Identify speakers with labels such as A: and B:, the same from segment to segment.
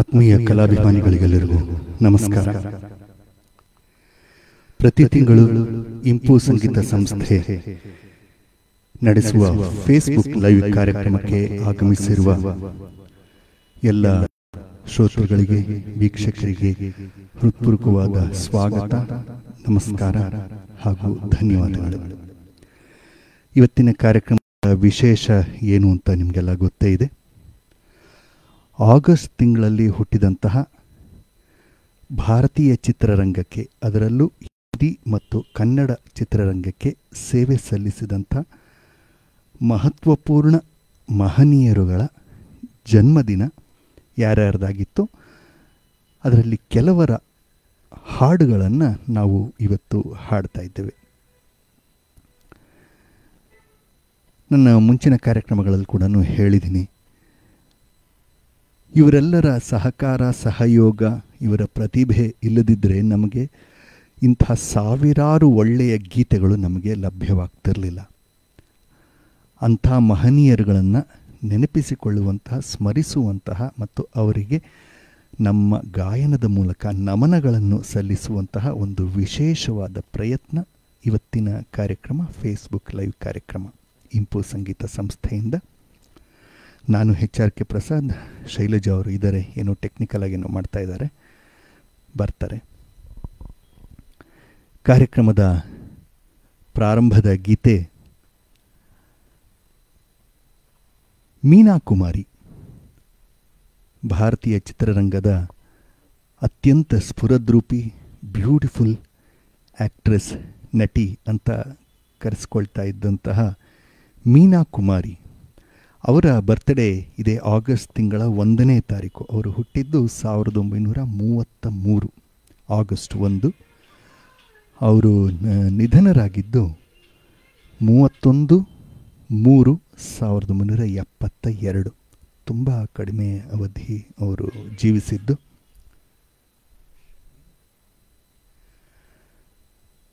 A: ಆತ್ಮೀಯ ಕಲಾಭಿಮಾನಿಗಳಿಗೆಲ್ಲರಿಗೂ ನಮಸ್ಕಾರ. ಪ್ರತಿ ತಿಂಗಳು ಇಂಪು ಸಂಗೀತ ಸಂಸ್ಥೆ ನಡೆಸುವ ಫೇಸ್ಬುಕ್ ಲೈವ್ ಕಾರ್ಯಕ್ರಮಕ್ಕೆ ಆಗಮಿಸಿರುವ ಎಲ್ಲ ಶ್ರೋತೃಗಳಿಗೆ, ವೀಕ್ಷಕರಿಗೆ ಹೃತ್ಪೂರ್ವಕವಾದ ಸ್ವಾಗತ, ನಮಸ್ಕಾರ ಹಾಗೂ ಧನ್ಯವಾದಗಳು. ಇವತ್ತಿನ ಕಾರ್ಯಕ್ರಮದ ವಿಶೇಷ ಏನು ಅಂತ ನಿಮಗೆಲ್ಲ ಗೊತ್ತೇ ಇದೆ? ಆಗಸ್ಟ್ ತಿಂಗಳಲ್ಲಿ ಹುಟ್ಟಿದಂತಹ ಭಾರತೀಯ ಚಿತ್ರರಂಗಕ್ಕೆ, ಅದರಲ್ಲೂ ಹಿಂದಿ ಮತ್ತು ಕನ್ನಡ ಚಿತ್ರರಂಗಕ್ಕೆ ಸೇವೆ ಸಲ್ಲಿಸಿದಂಥ ಮಹತ್ವಪೂರ್ಣ ಮಹನೀಯರುಗಳ ಜನ್ಮದಿನ ಯಾರ್ಯಾರ್ದಾಗಿತ್ತು, ಅದರಲ್ಲಿ ಕೆಲವರ ಹಾಡುಗಳನ್ನು ನಾವು ಇವತ್ತು ಹಾಡ್ತಾ ಇದ್ದೇವೆ. ನನ್ನ ಮುಂಚಿನ ಕಾರ್ಯಕ್ರಮಗಳಲ್ಲಿ ಕೂಡ ಹೇಳಿದ್ದೀನಿ. ಇವರೆಲ್ಲರ ಸಹಕಾರ, ಸಹಯೋಗ, ಇವರ ಪ್ರತಿಭೆ ಇಲ್ಲದಿದ್ದರೆ ನಮಗೆ ಇಂಥ ಸಾವಿರಾರು ಒಳ್ಳೆಯ ಗೀತೆಗಳು ನಮಗೆ ಲಭ್ಯವಾಗ್ತಿರಲಿಲ್ಲ. ಅಂಥ ಮಹನೀಯರುಗಳನ್ನು ನೆನಪಿಸಿಕೊಳ್ಳುವಂತಹ, ಸ್ಮರಿಸುವಂತಹ ಮತ್ತು ಅವರಿಗೆ ನಮ್ಮ ಗಾಯನದ ಮೂಲಕ ನಮನಗಳನ್ನು ಸಲ್ಲಿಸುವಂತಹ ಒಂದು ವಿಶೇಷವಾದ ಪ್ರಯತ್ನ ಇವತ್ತಿನ ಕಾರ್ಯಕ್ರಮ ಫೇಸ್ಬುಕ್ ಲೈವ್ ಕಾರ್ಯಕ್ರಮ. ಇಂಪು ಸಂಗೀತ ಸಂಸ್ಥೆಯಿಂದ ನಾನು H R K Prasad, Shailaja ಅವರು ಇದ್ದಾರೆ. ಏನೋ ಟೆಕ್ನಿಕಲ್ ಆಗೇನೋ ಮಾಡ್ತಾ ಇದ್ದಾರೆ. ಬರ್ತಾರೆ. ಕಾರ್ಯಕ್ರಮದ ಪ್ರಾರಂಭದ ಗೀತೆ ಮೀನಾ ಕುಮಾರಿ ಭಾರತೀಯ ಚಿತ್ರರಂಗದ ಅತ್ಯಂತ ಸ್ಫುರದ್ರೂಪಿ, ಬ್ಯೂಟಿಫುಲ್ ಆ್ಯಕ್ಟ್ರೆಸ್ ನಟಿ ಅಂತ ಕರೆಸ್ಕೊಳ್ತಾ ಇದ್ದಂತಹ ಮೀನಾ ಕುಮಾರಿ ಅವರ ಬರ್ತ್ಡೇ ಇದೇ ಆಗಸ್ಟ್ ತಿಂಗಳ ಒಂದನೇ ತಾರೀಕು. ಅವರು ಹುಟ್ಟಿದ್ದು ಸಾವಿರದ ಒಂಬೈನೂರ ಮೂವತ್ತ ಮೂರು. ಆಗಸ್ಟ್ ಒಂದು. ಅವರು ನಿಧನರಾಗಿದ್ದು ಮೂವತ್ತೊಂದು ಮೂರು ಸಾವಿರದ ಒಂಬೈನೂರ ಎಪ್ಪತ್ತ ಎರಡು. ತುಂಬ ಕಡಿಮೆ ಅವಧಿ ಅವರು ಜೀವಿಸಿದ್ದು.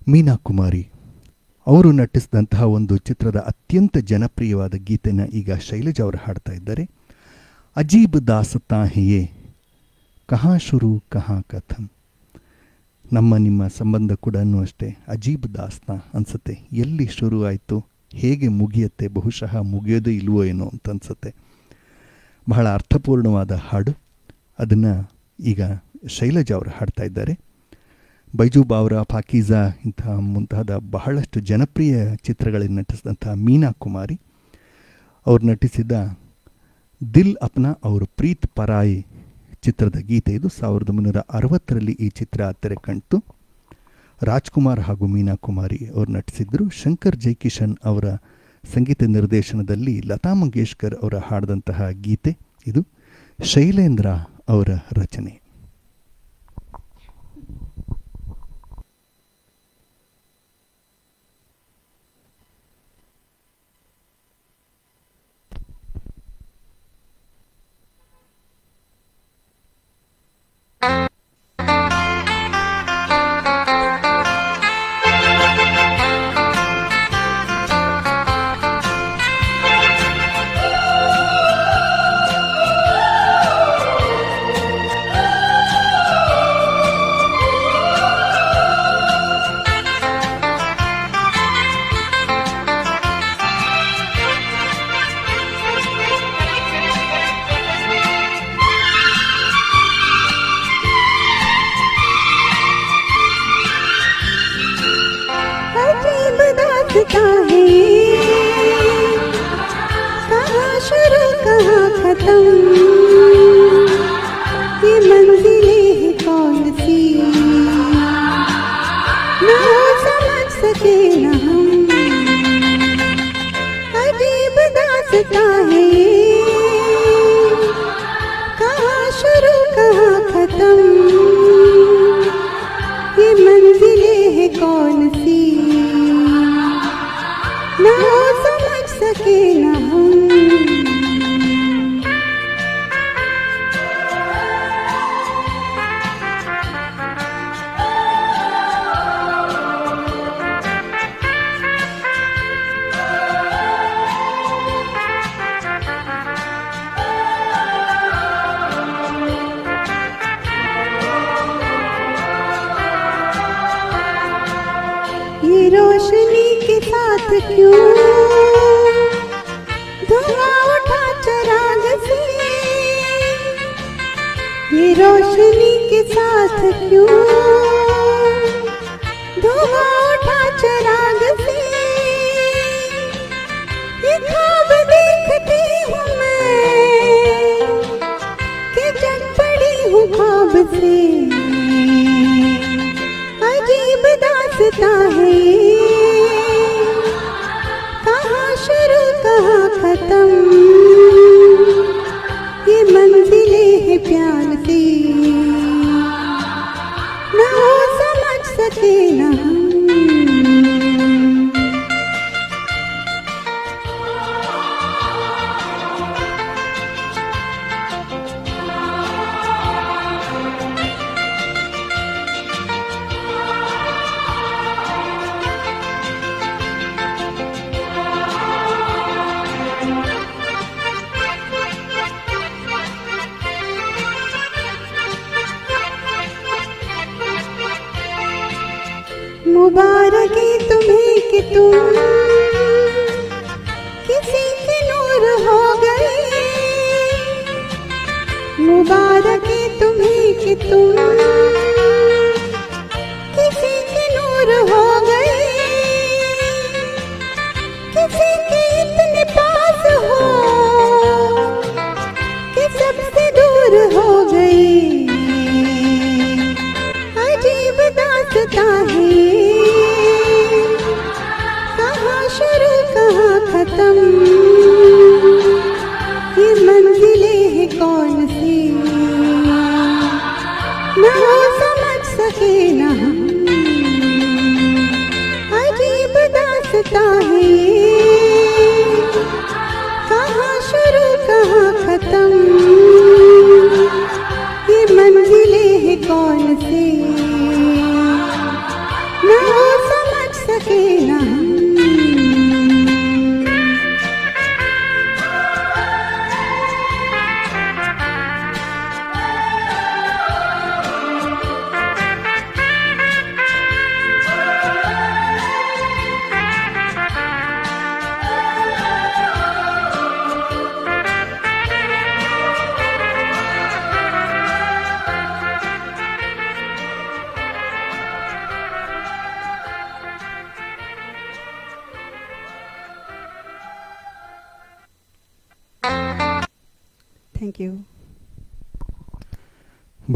A: ಮೀನಾ ಕುಮಾರಿ ಅವರು ನಟಿಸಿದಂತಹ ಒಂದು ಚಿತ್ರದ ಅತ್ಯಂತ ಜನಪ್ರಿಯವಾದ ಗೀತೆನ ಈಗ ಶೈಲಜಾ ಅವರು ಹಾಡ್ತಾ ಇದ್ದಾರೆ. ಅಜೀಬ್ ದಾಸತಾ ಹೆಯೇ ಕಹಾ ಶುರು ಕಹಾ ಕಥಂ. ನಮ್ಮ ನಿಮ್ಮ ಸಂಬಂಧ ಕೂಡ ಅಷ್ಟೇ ಅಜೀಬ್ ದಾಸ್ತಾ ಅನಿಸುತ್ತೆ. ಎಲ್ಲಿ ಶುರು ಆಯಿತು, ಹೇಗೆ ಮುಗಿಯುತ್ತೆ, ಬಹುಶಃ ಮುಗಿಯೋದು ಇಲ್ವೋ ಏನೋ ಅಂತ ಅನಿಸುತ್ತೆ. ಬಹಳ ಅರ್ಥಪೂರ್ಣವಾದ ಹಾಡು. ಅದನ್ನು ಈಗ ಶೈಲಜಾ ಅವರು ಹಾಡ್ತಾ ಇದ್ದಾರೆ. ಬೈಜು ಬಾವ್ರ ಪಾಕೀಜಾ ಇಂತಹ ಮುಂತಾದ ಬಹಳಷ್ಟು ಜನಪ್ರಿಯ ಚಿತ್ರಗಳಲ್ಲಿ ನಟಿಸಿದಂಥ ಮೀನಾ ಕುಮಾರಿ ಅವ್ರು ನಟಿಸಿದ ದಿಲ್ ಅಪ್ನಾ ಅವರು ಪ್ರೀತ್ ಪರಾಯಿ ಚಿತ್ರದ ಗೀತೆ. ಇದು ಸಾವಿರದ ಒಂಬೈನೂರ ಅರವತ್ತರಲ್ಲಿ ಈ ಚಿತ್ರ ತೆರೆ ಕಂಡಿತು. ರಾಜ್ಕುಮಾರ್ ಹಾಗೂ ಮೀನಾ ಕುಮಾರಿ ಅವರು ನಟಿಸಿದ್ದರು ಶಂಕರ್ ಜೈಕಿಶನ್ ಅವರ ಸಂಗೀತ ನಿರ್ದೇಶನದಲ್ಲಿ ಲತಾ ಮಂಗೇಶ್ಕರ್ ಅವರ ಹಾಡಿದಂತಹ ಗೀತೆ. ಇದು ಶೈಲೇಂದ್ರ ಅವರ ರಚನೆ.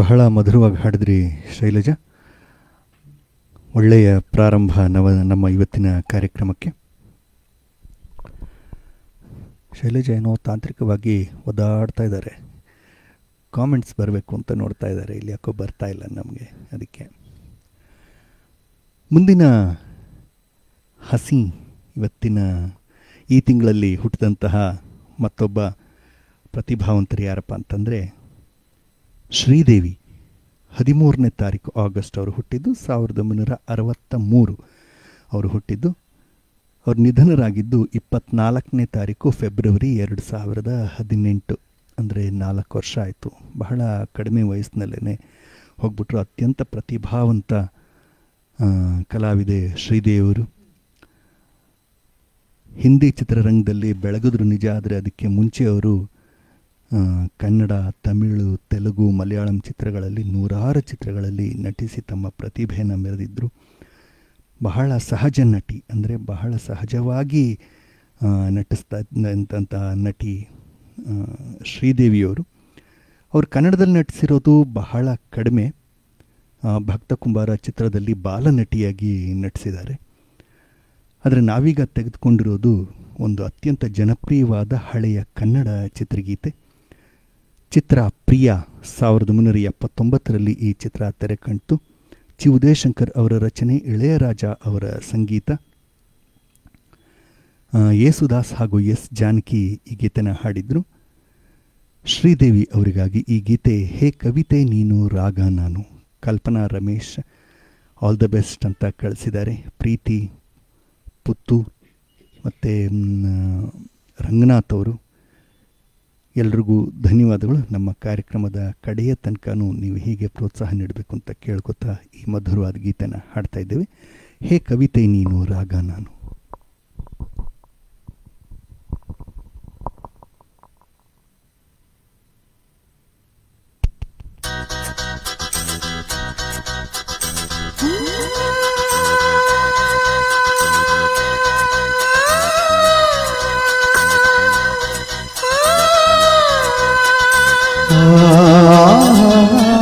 A: ಬಹಳ ಮಧುರವಾಗಿ ಹಾಡಿದ್ರಿ ಶೈಲಜಾ. ಒಳ್ಳೆಯ ಪ್ರಾರಂಭ ನವ, ನಮ್ಮ ಇವತ್ತಿನ ಕಾರ್ಯಕ್ರಮಕ್ಕೆ. ಶೈಲಜಾ ಏನೋ ತಾಂತ್ರಿಕವಾಗಿ ಒದಾಡ್ತಾ ಇದ್ದಾರೆ. ಕಾಮೆಂಟ್ಸ್ ಬರಬೇಕು ಅಂತ ನೋಡ್ತಾ ಇದ್ದಾರೆ. ಇಲ್ಲಿ ಯಾಕೋ ಬರ್ತಾ ಇಲ್ಲ ನಮಗೆ ಅದಕ್ಕೆ. ಮುಂದಿನ ಹಸಿ ಇವತ್ತಿನ ಈ ತಿಂಗಳಲ್ಲಿ ಹುಟ್ಟಿದಂತಹ ಮತ್ತೊಬ್ಬ ಪ್ರತಿಭಾವಂತರು ಯಾರಪ್ಪ ಅಂತಂದರೆ ಶ್ರೀದೇವಿ ಹದಿಮೂರನೇ ತಾರೀಕು ಆಗಸ್ಟ್ ಅವರು ಹುಟ್ಟಿದ್ದು ಸಾವಿರದ ಒಂಬೈನೂರ ಅರವತ್ತ ಮೂರು ಅವರು ಹುಟ್ಟಿದ್ದು. ಅವರು ನಿಧನರಾಗಿದ್ದು ಇಪ್ಪತ್ನಾಲ್ಕನೇ ತಾರೀಕು ಫೆಬ್ರವರಿ ಎರಡು ಸಾವಿರದ ಹದಿನೆಂಟು. ಅಂದರೆ ನಾಲ್ಕು ವರ್ಷ ಆಯಿತು. ಬಹಳ ಕಡಿಮೆ ವಯಸ್ಸಿನಲ್ಲೇ ಹೋಗ್ಬಿಟ್ರು. ಅತ್ಯಂತ ಪ್ರತಿಭಾವಂತ ಕಲಾವಿದೆ ಶ್ರೀದೇವರು ಹಿಂದಿ ಚಿತ್ರರಂಗದಲ್ಲಿ ಬೆಳಗಿದ್ರು ನಿಜ, ಆದರೆ ಅದಕ್ಕೆ ಮುಂಚೆ ಅವರು ಕನ್ನಡ, ತಮಿಳು, ತೆಲುಗು, ಮಲಯಾಳಂ ಚಿತ್ರಗಳಲ್ಲಿ, ನೂರಾರು ಚಿತ್ರಗಳಲ್ಲಿ ನಟಿಸಿ ತಮ್ಮ ಪ್ರತಿಭೆಯನ್ನು ಮೆರೆದಿದ್ದರು ಬಹಳ ಸಹಜ ನಟಿ, ಅಂದರೆ ಬಹಳ ಸಹಜವಾಗಿ ನಟಿಸ್ತಾ ನಟಿ ಶ್ರೀದೇವಿಯವರು. ಅವರು ಕನ್ನಡದಲ್ಲಿ ನಟಿಸಿರೋದು ಬಹಳ ಕಡಿಮೆ. ಭಕ್ತ ಕುಂಬಾರ ಚಿತ್ರದಲ್ಲಿ ಬಾಲನಟಿಯಾಗಿ ನಟಿಸಿದ್ದಾರೆ. ಆದರೆ ನಾವೀಗ ತೆಗೆದುಕೊಂಡಿರೋದು ಒಂದು ಅತ್ಯಂತ ಜನಪ್ರಿಯವಾದ ಹಳೆಯ ಕನ್ನಡ ಚಿತ್ರಗೀತೆ. ಚಿತ್ರ ಪ್ರಿಯ ಸಾವಿರದ ಒಂಬೈನೂರ ಎಪ್ಪತ್ತೊಂಬತ್ತರಲ್ಲಿ ಈ ಚಿತ್ರ ತೆರೆ ಕಂಡಿತು ಚಿ. ಉದಯಶಂಕರ್ ಅವರ ರಚನೆ ಇಳೆಯರಾಜ ಅವರ ಸಂಗೀತ. ಯೇಸುದಾಸ್ ಹಾಗೂ ಎಸ್. ಜಾನಕಿ ಈ ಗೀತೆನ ಹಾಡಿದ್ರು. ಶ್ರೀದೇವಿ ಅವರಿಗಾಗಿ ಈ ಗೀತೆ, ಹೇ ಕವಿತೆ, ನೀನು ರಾಗ, ನಾನು Kalpana Ramesh. All the best ಅಂತ ಕಳಿಸಿದ್ದಾರೆ. ಪ್ರೀತಿ, ಪುತ್ತು ಮತ್ತು ರಂಗನಾಥ್ ಅವರು. ಎಲ್ರಿಗೂ ಧನ್ಯವಾದಗಳು. ನಮ್ಮ ಕಾರ್ಯಕ್ರಮದ ಕಡೆಯ ತನಕನೂ ನೀವು ಹೀಗೆ ಪ್ರೋತ್ಸಾಹ ನೀಡಬೇಕು ಅಂತ ಕೇಳ್ಕೊತಾ ಈ ಮಧುರವಾದ ಗೀತೆನ ಹಾಡ್ತಾ ಇದ್ದೇವೆ. ಹೇ ಕವಿತೆ, ನೀನು ರಾಗ, ನಾನು
B: ah, ah, ah.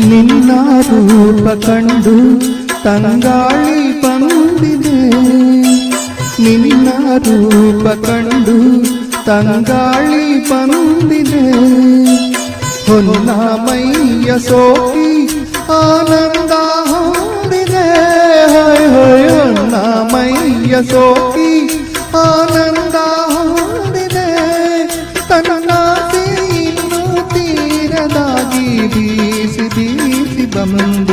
A: ನಿನ್ನ ರೂಪ ಕಂಡು ತಂಗಾಳಿ ಬಂದಿದೆ ನಿನ್ನ ರೂಪ ಕಂಡು ತಂಗಾಳಿ ಬಂದಿದೆ ಹೊನ್ನಾಮಯ್ಯ ಸೋಕಿ ಆನಂದ ಹೊಂದಿದೆ ಹೊನ್ನಾಮಯ್ಯ ಸೋಕಿ ಆನಂದ आनंद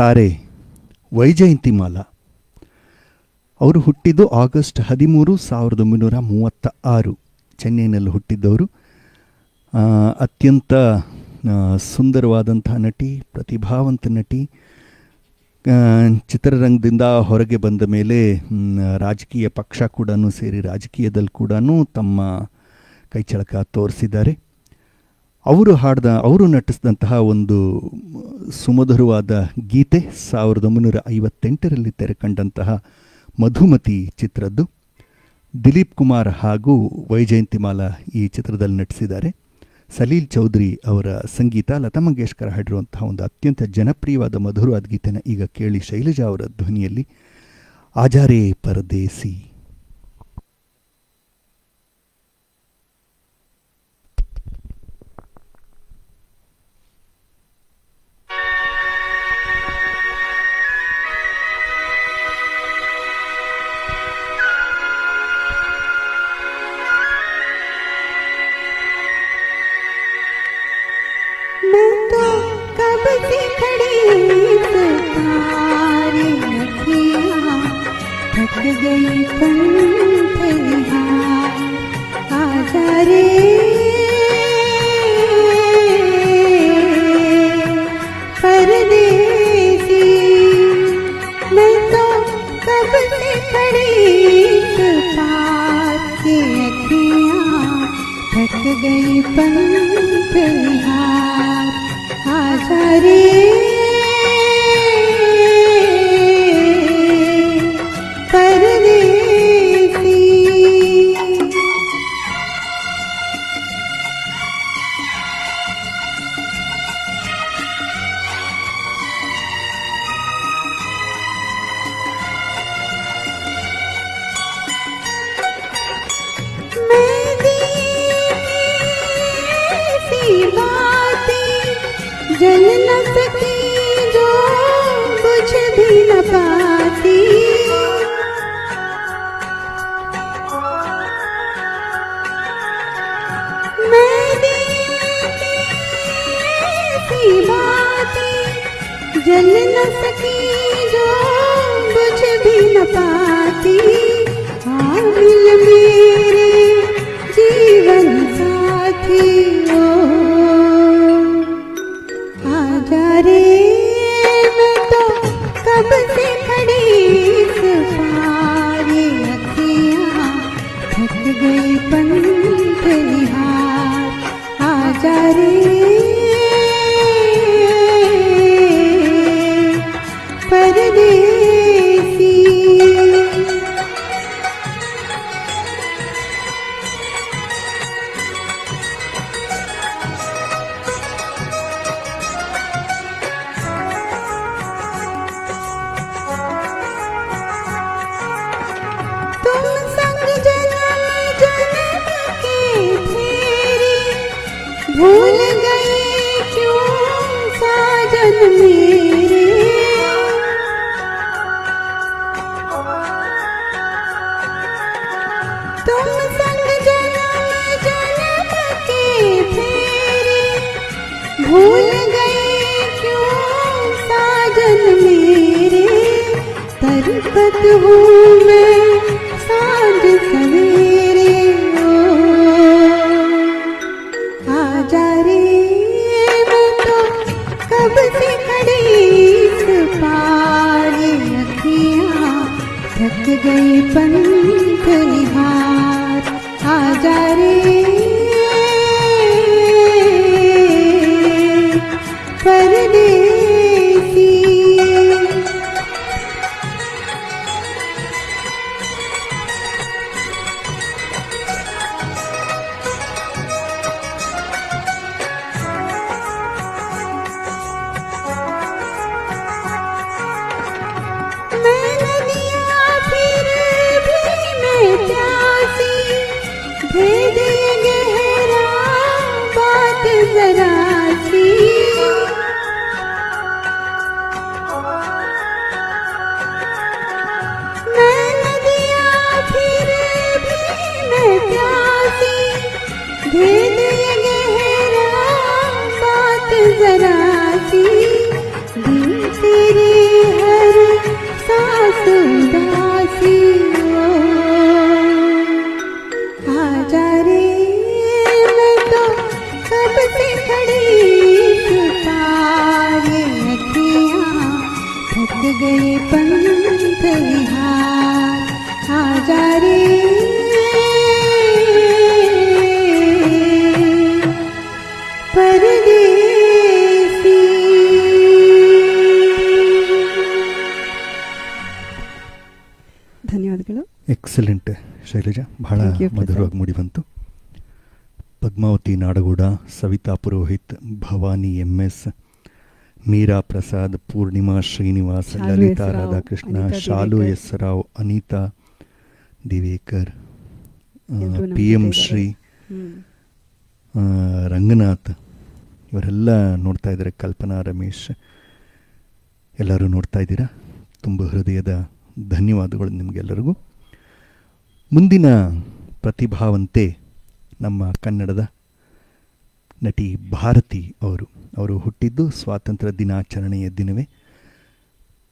A: ತಾರೆ ವೈಜಯಂತಿಮಾಲ ಅವರು ಹುಟ್ಟಿದ್ದು ಆಗಸ್ಟ್ ಹದಿಮೂರು ಸಾವಿರದ ಒಂಬೈನೂರ ಮೂವತ್ತ ಆರು ಚೆನ್ನೈನಲ್ಲಿ ಹುಟ್ಟಿದ್ದವರು. ಅತ್ಯಂತ ಸುಂದರವಾದಂಥ ನಟಿ, ಪ್ರತಿಭಾವಂತ ನಟಿ ಚಿತ್ರರಂಗದಿಂದ ಹೊರಗೆ ಬಂದ ಮೇಲೆ ರಾಜಕೀಯ ಪಕ್ಷ ಕೂಡ ಸೇರಿ ರಾಜಕೀಯದಲ್ಲಿ ಕೂಡ ತಮ್ಮ ಕೈಚಳಕ ತೋರಿಸಿದ್ದಾರೆ. ಅವರು ಹಾಡಿದ, ಅವರು ನಟಿಸಿದಂತಹ ಒಂದು, ಸುಮಧುರವಾದ ಗೀತೆ ಸಾವಿರದ ಒಂಬೈನೂರ ಐವತ್ತೆಂಟರಲ್ಲಿ ತೆರೆಕಂಡಂತಹ ಮಧುಮತಿ ಚಿತ್ರದ್ದು. ದಿಲೀಪ್ ಕುಮಾರ್ ಹಾಗೂ ವೈಜಯಂತಿಮಾಲಾ ಈ ಚಿತ್ರದಲ್ಲಿ ನಟಿಸಿದ್ದಾರೆ. ಸಲೀಲ್ ಚೌಧರಿ ಅವರ ಸಂಗೀತ, ಲತಾ ಮಂಗೇಶ್ಕರ್ ಹಾಡಿರುವಂತಹ ಒಂದು ಅತ್ಯಂತ ಜನಪ್ರಿಯವಾದ ಮಧುರವಾದ ಗೀತೆನ ಈಗ ಕೇಳಿ ಶೈಲಜಾ ಅವರ ಧ್ವನಿಯಲ್ಲಿ, ಆಜಾರೇ ಪರದೇಸಿ
B: गई पंख यहाँ आजा रे परदेसी मैं तो कब से खड़ी पार न सकी जो कुछ भी न पाती। आजा रे मैं तो कब से खड़ी इस पारी गई पंथ निहार। जा रे
C: Prasad
A: Poornima Srinivas Lalitha Radhakrishna
C: Shalu. S
A: Rao Anitha
C: Divekar
A: P
C: M
A: Shri. Ranganath ಇವರೆಲ್ಲ ನೋಡ್ತಾ ಇದ್ದಾರೆ ಕಲ್ಪನಾ ರಮೇಶ್ ಎಲ್ಲರೂ ನೋಡ್ತಾ ಇದ್ದೀರಾ ತುಂಬ ಹೃದಯದ ಧನ್ಯವಾದಗಳು ನಿಮಗೆಲ್ಲರಿಗೂ ಮುಂದಿನ ಪ್ರತಿಭಾವಂತೆ ನಮ್ಮ ಕನ್ನಡದ ನಟಿ ಭಾರತಿ ಅವರು ಅವರು ಹುಟ್ಟಿದ್ದು ಸ್ವಾತಂತ್ರ್ಯ ದಿನಾಚರಣೆಯ ದಿನವೇ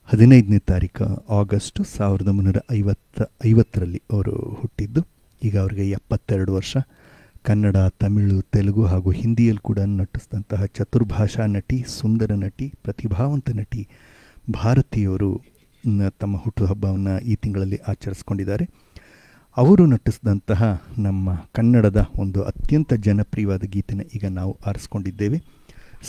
A: ಹದಿನೈದನೇ ತಾರೀಕು ಆಗಸ್ಟು ಸಾವಿರದ ಒಂಬೈನೂರ ಐವತ್ತ, ಐವತ್ತರಲ್ಲಿ ಅವರು ಹುಟ್ಟಿದ್ದು. ಈಗ ಅವರಿಗೆ ಎಪ್ಪತ್ತೆರಡು ವರ್ಷ. ಕನ್ನಡ, ತಮಿಳು, ತೆಲುಗು ಹಾಗೂ ಹಿಂದಿಯಲ್ಲಿ ಕೂಡ ನಟಿಸಿದಂತಹ ಚತುರ್ಭಾಷಾ ನಟಿ, ಸುಂದರ ನಟಿ, ಪ್ರತಿಭಾವಂತ ನಟಿ ಭಾರತೀಯವರು ತಮ್ಮ ಹುಟ್ಟುಹಬ್ಬವನ್ನು ಈ ತಿಂಗಳಲ್ಲಿ ಆಚರಿಸ್ಕೊಂಡಿದ್ದಾರೆ. ಅವರು ನಟಿಸಿದಂತಹ ನಮ್ಮ ಕನ್ನಡದ ಒಂದು ಅತ್ಯಂತ ಜನಪ್ರಿಯವಾದ ಗೀತೆನ ಈಗ ನಾವು ಆರಿಸ್ಕೊಂಡಿದ್ದೇವೆ.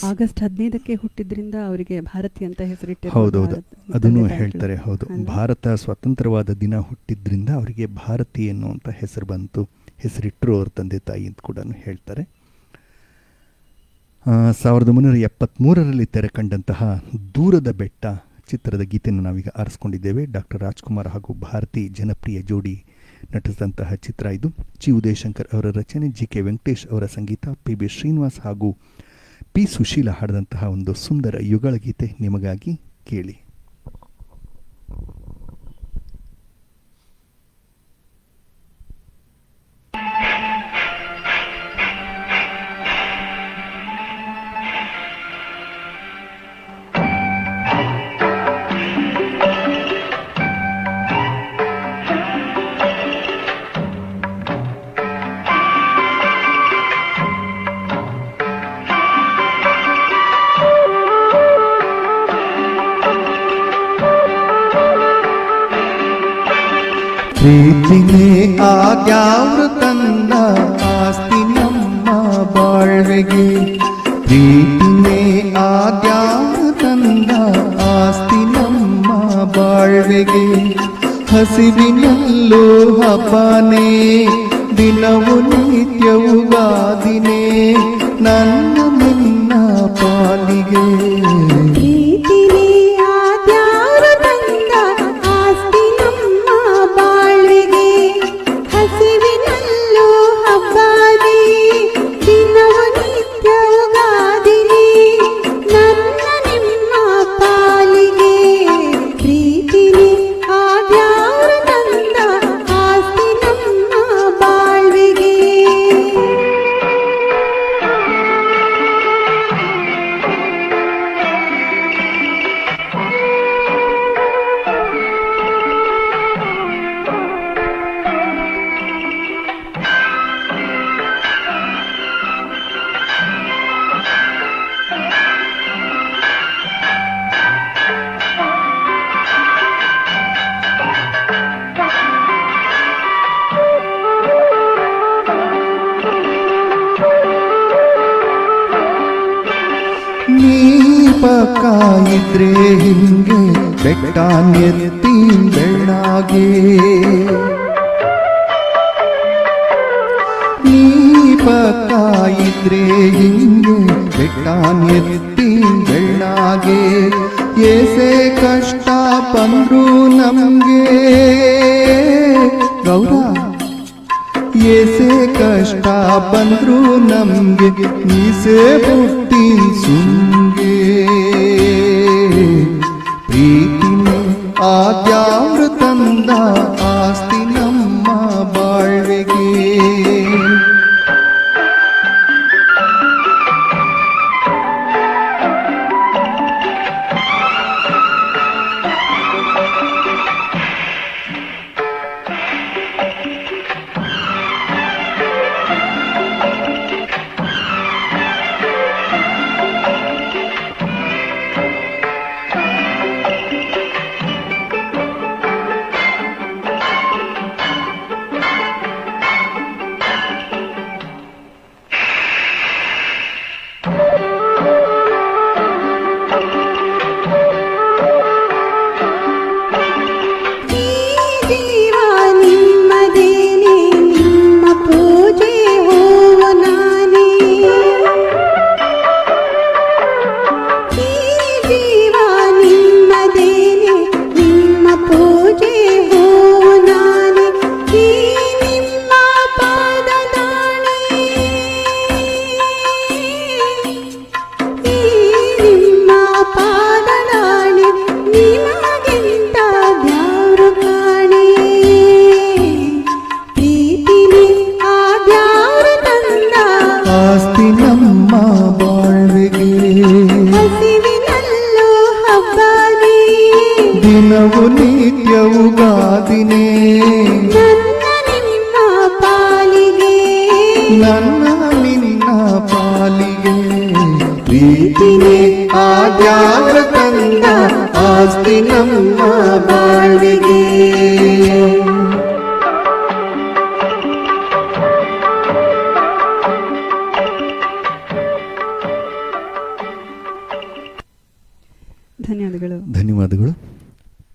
C: ಆಗಸ್ಟ್ ಹದಿನೈದಕ್ಕೆ ಹುಟ್ಟಿದ್ರಿಂದ ಅವರಿಗೆ ಭಾರತೀಯ ಅಂತ ಹೆಸರಿಟ್ಟು
A: ಹೌದೌದು ಅದನ್ನು ಹೇಳ್ತಾರೆ ಹೌದು. ಭಾರತ ಸ್ವತಂತ್ರವಾದ ದಿನ ಹುಟ್ಟಿದ್ರಿಂದ ಅವರಿಗೆ ಭಾರತೀಯ ಎನ್ನುವಂಥ ಹೆಸರು ಬಂತು. ಹೆಸರಿಟ್ಟರು ಅವ್ರ ತಂದೆ ತಾಯಿ ಅಂತ ಕೂಡ ಹೇಳ್ತಾರೆ. ಸಾವಿರದ ಒಂಬೈನೂರ ಎಪ್ಪತ್ತ್ಮೂರರಲ್ಲಿ ತೆರೆ ಕಂಡಂತಹ ದೂರದ ಬೆಟ್ಟ ಚಿತ್ರದ ಗೀತೆಯನ್ನು ನಾವೀಗ ಆರಿಸ್ಕೊಂಡಿದ್ದೇವೆ. ಡಾಕ್ಟರ್ ರಾಜ್ಕುಮಾರ್ ಹಾಗೂ ಭಾರತಿ ಜನಪ್ರಿಯ ಜೋಡಿ ನಟಿಸಿದಂತಹ ಚಿತ್ರ ಇದು. ಚಿ. ಉದಯಶಂಕರ್ ಅವರ ರಚನೆ ಜಿ. ಕೆ. ವೆಂಕಟೇಶ್ ಅವರ ಸಂಗೀತ ಪಿ. ಬಿ. ಶ್ರೀನಿವಾಸ್ ಹಾಗೂ ಪಿ ಸುಶೀಲ ಹಾಡಿದಂತಹ ಒಂದು ಸುಂದರ ಯುಗಳ ಗೀತೆ ನಿಮಗಾಗಿ ಕೇಳಿ.
B: ಪ್ರೀತಿನೇ ಆದ್ಯಾವ್ರು ಆಸ್ತಿ ನಮ್ಮ ಬಾಳ್ವೆಗೆ. ಪ್ರೀತಿನೇ ಆದ್ಯಾವ್ರು ಆಸ್ತಿ ನಮ್ಮ ಬಾಳ್ವೆಗೆ. ಹಸಿವಿನಲ್ಲೂ ಹಬ್ಬನೇ, ದಿನವು ನಿತ್ಯವು ಗಾದಿನೇ, ನನ್ನ ನಿನ್ನ ಪಾಲಿಗೆ.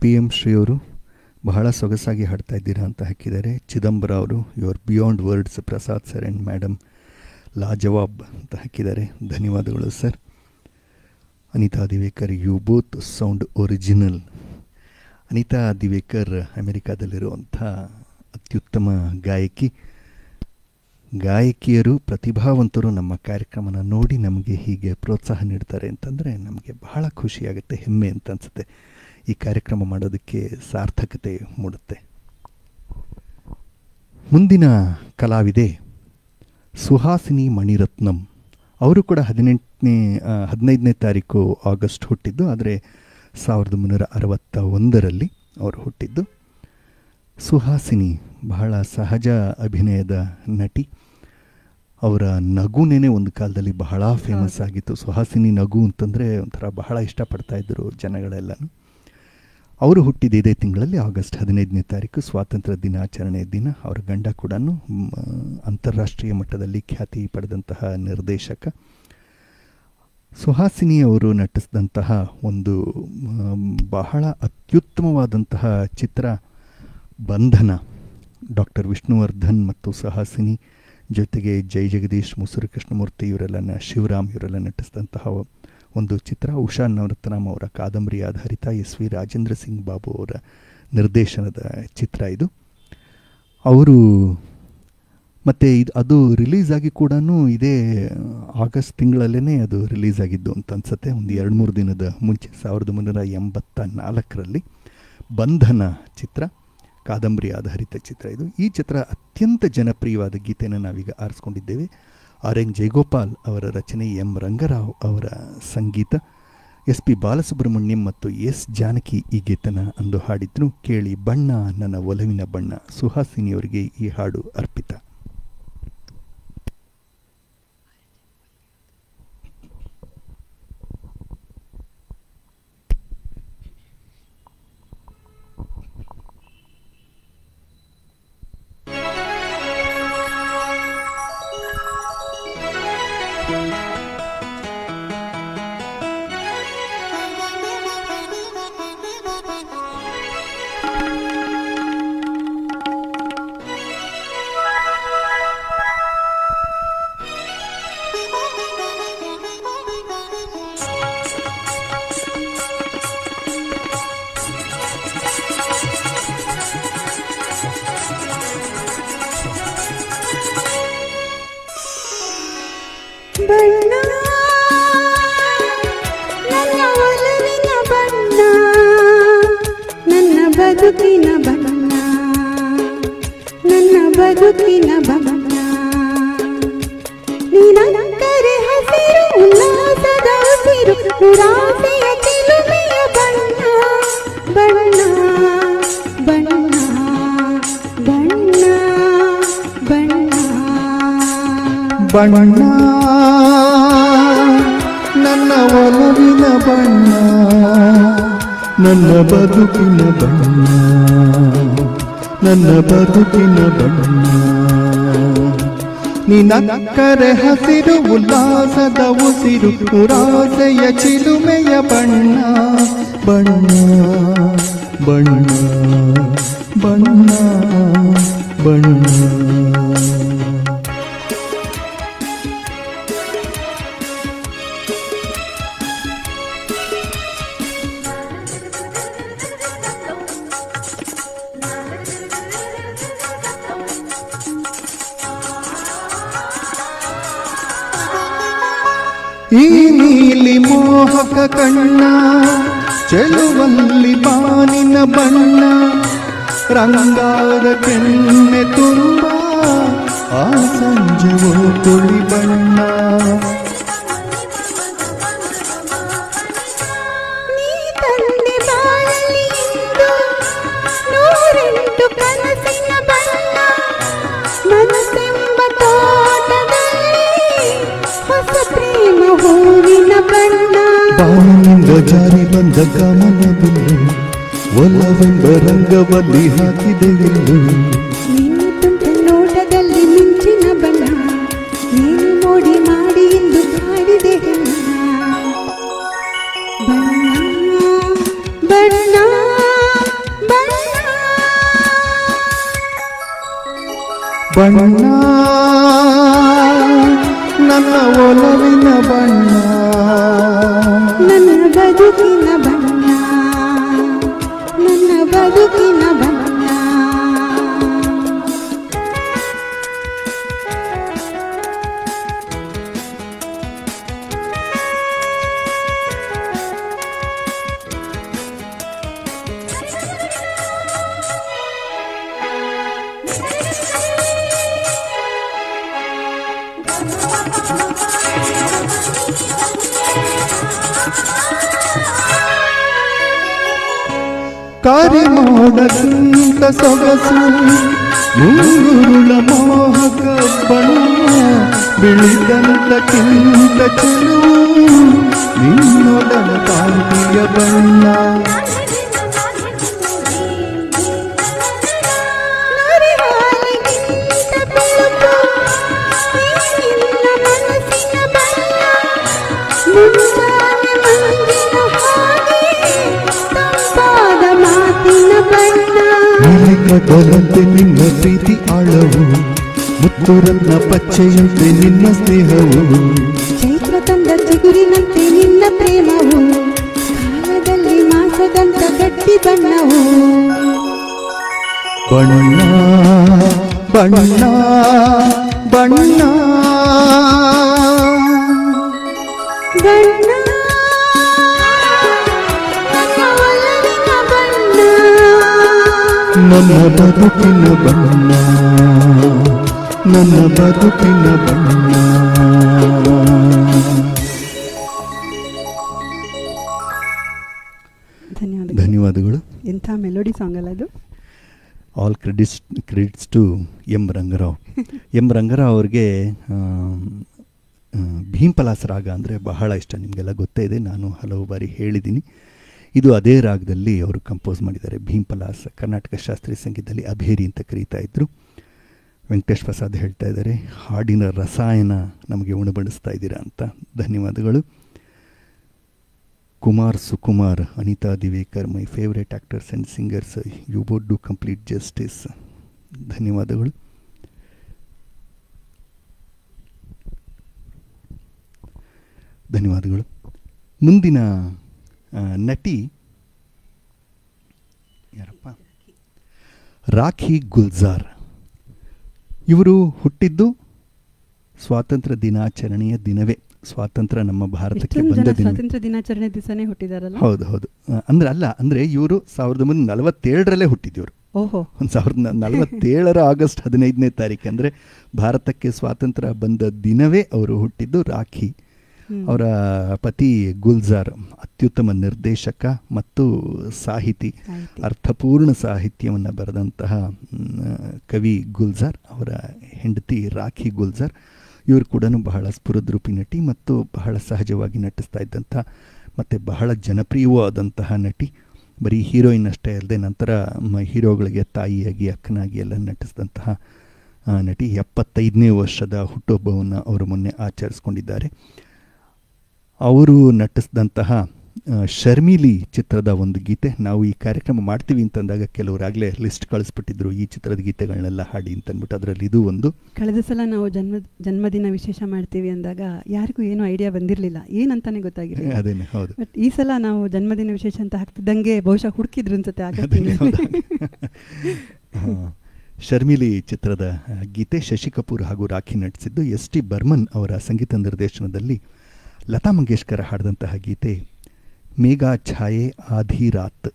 A: ಪಿ ಎಂ ಶ್ರೀಯವರು ಬಹಳ ಸೊಗಸಾಗಿ ಹಾಡ್ತಾ ಇದ್ದೀರಾ ಅಂತ ಹಾಕಿದ್ದಾರೆ. ಚಿದಂಬರ ಅವರು your beyond words Prasad sir and ಲಾ ಲಾಜವಾಬ್ ಅಂತ ಹಾಕಿದ್ದಾರೆ. ಧನ್ಯವಾದಗಳು sir. Anitha Divekar you both sound original Anitha Divekar, ಅಮೆರಿಕಾದಲ್ಲಿರುವಂಥ ಅತ್ಯುತ್ತಮ ಗಾಯಕಿ. ಗಾಯಕಿಯರು, ಪ್ರತಿಭಾವಂತರು ನಮ್ಮ ಕಾರ್ಯಕ್ರಮನ ನೋಡಿ ನಮಗೆ ಹೀಗೆ ಪ್ರೋತ್ಸಾಹ ನೀಡ್ತಾರೆ ಅಂತಂದರೆ ನಮಗೆ ಬಹಳ ಖುಷಿಯಾಗುತ್ತೆ, ಹೆಮ್ಮೆ ಅಂತ ಅನಿಸುತ್ತೆ. ಈ ಕಾರ್ಯಕ್ರಮ ಮಾಡೋದಕ್ಕೆ ಸಾರ್ಥಕತೆ ಮೂಡುತ್ತೆ. ಮುಂದಿನ ಕಲಾವಿದೆ ಸುಹಾಸಿನಿ ಮಣಿರತ್ನಂ. ಅವರು ಕೂಡ ಹದಿನೆಂಟನೇ ಹದಿನೈದನೇ ತಾರೀಕು ಆಗಸ್ಟ್ ಹುಟ್ಟಿದ್ದು ಆದರೆ ಸಾವಿರದ ಮುನ್ನೂರ ಅರವತ್ತ ಒಂದರಲ್ಲಿ ಅವರು ಹುಟ್ಟಿದ್ದು. ಸುಹಾಸಿನಿ ಬಹಳ ಸಹಜ ಅಭಿನಯದ ನಟಿ. ಅವರ ನಗುನೇ ಒಂದು ಕಾಲದಲ್ಲಿ ಬಹಳ ಫೇಮಸ್ ಆಗಿತ್ತು. ಸುಹಾಸಿನಿ ನಗು ಅಂತಂದರೆ ಒಂಥರ ಬಹಳ ಇಷ್ಟಪಡ್ತಾ ಇದ್ದರು ಜನಗಳೆಲ್ಲನೂ. ಅವರು ಹುಟ್ಟಿದ ಇದೇ ತಿಂಗಳಲ್ಲಿ ಆಗಸ್ಟ್ ಹದಿನೈದನೇ ತಾರೀಕು ಸ್ವಾತಂತ್ರ್ಯ ದಿನಾಚರಣೆ ದಿನ. ಅವರ ಗಂಡ ಕೂಡ ಅಂತಾರಾಷ್ಟ್ರೀಯ ಮಟ್ಟದಲ್ಲಿ ಖ್ಯಾತಿ ಪಡೆದಂತಹ ನಿರ್ದೇಶಕ. ಸುಹಾಸಿನಿ ಅವರು ನಟಿಸಿದಂತಹ ಒಂದು ಬಹಳ ಅತ್ಯುತ್ತಮವಾದಂತಹ ಚಿತ್ರ ಬಂಧನ. ಡಾಕ್ಟರ್ ವಿಷ್ಣುವರ್ಧನ್ ಮತ್ತು ಸುಹಾಸಿನಿ ಜೊತೆಗೆ ಜೈ ಜಗದೀಶ್, ಮುಸುರು ಕೃಷ್ಣಮೂರ್ತಿ ಇವರೆಲ್ಲ ಶಿವರಾಮ್ ಇವರೆಲ್ಲ ನಟಿಸಿದಂತಹ ಒಂದು ಚಿತ್ರ ಉಷಾ ನವರತ್ನಂ ಅವರ ಕಾದಂಬರಿ ಆಧಾರಿತ ಎಸ್ ವಿ ರಾಜೇಂದ್ರ ಸಿಂಗ್ ಬಾಬು ಅವರ ನಿರ್ದೇಶನದ ಚಿತ್ರ ಇದು. ಅವರು ಮತ್ತು ಇದು ಅದು ರಿಲೀಸ್ ಆಗಿ ಕೂಡ ಇದೇ ಆಗಸ್ಟ್ ತಿಂಗಳಲ್ಲೇ ಅದು ರಿಲೀಸ್ ಆಗಿದ್ದು ಅಂತ ಅನ್ಸುತ್ತೆ. ಒಂದು ಎರಡು ಮೂರು ದಿನದ ಮುಂಚೆ ಸಾವಿರದ ಒಂಬೈನೂರ ಎಂಬತ್ತ ನಾಲ್ಕರಲ್ಲಿ ಬಂಧನ ಚಿತ್ರ ಕಾದಂಬರಿ ಆಧಾರಿತ ಚಿತ್ರ ಇದು. ಈ ಚಿತ್ರ ಅತ್ಯಂತ ಜನಪ್ರಿಯವಾದ ಗೀತೆಯನ್ನು ನಾವೀಗ ಆರಿಸ್ಕೊಂಡಿದ್ದೇವೆ. ಆರ್ ಎನ್ ಜಯಗೋಪಾಲ್ ಅವರ ರಚನೆ ಎಂ ರಂಗರಾವ್ ಅವರ ಸಂಗೀತ, ಎಸ್ ಪಿ ಬಾಲಸುಬ್ರಹ್ಮಣ್ಯಂ ಮತ್ತು ಎಸ್ ಜಾನಕಿ ಈ ಗೀತನ ಅಂದು ಹಾಡಿದ್ರು ಕೇಳಿ ಬಣ್ಣ, ನನ್ನ ಒಲವಿನ ಬಣ್ಣ, ಸುಹಾಸಿನಿಯವರಿಗೆ ಈ ಹಾಡು ಅರ್ಪಿತ.
D: ಬಣ್ಣ ನನ್ನ ಒಲವಿನ ಬಣ್ಣ ನನ್ನ ಬದುಕಿನ ಬಣ್ಣ ನನ್ನ ಬದುಕಿನ ಬಣ್ಣ. ನಿನಕ್ಕರೆ ಹಸಿರು ಉಲ್ಲಾಸದ
B: ಉಸಿರು ಉರಾಸೆಯ ಚಿಲುಮೆಯ ಬಣ್ಣ ಬಣ್ಣ ಬಣ್ಣ ಬಣ್ಣ ಬಣ್ಣ ಮೋಹಕ ಕಣ್ಣ ಚೆಲುವಲ್ಲಿ ಬಾನಿನ ಬಣ್ಣ ರಂಗಾದ ಕೆನ್ನೆ ತುಂಬ ಆ ಸಂಜೆವೋ ತುಳಿ ಬಣ್ಣ. ಬಂದ ಗಮನ ಬಿಲ್ಲು ಒಲವೆಂಬ ರಂಗವಲ್ಲಿ ಹಾಕಿದೆ
D: ನೀನು ತುಂಟ ನೋಟದಲ್ಲಿ ಮಿಂಚಿನ ಬಣ್ಣ ನೀನು ಮೋಡಿ ಮಾಡಿ ಎಂದು ಕಾಡಿದೆ ಬಣ್ಣ ಬಣ್ಣ. ಬಣ್ಣ
B: ನನ್ನ ಒಲವಿನ ಕರಿಮೋಡಕ್ಕಿಂತ ಸೊಗಸು ಮುಂಗುರುಳ ಮೋಹಕ ಬಣ್ಣ ಬಿಳಿದಂತಕ್ಕಿಂತ ಚೆಲುವು ನಿನ್ನೊಡಲ ಕಾಂತಿಯ ಬಣ್ಣ ಪಚ್ಚೆಯಂತೆ ನಿನ್ನ ಸ್ನೇಹವು.
D: ಚೈತ್ರ ತಂದ ಚಿಗುರಿನಂತೆ ನಿನ್ನ ಪ್ರೇಮವು. ಕಾಲದಲ್ಲಿ ಮಾಸದಂತ ಗಟ್ಟಿ ಬಣ್ಣವು.
B: ಬಣ್ಣ ಬಣ್ಣ ಬಣ್ಣ
D: ಬಣ್ಣ.
B: ಬದುಕಿನ ಬಣ್ಣ.
C: ಧನ್ಯವಾದಗಳು.
A: ಧನ್ಯವಾದಗಳು.
C: ಎಂಥ ಮೆಲೋಡಿ ಸಾಂಗ್ ಅಲ್ಲ ಅದು?
A: All credits credits to M Rangarao. M Rangarao ಅವ್ರಿಗೆ ಭೀಂಪಲಾಸ ರಾಗ ಅಂದರೆ ಬಹಳ ಇಷ್ಟ. ನಿಮಗೆಲ್ಲ ಗೊತ್ತೇ ಇದೆ ನಾನು ಹಲವು ಬಾರಿ ಹೇಳಿದ್ದೀನಿ. ಇದು ಅದೇ ರಾಗದಲ್ಲಿ ಅವರು ಕಂಪೋಸ್ ಮಾಡಿದ್ದಾರೆ. ಭೀಂಪಲಾಸ ಕರ್ನಾಟಕ ಶಾಸ್ತ್ರೀಯ ಸಂಗೀತದಲ್ಲಿ ಅಭೇರಿ ಅಂತ ಕರೀತಾ ಇದ್ದರು ವೆಂಕಟೇಶ್ ಪ್ರಸಾದ್ ಹೇಳ್ತಾ ಇದ್ದಾರೆ, ಹಾಡಿನ ರಸಾಯನ ನಮಗೆ ಉಣಬಡಿಸ್ತಾ ಇದ್ದೀರಾ ಅಂತ. ಧನ್ಯವಾದಗಳು. Kumar Sukumar, Anitha Divekar, my favourite actors and singers, you would do complete justice. ಧನ್ಯವಾದಗಳು. ಧನ್ಯವಾದಗಳು. ಮುಂದಿನ ನಟಿ ಯಾರಪ್ಪ? ರಾಖಿ ಗುಲ್ಜಾರ್. ಇವರು ಹುಟ್ಟಿದ್ದು ಸ್ವಾತಂತ್ರ್ಯ ದಿನಾಚರಣೆಯ ದಿನವೇ. ಸ್ವಾತಂತ್ರ್ಯ ನಮ್ಮ ಭಾರತಕ್ಕೆ ಬಂದ ದಿನ.
C: ಸ್ವಾತಂತ್ರ್ಯ ದಿನಾಚರಣೆ ದಿವಸನೇ ಹುಟ್ಟಿದಾರಲ್ಲ?
A: ಹೌದು ಹೌದು. ಅಂದ್ರೆ ಅಲ್ಲ ಅಂದ್ರೆ ಇವರು ಸಾವಿರದ ಒಂಬೈನೂರ ನಲವತ್ತೇಳರಲ್ಲೇ ಹುಟ್ಟಿದ್ದರು
C: ಓಹೋ.
A: ಒಂದು ಸಾವಿರದ ನಲವತ್ತೇಳರ ಆಗಸ್ಟ್ ಹದಿನೈದನೇ ತಾರೀಕು ಅಂದರೆ ಭಾರತಕ್ಕೆ ಸ್ವಾತಂತ್ರ್ಯ ಬಂದ ದಿನವೇ ಅವರು ಹುಟ್ಟಿದ್ದು ರಾಖಿ. ಅವರ ಪತಿ ಗುಲ್ಜಾರ್ ಅತ್ಯುತ್ತಮ ನಿರ್ದೇಶಕ ಮತ್ತು ಸಾಹಿತಿ. ಅರ್ಥಪೂರ್ಣ ಸಾಹಿತ್ಯವನ್ನು ಬರೆದಂತಹ ಕವಿ ಗುಲ್ಜಾರ್ ಅವರ ಹೆಂಡತಿ ರಾಖಿ ಗುಲ್ಜಾರ್ ಇವರು ಕೂಡ ಬಹಳ ಸ್ಫುರದ್ರೂಪಿ ನಟಿ ಮತ್ತು ಬಹಳ ಸಹಜವಾಗಿ ನಟಿಸ್ತಾ ಇದ್ದಂಥ ಮತ್ತು ಬಹಳ ಜನಪ್ರಿಯವೂ ಆದಂತಹ ನಟಿ. ಬರೀ ಹೀರೋಯಿನ್ ಅಷ್ಟೇ ಅಲ್ಲದೆ ನಂತರ ಮ- ಹೀರೋಗಳಿಗೆ ತಾಯಿಯಾಗಿ ಅಕ್ಕನಾಗಿ ಎಲ್ಲ ನಟಿಸಿದಂತಹ ನಟಿ ಎಪ್ಪತ್ತೈದನೇ ವರ್ಷದ ಹುಟ್ಟುಹಬ್ಬವನ್ನು ಅವರು ಮೊನ್ನೆ ಆಚರಿಸ್ಕೊಂಡಿದ್ದಾರೆ. ಅವರು ನಟಿಸಿದಂತಹ ಶರ್ಮಿಲಿ ಚಿತ್ರದ ಒಂದು ಗೀತೆ ನಾವು ಈ ಕಾರ್ಯಕ್ರಮ ಮಾಡ್ತೀವಿ ಅಂತಂದಾಗ ಕೆಲವರಾಗಲೇ ಲಿಸ್ಟ್ ಕಳಿಸ್ಬಿಟ್ಟಿದ್ರು. ಈ ಚಿತ್ರದ ಗೀತೆಗಳನ್ನೆಲ್ಲ ಹಾಡಿ ಅಂತ ಅಂದ್ಬಿಟ್ಟು ಅದರಲ್ಲಿ ಇದು ಒಂದು.
C: ಕಳೆದ ಸಲ ನಾವು ಜನ್ಮ ಜನ್ಮದಿನ ವಿಶೇಷ ಮಾಡ್ತೀವಿ ಅಂದಾಗ ಯಾರಿಗೂ ಏನು ಐಡಿಯಾ ಬಂದಿರಲಿಲ್ಲ. ಏನಂತಾನೆ ಗೊತ್ತಾಗಿಲ್ಲ.
A: ಅದೇನೆ ಹೌದು.
C: ಬಟ್ ಈ ಸಲ ನಾವು ಜನ್ಮದಿನ ವಿಶೇಷ ಅಂತ ಹಾಕ್ತಿದ್ದಂಗೆ ಬಹುಶಃ ಹುಡುಕಿದ್ರು ಅನ್ಸುತ್ತೆ.
A: ಶರ್ಮಿಲಿ ಚಿತ್ರದ ಗೀತೆ ಶಶಿ ಕಪೂರ್ ಹಾಗೂ ರಾಖಿ ನಟಿಸಿದ್ದು ಎಸ್ ಟಿ ಬರ್ಮನ್ ಅವರ ಸಂಗೀತ ನಿರ್ದೇಶನದಲ್ಲಿ ಲತಾ ಮಂಗೇಶ್ಕರ ಹಾಡಿದಂತಹ ಗೀತೆ ಮೇಘಾ ಛಾಯೆ ಆಧಿ ರಾತ್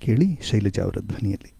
A: ಕೇಳಿ ಶೈಲಜಾ ಅವರ ಧ್ವನಿಯಲ್ಲಿ.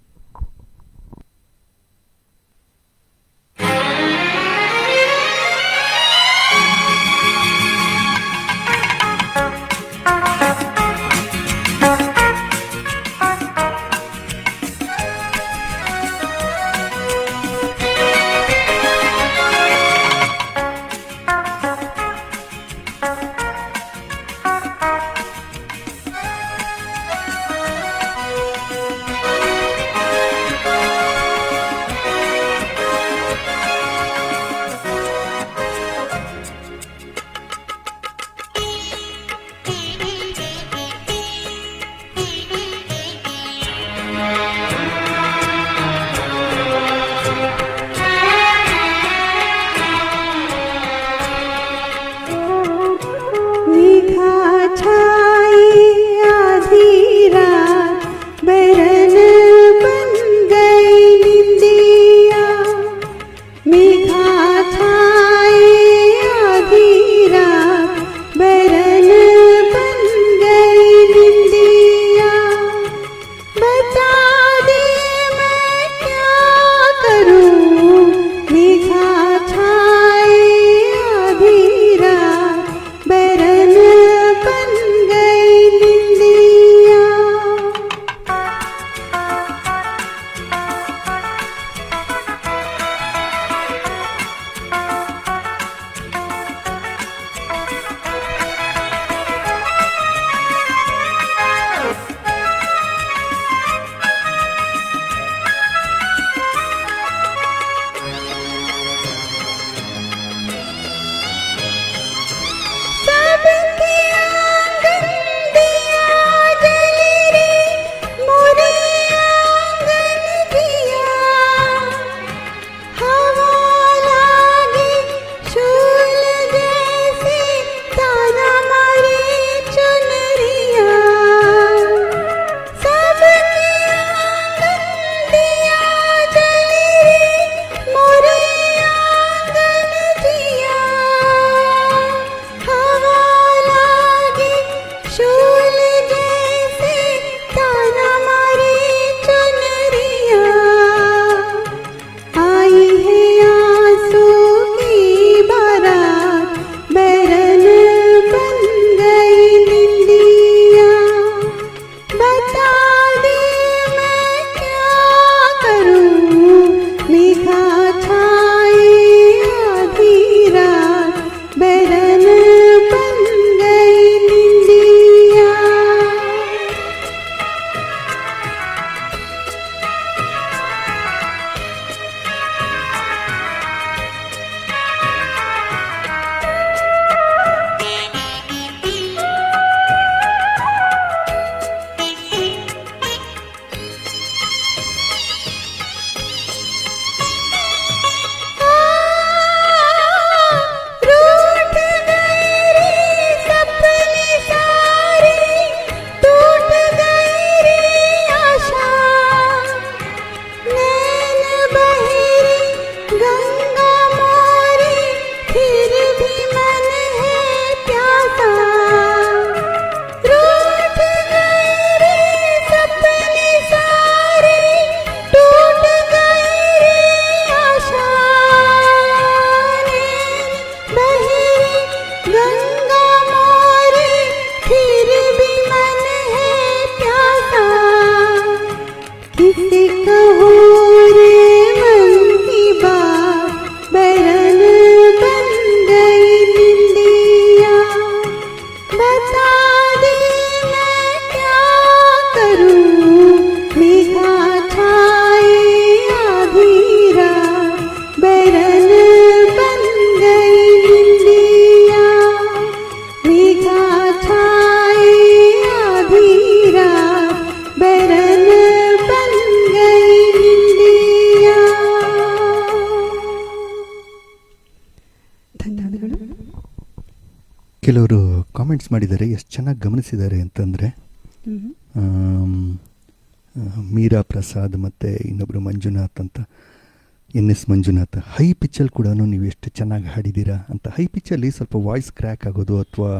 A: ಮಂಜುನಾಥ್ ಹೈ ಪಿಚ್ಚಲ್ಲಿ ಕೂಡ ನೀವು ಎಷ್ಟು ಚೆನ್ನಾಗಿ ಹಾಡಿದ್ದೀರಾ ಅಂತ. ಹೈ ಪಿಚ್ಚಲ್ಲಿ ಸ್ವಲ್ಪ ವಾಯ್ಸ್ ಕ್ರ್ಯಾಕ್ ಆಗೋದು ಅಥವಾ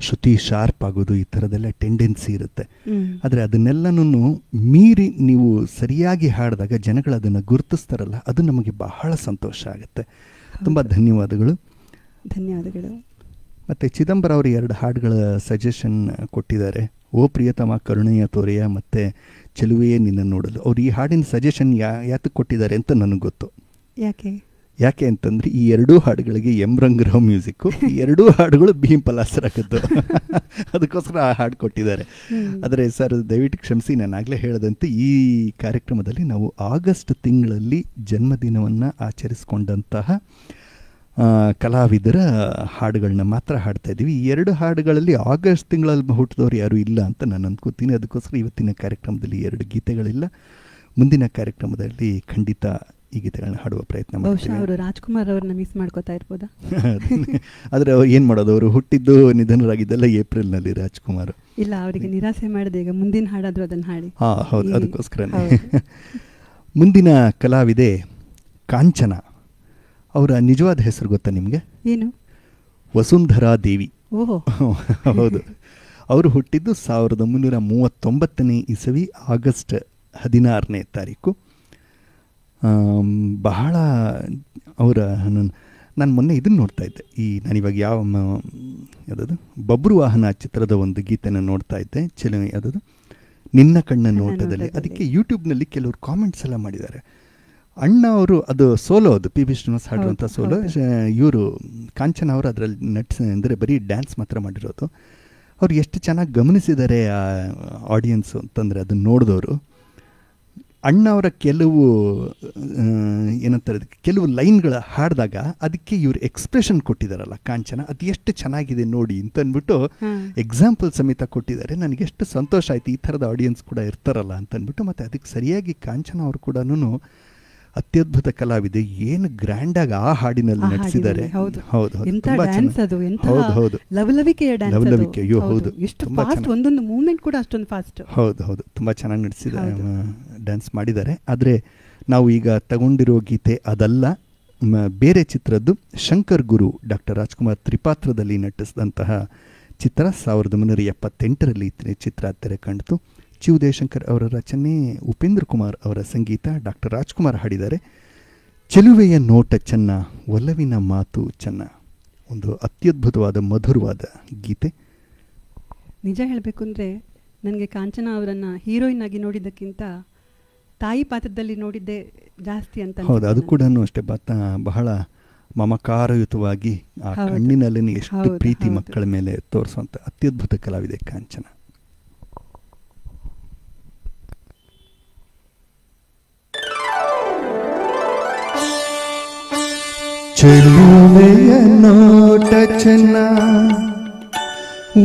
A: ಶ್ರುತಿ ಶಾರ್ಪ್ ಆಗೋದು ಈ ಥರದೆಲ್ಲ ಟೆಂಡೆನ್ಸಿ ಇರುತ್ತೆ. ಆದರೆ ಅದನ್ನೆಲ್ಲನೂ ಮೀರಿ ನೀವು ಸರಿಯಾಗಿ ಹಾಡಿದಾಗ ಜನಗಳು ಅದನ್ನು ಗುರುತಿಸ್ತಾರಲ್ಲ ಅದು ನಮಗೆ ಬಹಳ ಸಂತೋಷ ಆಗುತ್ತೆ. ತುಂಬ ಧನ್ಯವಾದಗಳು.
C: ಧನ್ಯವಾದಗಳು.
A: ಮತ್ತು ಚಿದಂಬರ ಅವರು ಎರಡು ಹಾಡುಗಳ ಸಜೆಷನ್ ಕೊಟ್ಟಿದ್ದಾರೆ. ಓ ಪ್ರಿಯತಮ ಕರುಣೆಯ ತೋರೆಯ ಮತ್ತು ಚೆಲುವೆಯೇ ನಿನ್ನ ನೋಡಲು. ಅವ್ರು ಈ ಹಾಡಿನ ಸಜೆಷನ್ ಯಾ ಯಾತಕ್ಕೆ ಕೊಟ್ಟಿದ್ದಾರೆ ಅಂತ ನನಗೆ ಗೊತ್ತು.
C: ಯಾಕೆ?
A: ಯಾಕೆ ಅಂತಂದರೆ ಈ ಎರಡೂ ಹಾಡುಗಳಿಗೆ ಎಂ ರಂಗರಾವ್ ಮ್ಯೂಸಿಕ್ಕು ಈ ಎರಡೂ ಹಾಡುಗಳು ಭೀಮ್ ಪಲಾಸರಾಗದ್ದು. ಅದಕ್ಕೋಸ್ಕರ ಆ ಹಾಡು ಕೊಟ್ಟಿದ್ದಾರೆ. ಆದರೆ ಸರ್ ದಯವಿಟ್ಟು ಕ್ಷಮಿಸಿ ನಾನು ಆಗಲೇ ಹೇಳದಂತೆ ಈ ಕಾರ್ಯಕ್ರಮದಲ್ಲಿ ನಾವು ಆಗಸ್ಟ್ ತಿಂಗಳಲ್ಲಿ ಜನ್ಮದಿನವನ್ನು ಆಚರಿಸಿಕೊಂಡಂತಹ ಕಲಾವಿದರ ಹಾಡುಗಳನ್ನ ಮಾತ್ರ ಹಾಡ್ತಾ ಇದ್ದೀವಿ. ಈ ಎರಡು ಹಾಡುಗಳಲ್ಲಿ ಆಗಸ್ಟ್ ತಿಂಗಳಲ್ಲಿ ಹುಟ್ಟಿದವರು ಯಾರೂ ಇಲ್ಲ ಅಂತ ನಾನು ಅಂದ್ಕೋತೀನಿ. ಅದಕ್ಕೋಸ್ಕರ ಇವತ್ತಿನ ಕಾರ್ಯಕ್ರಮದಲ್ಲಿ ಎರಡು ಗೀತೆಗಳಿಲ್ಲ. ಮುಂದಿನ ಕಾರ್ಯಕ್ರಮದಲ್ಲಿ ಖಂಡಿತ ಈ ಗೀತೆಗಳನ್ನ ಹಾಡುವ ಪ್ರಯತ್ನ
C: ಬಹುಶಃ ಅವರು ರಾಜ್ಕುಮಾರ್ ಅವ್ರನ್ನ ಮಿಸ್ ಮಾಡ್ಕೋತಾ ಇರ್ಬೋದಾ?
A: ಆದರೆ ಏನು ಮಾಡೋದು? ಅವರು ಹುಟ್ಟಿದ್ದು ನಿಧನರಾಗಿದ್ದೆಲ್ಲ ಏಪ್ರಿಲ್ನಲ್ಲಿ ರಾಜ್ಕುಮಾರ್.
C: ಇಲ್ಲ ಅವರಿಗೆ ನಿರಾಸೆ ಮಾಡದೆ ಈಗ ಮುಂದಿನ ಹಾಡಾದ್ರೂ ಅದನ್ನ ಹಾಡಿ.
A: ಹಾಂ ಹೌದು
C: ಅದಕ್ಕೋಸ್ಕರ
A: ಅದಕ್ಕೋಸ್ಕರನೇ. ಮುಂದಿನ ಕಲಾವಿದೆ ಕಾಂಚನ. ಅವರ ನಿಜವಾದ ಹೆಸರು ಗೊತ್ತಾ ನಿಮಗೆ?
C: ಏನು?
A: ವಸುಂಧರಾ ದೇವಿ.
C: ಓಹೋ.
A: ಹೌದು. ಅವರು ಹುಟ್ಟಿದ್ದು ಸಾವಿರದ ಒಂಬೈನೂರ ಮೂವತ್ತೊಂಬತ್ತನೇ ಇಸವಿ ಆಗಸ್ಟ್ ಹದಿನಾರನೇ ತಾರೀಕು. ಬಹಳ ಅವರ ನಾನು ಮೊನ್ನೆ ಇದನ್ನು ನೋಡ್ತಾ ಇದ್ದೆ. ಈ ನಾನಿವಾಗ ಯಾವ ಯಾವುದದು? ಬಬ್ರು ವಾಹನ ಚಿತ್ರದ ಒಂದು ಗೀತೆನ ನೋಡ್ತಾ ಇದ್ದೆ. ಚೆಲ ಯಾವುದದು? ನಿನ್ನ ಕಣ್ಣ ನೋಟದಲ್ಲಿ. ಅದಕ್ಕೆ ಯೂಟ್ಯೂಬ್ನಲ್ಲಿ ಕೆಲವರು ಕಾಮೆಂಟ್ಸ್ ಎಲ್ಲ ಮಾಡಿದ್ದಾರೆ. ಅಣ್ಣ ಅವರು ಅದು ಸೋಲೋ ಅದು ಪಿ ಬಿ ಶ್ರೀನಿವಾಸ್ ಹಾಡುವಂಥ ಸೋಲೋ ಇವರು ಕಾಂಚನ ಅವರು ಅದರಲ್ಲಿ ನಟ್ಸ್ ಅಂದರೆ ಬರೀ ಡ್ಯಾನ್ಸ್ ಮಾತ್ರ ಮಾಡಿರೋದು. ಅವ್ರು ಎಷ್ಟು ಚೆನ್ನಾಗಿ ಗಮನಿಸಿದ್ದಾರೆ ಆ ಆಡಿಯನ್ಸು ಅಂತಂದರೆ ಅದನ್ನು ನೋಡಿದವರು. ಅಣ್ಣ ಅವರ ಕೆಲವು ಏನಂತಾರೆ ಕೆಲವು ಲೈನ್ಗಳ ಹಾಡಿದಾಗ ಅದಕ್ಕೆ ಇವ್ರು ಎಕ್ಸ್ಪ್ರೆಷನ್ ಕೊಟ್ಟಿದ್ದಾರಲ್ಲ ಕಾಂಚನ ಅದು ಎಷ್ಟು ಚೆನ್ನಾಗಿದೆ ನೋಡಿ ಅಂತ ಅಂದ್ಬಿಟ್ಟು. ಎಕ್ಸಾಂಪಲ್ ಸಮೇತ ಕೊಟ್ಟಿದ್ದಾರೆ. ನನಗೆ ಎಷ್ಟು ಸಂತೋಷ ಆಯ್ತು ಈ ಥರದ ಆಡಿಯನ್ಸ್ ಕೂಡ ಇರ್ತಾರಲ್ಲ ಅಂತ ಅಂದ್ಬಿಟ್ಟು ಮತ್ತು ಅದಕ್ಕೆ ಸರಿಯಾಗಿ ಕಾಂಚನ ಅವರು ಕೂಡ ಅತ್ಯದ್ಭುತ ಕಲಾವಿದೆ ಏನು ಗ್ರ್ಯಾಂಡಾಗಿ ಆ ಹಾಡಿನಲ್ಲಿ
C: ಆ ಹಾಡಿನಲ್ಲಿ, ಹೌದು.
A: ಹೌದು ಹೌದು. ಹೌದು ಹೌದು.
C: ಲವಲವಿಕೆಯ ಡ್ಯಾನ್ಸ್
A: ಲವಲವಿಕೆ, ಅಯ್ಯೋ, ಹೌದು.
C: ಎಷ್ಟು ಫಾಸ್ಟ್ ಒಂದೊಂದು ಮೂವ್ಮೆಂಟ್ ಕೂಡ ಅಷ್ಟೊಂದು ಫಾಸ್ಟ್
A: ಹೌದು ಹೌದು. ತುಂಬಾ ಚೆನ್ನಾಗಿ ನಡೆಸಿದ್ದಾರೆ. ಡ್ಯಾನ್ಸ್ ಮಾಡಿದ್ದಾರೆ. ಆದರೆ ನಾವು ಈಗ ತಗೊಂಡಿರೋ ಗೀತೆ ಅದಲ್ಲ. ಬೇರೆ ಚಿತ್ರದ್ದು ಶಂಕರ್ ಗುರು ಡಾಕ್ಟರ್ ರಾಜ್ಕುಮಾರ್ ತ್ರಿಪಾತ್ರದಲ್ಲಿ ನಟಿಸಿದಂತಹ ಚಿತ್ರ ಸಾವಿರದ ಒಂಬೈನೂರ ಎಪ್ಪತ್ತೆಂಟರಲ್ಲಿ ಚಿತ್ರ ತೆರೆ ಕಂಡಿತು. ಚಿ ಅವರ ರಚನೆ, ಉಪೇಂದ್ರ ಕುಮಾರ್ ಅವರ ಸಂಗೀತ ಡಾಕ್ಟರ್ ರಾಜ್ಕುಮಾರ್ ಹಾಡಿದ್ದಾರೆ. ಚೆಲುವೆಯ ನೋಟ ಚೆನ್ನ, ಒಲವಿನ ಮಾತು ಚೆನ್ನ. ಒಂದು ಅತ್ಯದ್ಭುತವಾದ, ಮಧುರವಾದ ಗೀತೆ.
C: ನಿಜ ಹೇಳಬೇಕು ಅಂದರೆ, ನನಗೆ ಕಾಂಚನ ಅವರನ್ನು ಹೀರೋಯಿನ್ ಆಗಿ ನೋಡಿದ್ದಕ್ಕಿಂತ ತಾಯಿ ಪಾತ್ರದಲ್ಲಿ ನೋಡಿದ್ದೆ ಜಾಸ್ತಿ ಅಂತ
A: ಹೌದು ಅದು ಕೂಡ ಅಷ್ಟೇ ಬತ್ತ ಬಹಳ ಮಮಕಾರಯುತವಾಗಿ ಆ. ಕಣ್ಣಿನಲ್ಲಿ ಎಷ್ಟು ಪ್ರೀತಿ ಮಕ್ಕಳ ಮೇಲೆ ತೋರಿಸುವಂಥ ಅತ್ಯದ್ಭುತ ಕಲಾವಿದೆ ಕಾಂಚನ. ಚೆಲುವೆಯ ನೋಟ ಚೆನ್ನ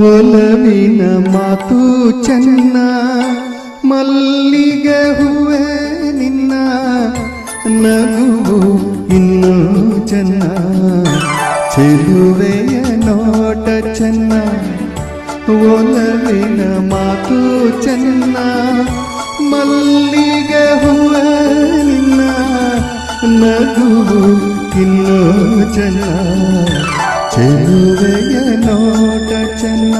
A: ಒಲವಿನ ಮಾತು ಚೆನ್ನ. ಮಲ್ಲಿಗೆ ಹೂವೆ ನಿನ್ನ ನಗುವು ಇನ್ನೂ ಚೆನ್ನ ಚೆಲುವೆಯ ನೋಟ ಚೆನ್ನ ಒಲವಿನ ಮಾತು ಚೆನ್ನ ಮಲ್ಲಿಗೆ ಹೂವೆ ನಿನ್ನ ನಗುವು ಇನ್ನೂ ಚೆನ್ನ ಚೆಲುವೆಯ ನೋಟ ಚೆನ್ನ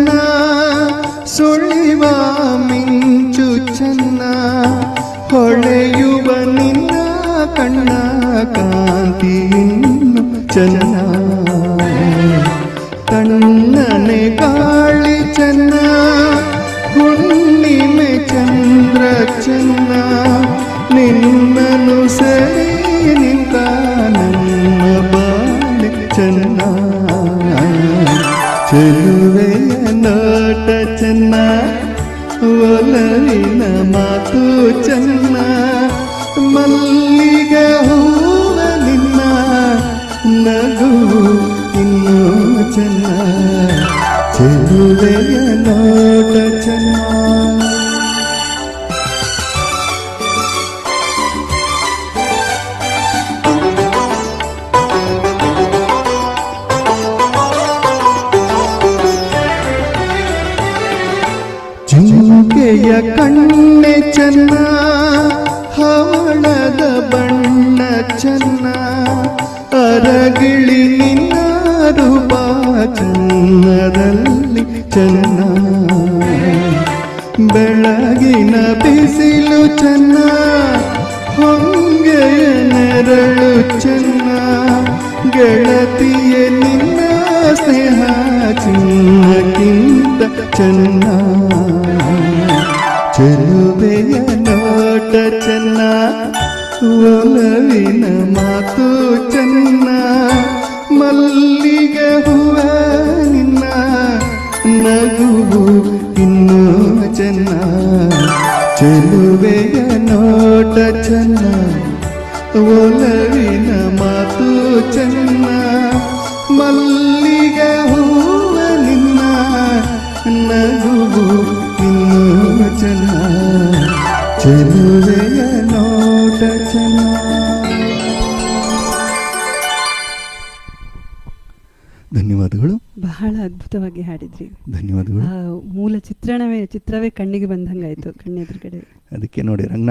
A: ಚೆನ್ನ ಸುಳಿವ ಮಿಂಚು ಚೆನ್ನ ಹೊಳೆ ಸೆಳೆಯುವ ನಿನ್ನ ಕಣ್ಣ ಕಾಂತಿ ಇನ್ನು ಚೆನ್ನ ತಣ್ಣನೆ ಗಾಳಿ ಚೆನ್ನ ಹುಣ್ಣಿಮೆ ಚಂದ್ರ ಚೆನ್ನ ನಿನ್ನನು ಸೆರೆ ಚೆಲುವೆಯ ನೋಟ ಚೆನ್ನ ಒಲವಿನ ಮಾತು ಚೆನ್ನ ಮಲ್ಲಿಗೆ ಹೂವ ನಿನ್ನ ನಗು ಇನ್ನೂ ಚೆನ್ನ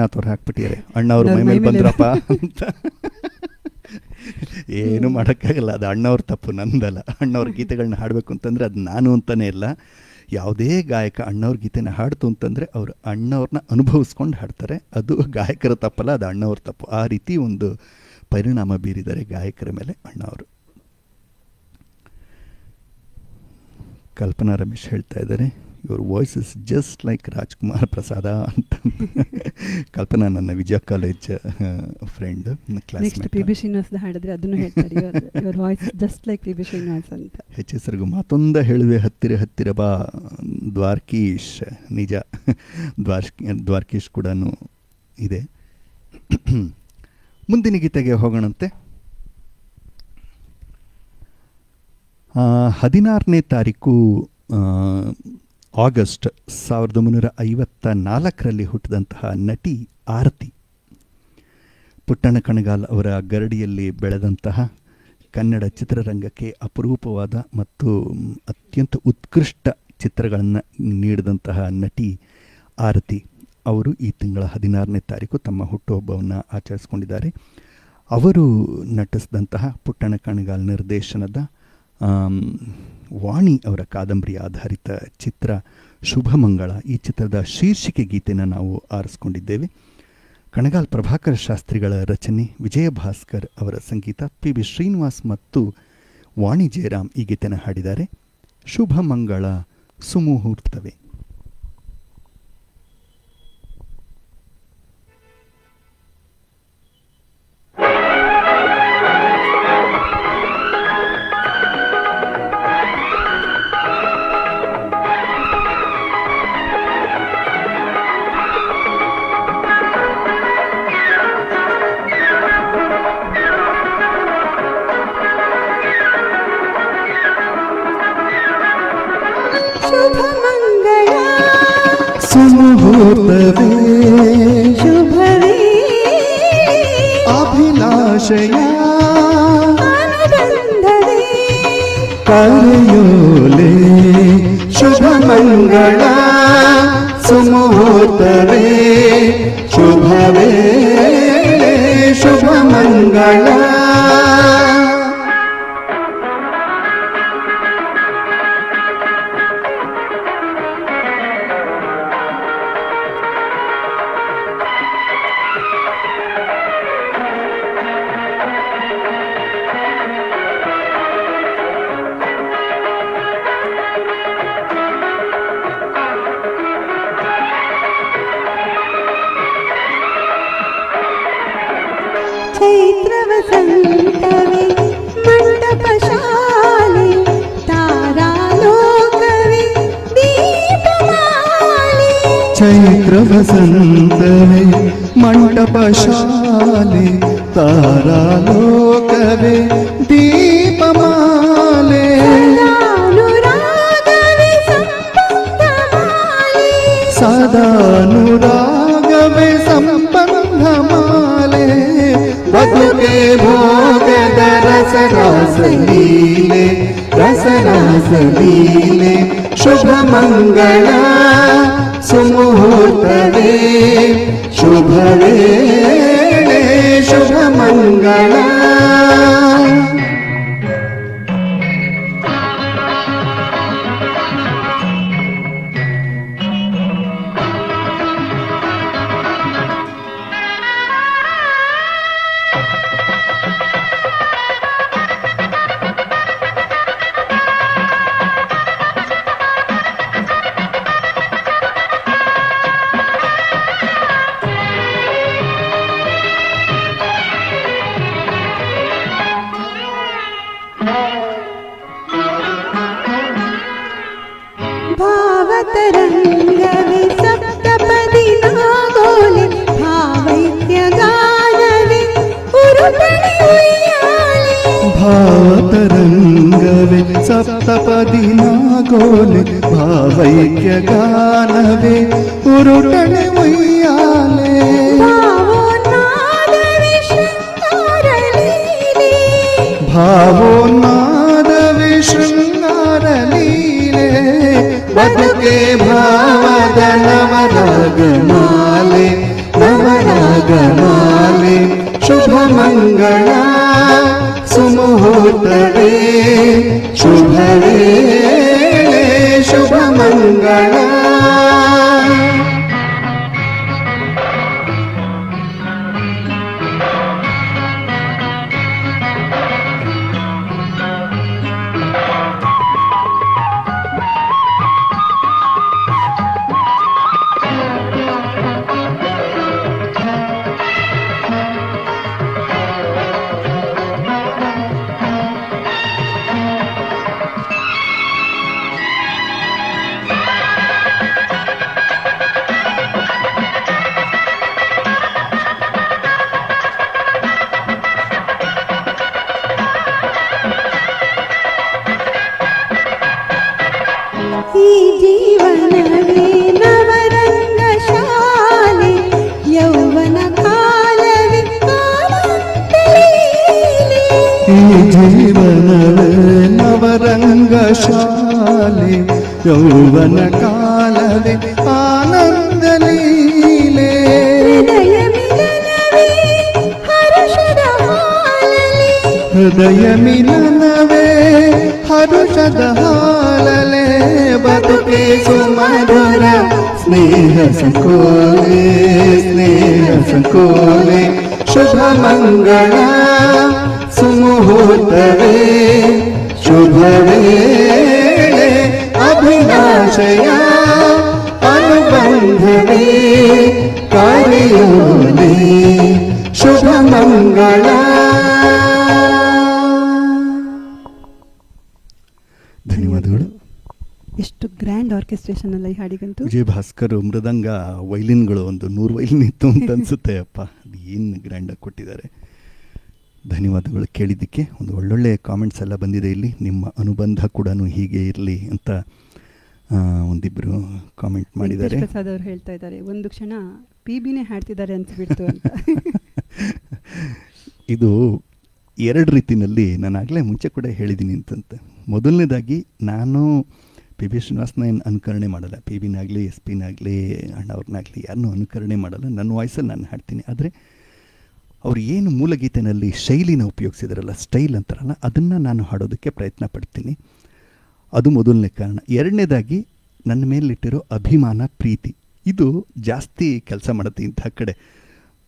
A: ಅವ್ರು ಹಾಕ್ಬಿಟ್ಟಿದ್ದಾರೆ. ಅಣ್ಣವ್ರ
C: ಅವ್ರ
A: ಮೈ ಮೇಲೆ ಬಂದ್ರಪ್ಪ ಅಂತ. ಏನು ಮಾಡೋಕ್ಕಾಗಲ್ಲ ಅದು ಅಣ್ಣವ್ರ ತಪ್ಪು ನಂದಲ್ಲ. ಅಣ್ಣವ್ರ ಗೀತೆಗಳನ್ನ ಹಾಡಬೇಕು ಅಂತಂದ್ರೆ ಅದು ನಾನು ಅಂತಾನೆ ಇಲ್ಲ. ಯಾವುದೇ ಗಾಯಕ ಅಣ್ಣವ್ರ ಗೀತೆನ ಹಾಡ್ತು ಅಂತಂದರೆ ಅವರು ಅಣ್ಣವ್ರನ್ನ ಅನುಭವಿಸ್ಕೊಂಡು ಹಾಡ್ತಾರೆ. ಅದು ಗಾಯಕರ ತಪ್ಪಲ್ಲ ಅದು ಅಣ್ಣವ್ರ ತಪ್ಪು. ಆ ರೀತಿ ಒಂದು ಪರಿಣಾಮ ಬೀರಿದ್ದಾರೆ ಗಾಯಕರ ಮೇಲೆ ಅಣ್ಣವರು. ಕಲ್ಪನಾ ರಮೇಶ್ ಹೇಳ್ತಾ ಇದ್ದಾರೆ. Your voice is just like Rajkumar Prasada ಅಂತ. ಕಲ್ಪನಾ ನನ್ನ Vijaya college friend
C: next P B Srinivas ಹಾಡಿದ್ರೆ ಅದನ್ನು ಹೇಳ್ತಾರೆ. Your voice just like P B Srinivas ಅಂತ.
A: ಹೆಚ್ಚು ಹೆಸರಿಗೂ ಮತ್ತೊಂದ ಹೇಳುವೆ ಹತ್ತಿರ ಹತ್ತಿರ ಬಾ. ದ್ವಾರ್ಕೀಶ್ ನಿಜ. ದ್ವಾರ್ಕ್ ದ್ವಾರ್ಕೀಶ್ ಕೂಡ ಇದೆ. ಮುಂದಿನ ಗೀತೆಗೆ ಹೋಗೋಣಂತೆ. ಹದಿನಾರನೇ ತಾರೀಕು ಆಗಸ್ಟ್ ಸಾವಿರದ ಒಂಬೈನೂರ ಐವತ್ತ ನಾಲ್ಕರಲ್ಲಿ ಹುಟ್ಟಿದಂತಹ ನಟಿ ಆರತಿ. ಪುಟ್ಟಣ ಕಣಗಾಲ್ ಅವರ ಗರಡಿಯಲ್ಲಿ ಬೆಳೆದಂತಹ ಕನ್ನಡ ಚಿತ್ರರಂಗಕ್ಕೆ ಅಪರೂಪವಾದ ಮತ್ತು ಅತ್ಯಂತ ಉತ್ಕೃಷ್ಟ ಚಿತ್ರಗಳನ್ನು ನೀಡಿದಂತಹ ನಟಿ ಆರತಿ. ಅವರು ಈ ತಿಂಗಳ ಹದಿನಾರನೇ ತಾರೀಕು ತಮ್ಮ ಹುಟ್ಟುಹಬ್ಬವನ್ನು ಆಚರಿಸ್ಕೊಂಡಿದ್ದಾರೆ. ಅವರು ನಟಿಸಿದಂತಹ ಪುಟ್ಟಣ ಕಣಗಾಲ್ ನಿರ್ದೇಶನದ ವಾಣಿ ಅವರ ಕಾದಂಬರಿ ಆಧಾರಿತ ಚಿತ್ರ ಶುಭಮಂಗಳ. ಈ ಚಿತ್ರದ ಶೀರ್ಷಿಕೆ ಗೀತೆನ ನಾವು ಆರಿಸ್ಕೊಂಡಿದ್ದೇವೆ. ಕಣಗಾಲ್ ಪ್ರಭಾಕರ ಶಾಸ್ತ್ರಿಗಳ ರಚನೆ ವಿಜಯಭಾಸ್ಕರ್ ಅವರ ಸಂಗೀತ, ಪಿ ವಿ ಶ್ರೀನಿವಾಸ್ ಮತ್ತು ವಾಣಿ ಜಯರಾಮ್ ಈ ಗೀತೆನ ಹಾಡಿದ್ದಾರೆ. ಶುಭಮಂಗಳ ಸುಮುಹೂರ್ತವೇ. सुमभूतवे शुभवे अभिलाषया
B: മുഴുവന കാലവേ ആനന്ദലീലേ ഹൃദയമിലനവേ ഹരുഷദ ഹാലലേ ബതുകേ സുമധുര സ്നേഹ സങ്കോലേ സ്നേഹ സങ്കോലേ ശുഭമംഗള സുമുഹൂർത്തവേ ശുഭവേ ಅಭಿಲಾಷಯ ಅನುಬಂಧನೆ ಶುಭ ಮಂಗಳ
E: ಧನ್ಯವಾದಗಳು.
F: ಎಷ್ಟು ಗ್ರ್ಯಾಂಡ್ ಆರ್ಕೆಸ್ಟ್ರೇಷನ್ ಅಲ್ಲ ಈ ಹಾಡಿಗಂತೂ.
E: ವಿಜಯ್ ಭಾಸ್ಕರ್ ಮೃದಂಗ ವೈಲಿನ್ಗಳು ಒಂದು ನೂರು ವೈಲಿನ್ ಇತ್ತು ಅಂತ ಅನಿಸುತ್ತೆ ಅಪ್ಪ. ಏನು ಗ್ರ್ಯಾಂಡ್ ಗ್ರ್ಯಾಂಡಾಗಿ ಕೊಟ್ಟಿದ್ದಾರೆ. ಧನ್ಯವಾದಗಳು ಕೇಳಿದ್ದಕ್ಕೆ. ಒಂದು ಒಳ್ಳೊಳ್ಳೆ ಕಾಮೆಂಟ್ಸ್ ಎಲ್ಲ ಬಂದಿದೆ ಇಲ್ಲಿ. ನಿಮ್ಮ ಅನುಬಂಧ ಕೂಡ ಹೀಗೆ ಇರಲಿ ಅಂತ ಒಂದಿಬ್ರು ಕಾಮೆಂಟ್ ಮಾಡಿದ್ದಾರೆ.
F: ಪ್ರಸಾದ್ ಅವರು ಹೇಳ್ತಾ ಇದ್ದಾರೆ ಒಂದು ಕ್ಷಣ ಪಿ ಬಿನೇ ಹಾಡ್ತಿದ್ದಾರೆ ಅನ್ಸ್ಬಿಡ್ತು ಅಂತ.
E: ಇದು ಎರಡು ರೀತಿಯಲ್ಲಿ ನಾನು ಆಗಲೇ ಮುಂಚೆ ಕೂಡ ಹೇಳಿದ್ದೀನಿ ಅಂತಂತೆ. ಮೊದಲನೇದಾಗಿ ನಾನು ಪಿ ಬಿ ಶ್ರೀನಿವಾಸನ ಏನು ಅನುಕರಣೆ ಮಾಡಲ್ಲ. ಪಿ ಬಿನಾಗಲಿ ಎಸ್ ಪಿನಾಗಲಿ ಅಣ್ಣವ್ರನ್ನಾಗಲಿ ಯಾರನ್ನೂ ಅನುಕರಣೆ ಮಾಡಲ್ಲ. ನನ್ನ ವಾಯ್ಸಲ್ಲಿ ನಾನು ಹಾಡ್ತೀನಿ. ಆದರೆ ಅವ್ರು ಏನು ಮೂಲಗೀತೆನಲ್ಲಿ ಶೈಲಿನ ಉಪಯೋಗಿಸಿದಾರಲ್ಲ ಸ್ಟೈಲ್ ಅಂತಾರಲ್ಲ ಅದನ್ನು ನಾನು ಹಾಡೋದಕ್ಕೆ ಪ್ರಯತ್ನ ಪಡ್ತೀನಿ. ಅದು ಮೊದಲನೇ ಕಾರಣ. ಎರಡನೇದಾಗಿ ನನ್ನ ಮೇಲಿಟ್ಟಿರೋ ಅಭಿಮಾನ ಪ್ರೀತಿ. ಇದು ಜಾಸ್ತಿ ಕೆಲಸ ಮಾಡುತ್ತೆ ಇಂಥ ಕಡೆ.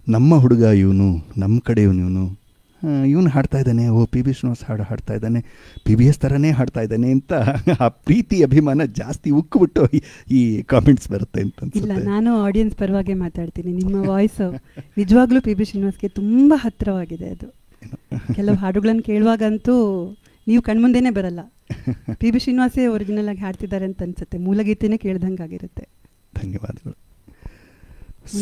E: ನಮ್ಮ ಹುಡುಗ ಇವನು ನಮ್ಮ ಕಡೆ ಇವನು
A: ಇವನು ಹಾಡ್ತಾ ಇದ್ದಾನೆ ಓ ಪಿ. ಬಿ ಶ್ರೀನಿವಾಸ್ ಹಾಡು ಹಾಡ್ತಾ ಇದ್ದಾನೆ ಪಿ ಬಿ ಎಸ್ ಥರನೇ ಹಾಡ್ತಾ ಇದ್ದಾನೆ ಅಂತ ಆ ಪ್ರೀತಿ ಅಭಿಮಾನ ಜಾಸ್ತಿ ಉಕ್ಕುಬಿಟ್ಟು ಈ ಕಾಮೆಂಟ್ಸ್ ಬರುತ್ತೆ ಅಂತ
C: ಇಲ್ಲ ನಾನು ಆಡಿಯನ್ಸ್ ಪರವಾಗಿ ಮಾತಾಡ್ತೀನಿ. ನಿಮ್ಮ ವಾಯ್ಸ್ ನಿಜವಾಗ್ಲೂ ಪಿ ಬಿ ಶ್ರೀನಿವಾಸ್ಗೆ ತುಂಬ ಹತ್ತಿರವಾಗಿದೆ ಅದು. ಕೆಲವು ಹಾಡುಗಳನ್ನು ಕೇಳುವಾಗಂತೂ ನೀವು ಕಣ್ಮುಂದೇನೆ ಬರಲ್ಲ. ಪಿ ಬಿ ಶ್ರೀನಿವಾಸೇ ಒರಿಜಿನಲ್ ಆಗಿ ಹಾಡ್ತಿದ್ದಾರೆ ಅಂತ ಅನ್ಸುತ್ತೆ. ಮೂಲಗೀತೆನೇ ಕೇಳ್ದಂಗಾಗಿರುತ್ತೆ.
A: ಧನ್ಯವಾದಗಳು.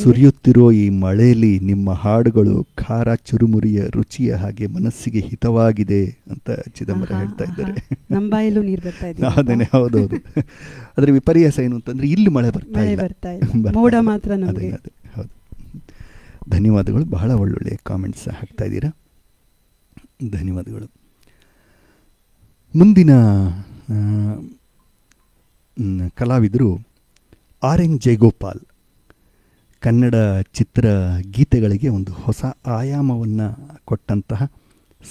A: ಸುರಿಯುತ್ತಿರೋ ಈ ಮಳೆಯಲ್ಲಿ ನಿಮ್ಮ ಹಾಡುಗಳು ಖಾರ ಚುರುಮುರಿಯ ರುಚಿಯ ಹಾಗೆ ಮನಸ್ಸಿಗೆ ಹಿತವಾಗಿದೆ ಅಂತ ಚಿದಂಬರ ಹೇಳ್ತಾ ಇದ್ದಾರೆ.
C: ನಮ್ಮ ಬಾಯಲ್ಲೂ ನೀರು ಬರ್ತಾ ಇದೆ.
A: ಹೌದು ಹೌದೌದು. ಅದ್ರ ವಿಪರ್ಯಾಸ ಏನು ಅಂತಂದ್ರೆ ಇಲ್ಲಿ ಮಳೆ ಬರ್ತಾ ಇಲ್ಲ.
C: ಮೋಡ ಮಾತ್ರ
A: ಅದೇ,
C: ನಮ್ಗೆ.
A: ಹೌದು. ಧನ್ಯವಾದಗಳು. ಬಹಳ ಒಳ್ಳೊಳ್ಳೆ ಕಾಮೆಂಟ್ಸ್ ಹಾಕ್ತಾ ಇದ್ದೀರಾ. ಧನ್ಯವಾದಗಳು. ಮುಂದಿನ ಕಲಾವಿದರು ಆರ್ ಎನ್ ಜಯಗೋಪಾಲ್. ಕನ್ನಡ ಚಿತ್ರ ಗೀತೆಗಳಿಗೆ ಒಂದು ಹೊಸ ಆಯಾಮವನ್ನು ಕೊಟ್ಟಂತಹ,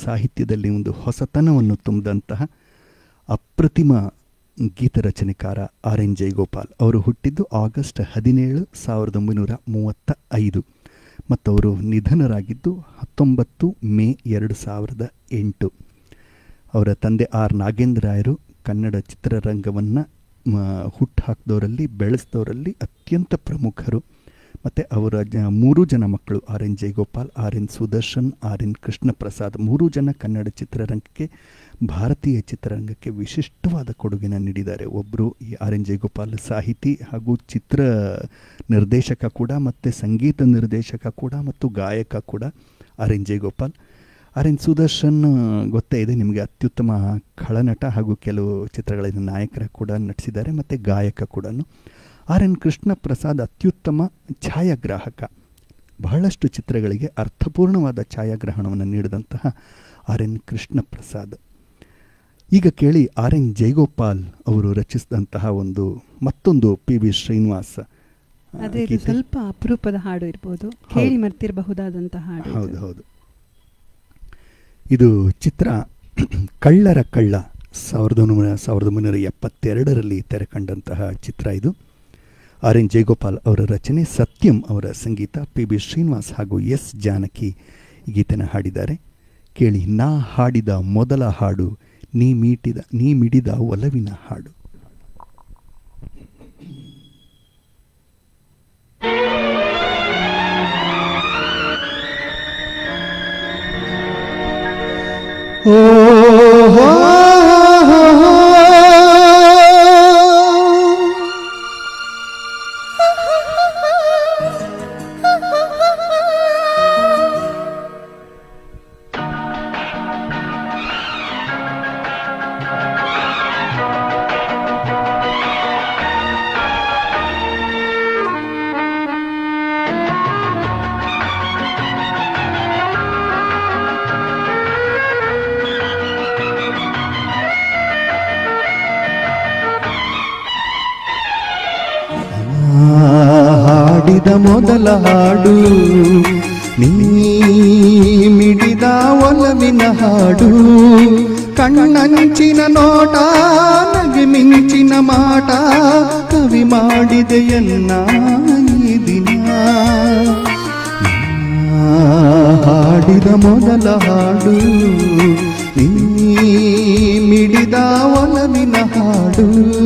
A: ಸಾಹಿತ್ಯದಲ್ಲಿ ಒಂದು ಹೊಸತನವನ್ನು ತುಂಬಿದಂತಹ ಅಪ್ರತಿಮ ಗೀತ ರಚನೆಕಾರ ಆರ್ ಎನ್ ಜಯಗೋಪಾಲ್. ಅವರು ಹುಟ್ಟಿದ್ದು ಆಗಸ್ಟ್ ಹದಿನೇಳು, ಸಾವಿರದ ಒಂಬೈನೂರ ಮೂವತ್ತ ಐದು ಮತ್ತು ಅವರು ನಿಧನರಾಗಿದ್ದು ಹತ್ತೊಂಬತ್ತು ಮೇ ಎರಡು ಸಾವಿರದ ಎಂಟು. ಅವರ ತಂದೆ ಆರ್ ನಾಗೇಂದ್ರ ರಾಯರು ಕನ್ನಡ ಚಿತ್ರರಂಗವನ್ನು ಹುಟ್ಟುಹಾಕಿದವರಲ್ಲಿ ಬೆಳೆಸಿದವರಲ್ಲಿ ಅತ್ಯಂತ ಪ್ರಮುಖರು. ಮತ್ತು ಅವರ ಜ, ಮೂರು ಜನ ಮಕ್ಕಳು, R N Jayagopal, R N Sudarshan, R N Krishna Prasad ಮೂರೂ ಜನ ಕನ್ನಡ ಚಿತ್ರರಂಗಕ್ಕೆ, ಭಾರತೀಯ ಚಿತ್ರರಂಗಕ್ಕೆ ವಿಶಿಷ್ಟವಾದ ಕೊಡುಗೆನ ನೀಡಿದ್ದಾರೆ. ಒಬ್ಬರು ಈ ಆರ್ ಎನ್ ಜಯಗೋಪಾಲ್ ಸಾಹಿತಿ ಹಾಗೂ ಚಿತ್ರ ನಿರ್ದೇಶಕ ಕೂಡ, ಮತ್ತು ಸಂಗೀತ ನಿರ್ದೇಶಕ ಕೂಡ, ಮತ್ತು ಗಾಯಕ ಕೂಡ R N Jayagopal. R N Sudarshan ಗೊತ್ತೇ ಇದೆ ನಿಮಗೆ ಅತ್ಯುತ್ತಮ ಖಳನಟ ಹಾಗೂ ಕೆಲವು ಚಿತ್ರಗಳಲ್ಲಿ ನಾಯಕರ ಕೂಡ ನಟಿಸಿದ್ದಾರೆ ಮತ್ತು ಗಾಯಕ ಕೂಡ ಆರ್ ಎನ್ ಕೃಷ್ಣ ಪ್ರಸಾದ್ ಅತ್ಯುತ್ತಮ ಛಾಯಾಗ್ರಾಹಕ. ಬಹಳಷ್ಟು ಚಿತ್ರಗಳಿಗೆ ಅರ್ಥಪೂರ್ಣವಾದ ಛಾಯಾಗ್ರಹಣವನ್ನು ನೀಡಿದಂತಹ ಆರ್ ಎನ್ ಕೃಷ್ಣ ಪ್ರಸಾದ್ ಈಗ ಕೇಳಿ ಆರ್ ಎನ್ ಜೈಗೋಪಾಲ್ ಅವರು ರಚಿಸಿದಂತಹ ಒಂದು ಮತ್ತೊಂದು ಪಿ ವಿ ಶ್ರೀನಿವಾಸ್
C: ಅದೇ ಸ್ವಲ್ಪ ಅಪರೂಪದ ಹಾಡು ಇರ್ಬೋದು. ಕೇಳಿ ಮರ್ತಿರಬಹುದಾದಂತಹ ಹಾಡು
A: ಹೌದು ಹೌದು. ಇದು ಚಿತ್ರ ಕಳ್ಳರ ಕಳ್ಳ ಸಾವಿರದ ಒಂಬೈನೂರ ಸಾವಿರದ ಒಂಬೈನೂರ ಎಪ್ಪತ್ತೆರಡರಲ್ಲಿ ತೆರೆ ಕಂಡಂತಹ ಚಿತ್ರ ಇದು. ಆರ್ ಎನ್ ಜಯಗೋಪಾಲ್ ಅವರ ರಚನೆ, ಸತ್ಯಂ ಅವರ ಸಂಗೀತ, ಪಿ ಬಿ ಶ್ರೀನಿವಾಸ್ ಹಾಗೂ ಎಸ್ ಜಾನಕಿ ಗೀತನ ಹಾಡಿದ್ದಾರೆ. ಕೇಳಿ, ನಾ ಹಾಡಿದ ಮೊದಲ ಹಾಡು, ನೀ ಮೀಟಿದ, ನೀ ಮಿಡಿದ ಒಲವಿನ ಹಾಡು.
B: ಓ ಹೋ ಮೊದಲ ಹಾಡು. ನೀ ಮಿಡಿದ ಒಲವಿನ ಹಾಡು. ಕಣ್ಣಂಚಿನ ನೋಟ, ನಗೆ ಮಿಂಚಿನ ಮಾಟ. ಕವಿ ಮಾಡಿದೆಯನ್ನ ಈ ದಿನ. ಹಾಡಿದ ಮೊದಲ ಹಾಡು. ನೀ ಮಿಡಿದ ಒಲವಿನ ಹಾಡು.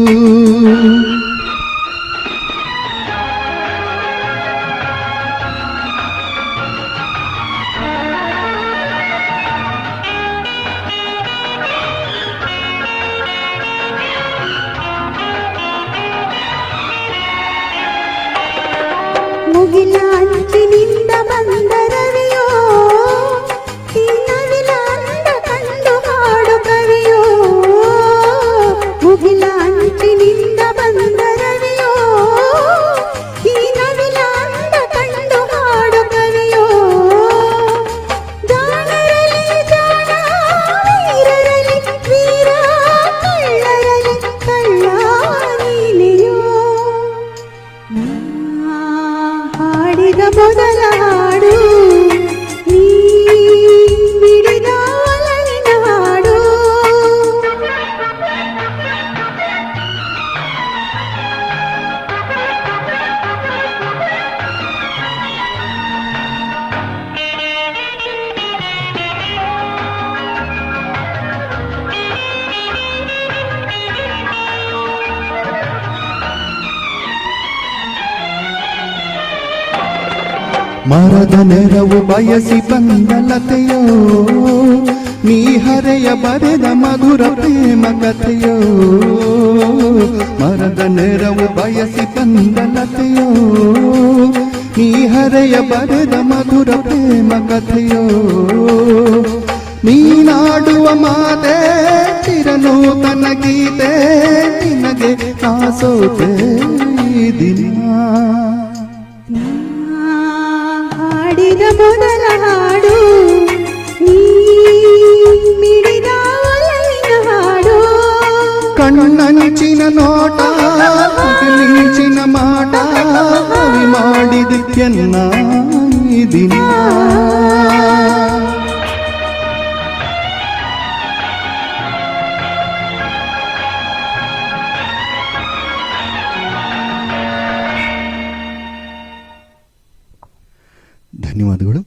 B: ಬಯಸಿ ಬಂದಲತೆಯೋ ನೀ ಹರೆಯ ಬರೆದ ಮಧುರ ಪ್ರೇಮ ಕಥೆಯೋ, ಮರದ ನೆರವು ಬಯಸಿ ಬಂದಲತೆಯೋ ನೀ ಹರೆಯ ಬರೆದ ಮಧುರ ಪ್ರೇಮ ಕಥೆಯೋ, ನೀನಾಡುವ ಮಾತೆ, ಚಿರನೂತನ ಗೀತೆ, ನಿನಗೆ ಕಾಸೋತೆ ದಿನ. ಕಣ್ಣಂಚಿನ ನೋಟ ಮಿಂಚಿನ ಮಾಟ ಹವಿ ಮಾಡಿದಕ್ಕೆನ್ನ ದಿನ.
A: ಧನ್ಯವಾದಗಳು.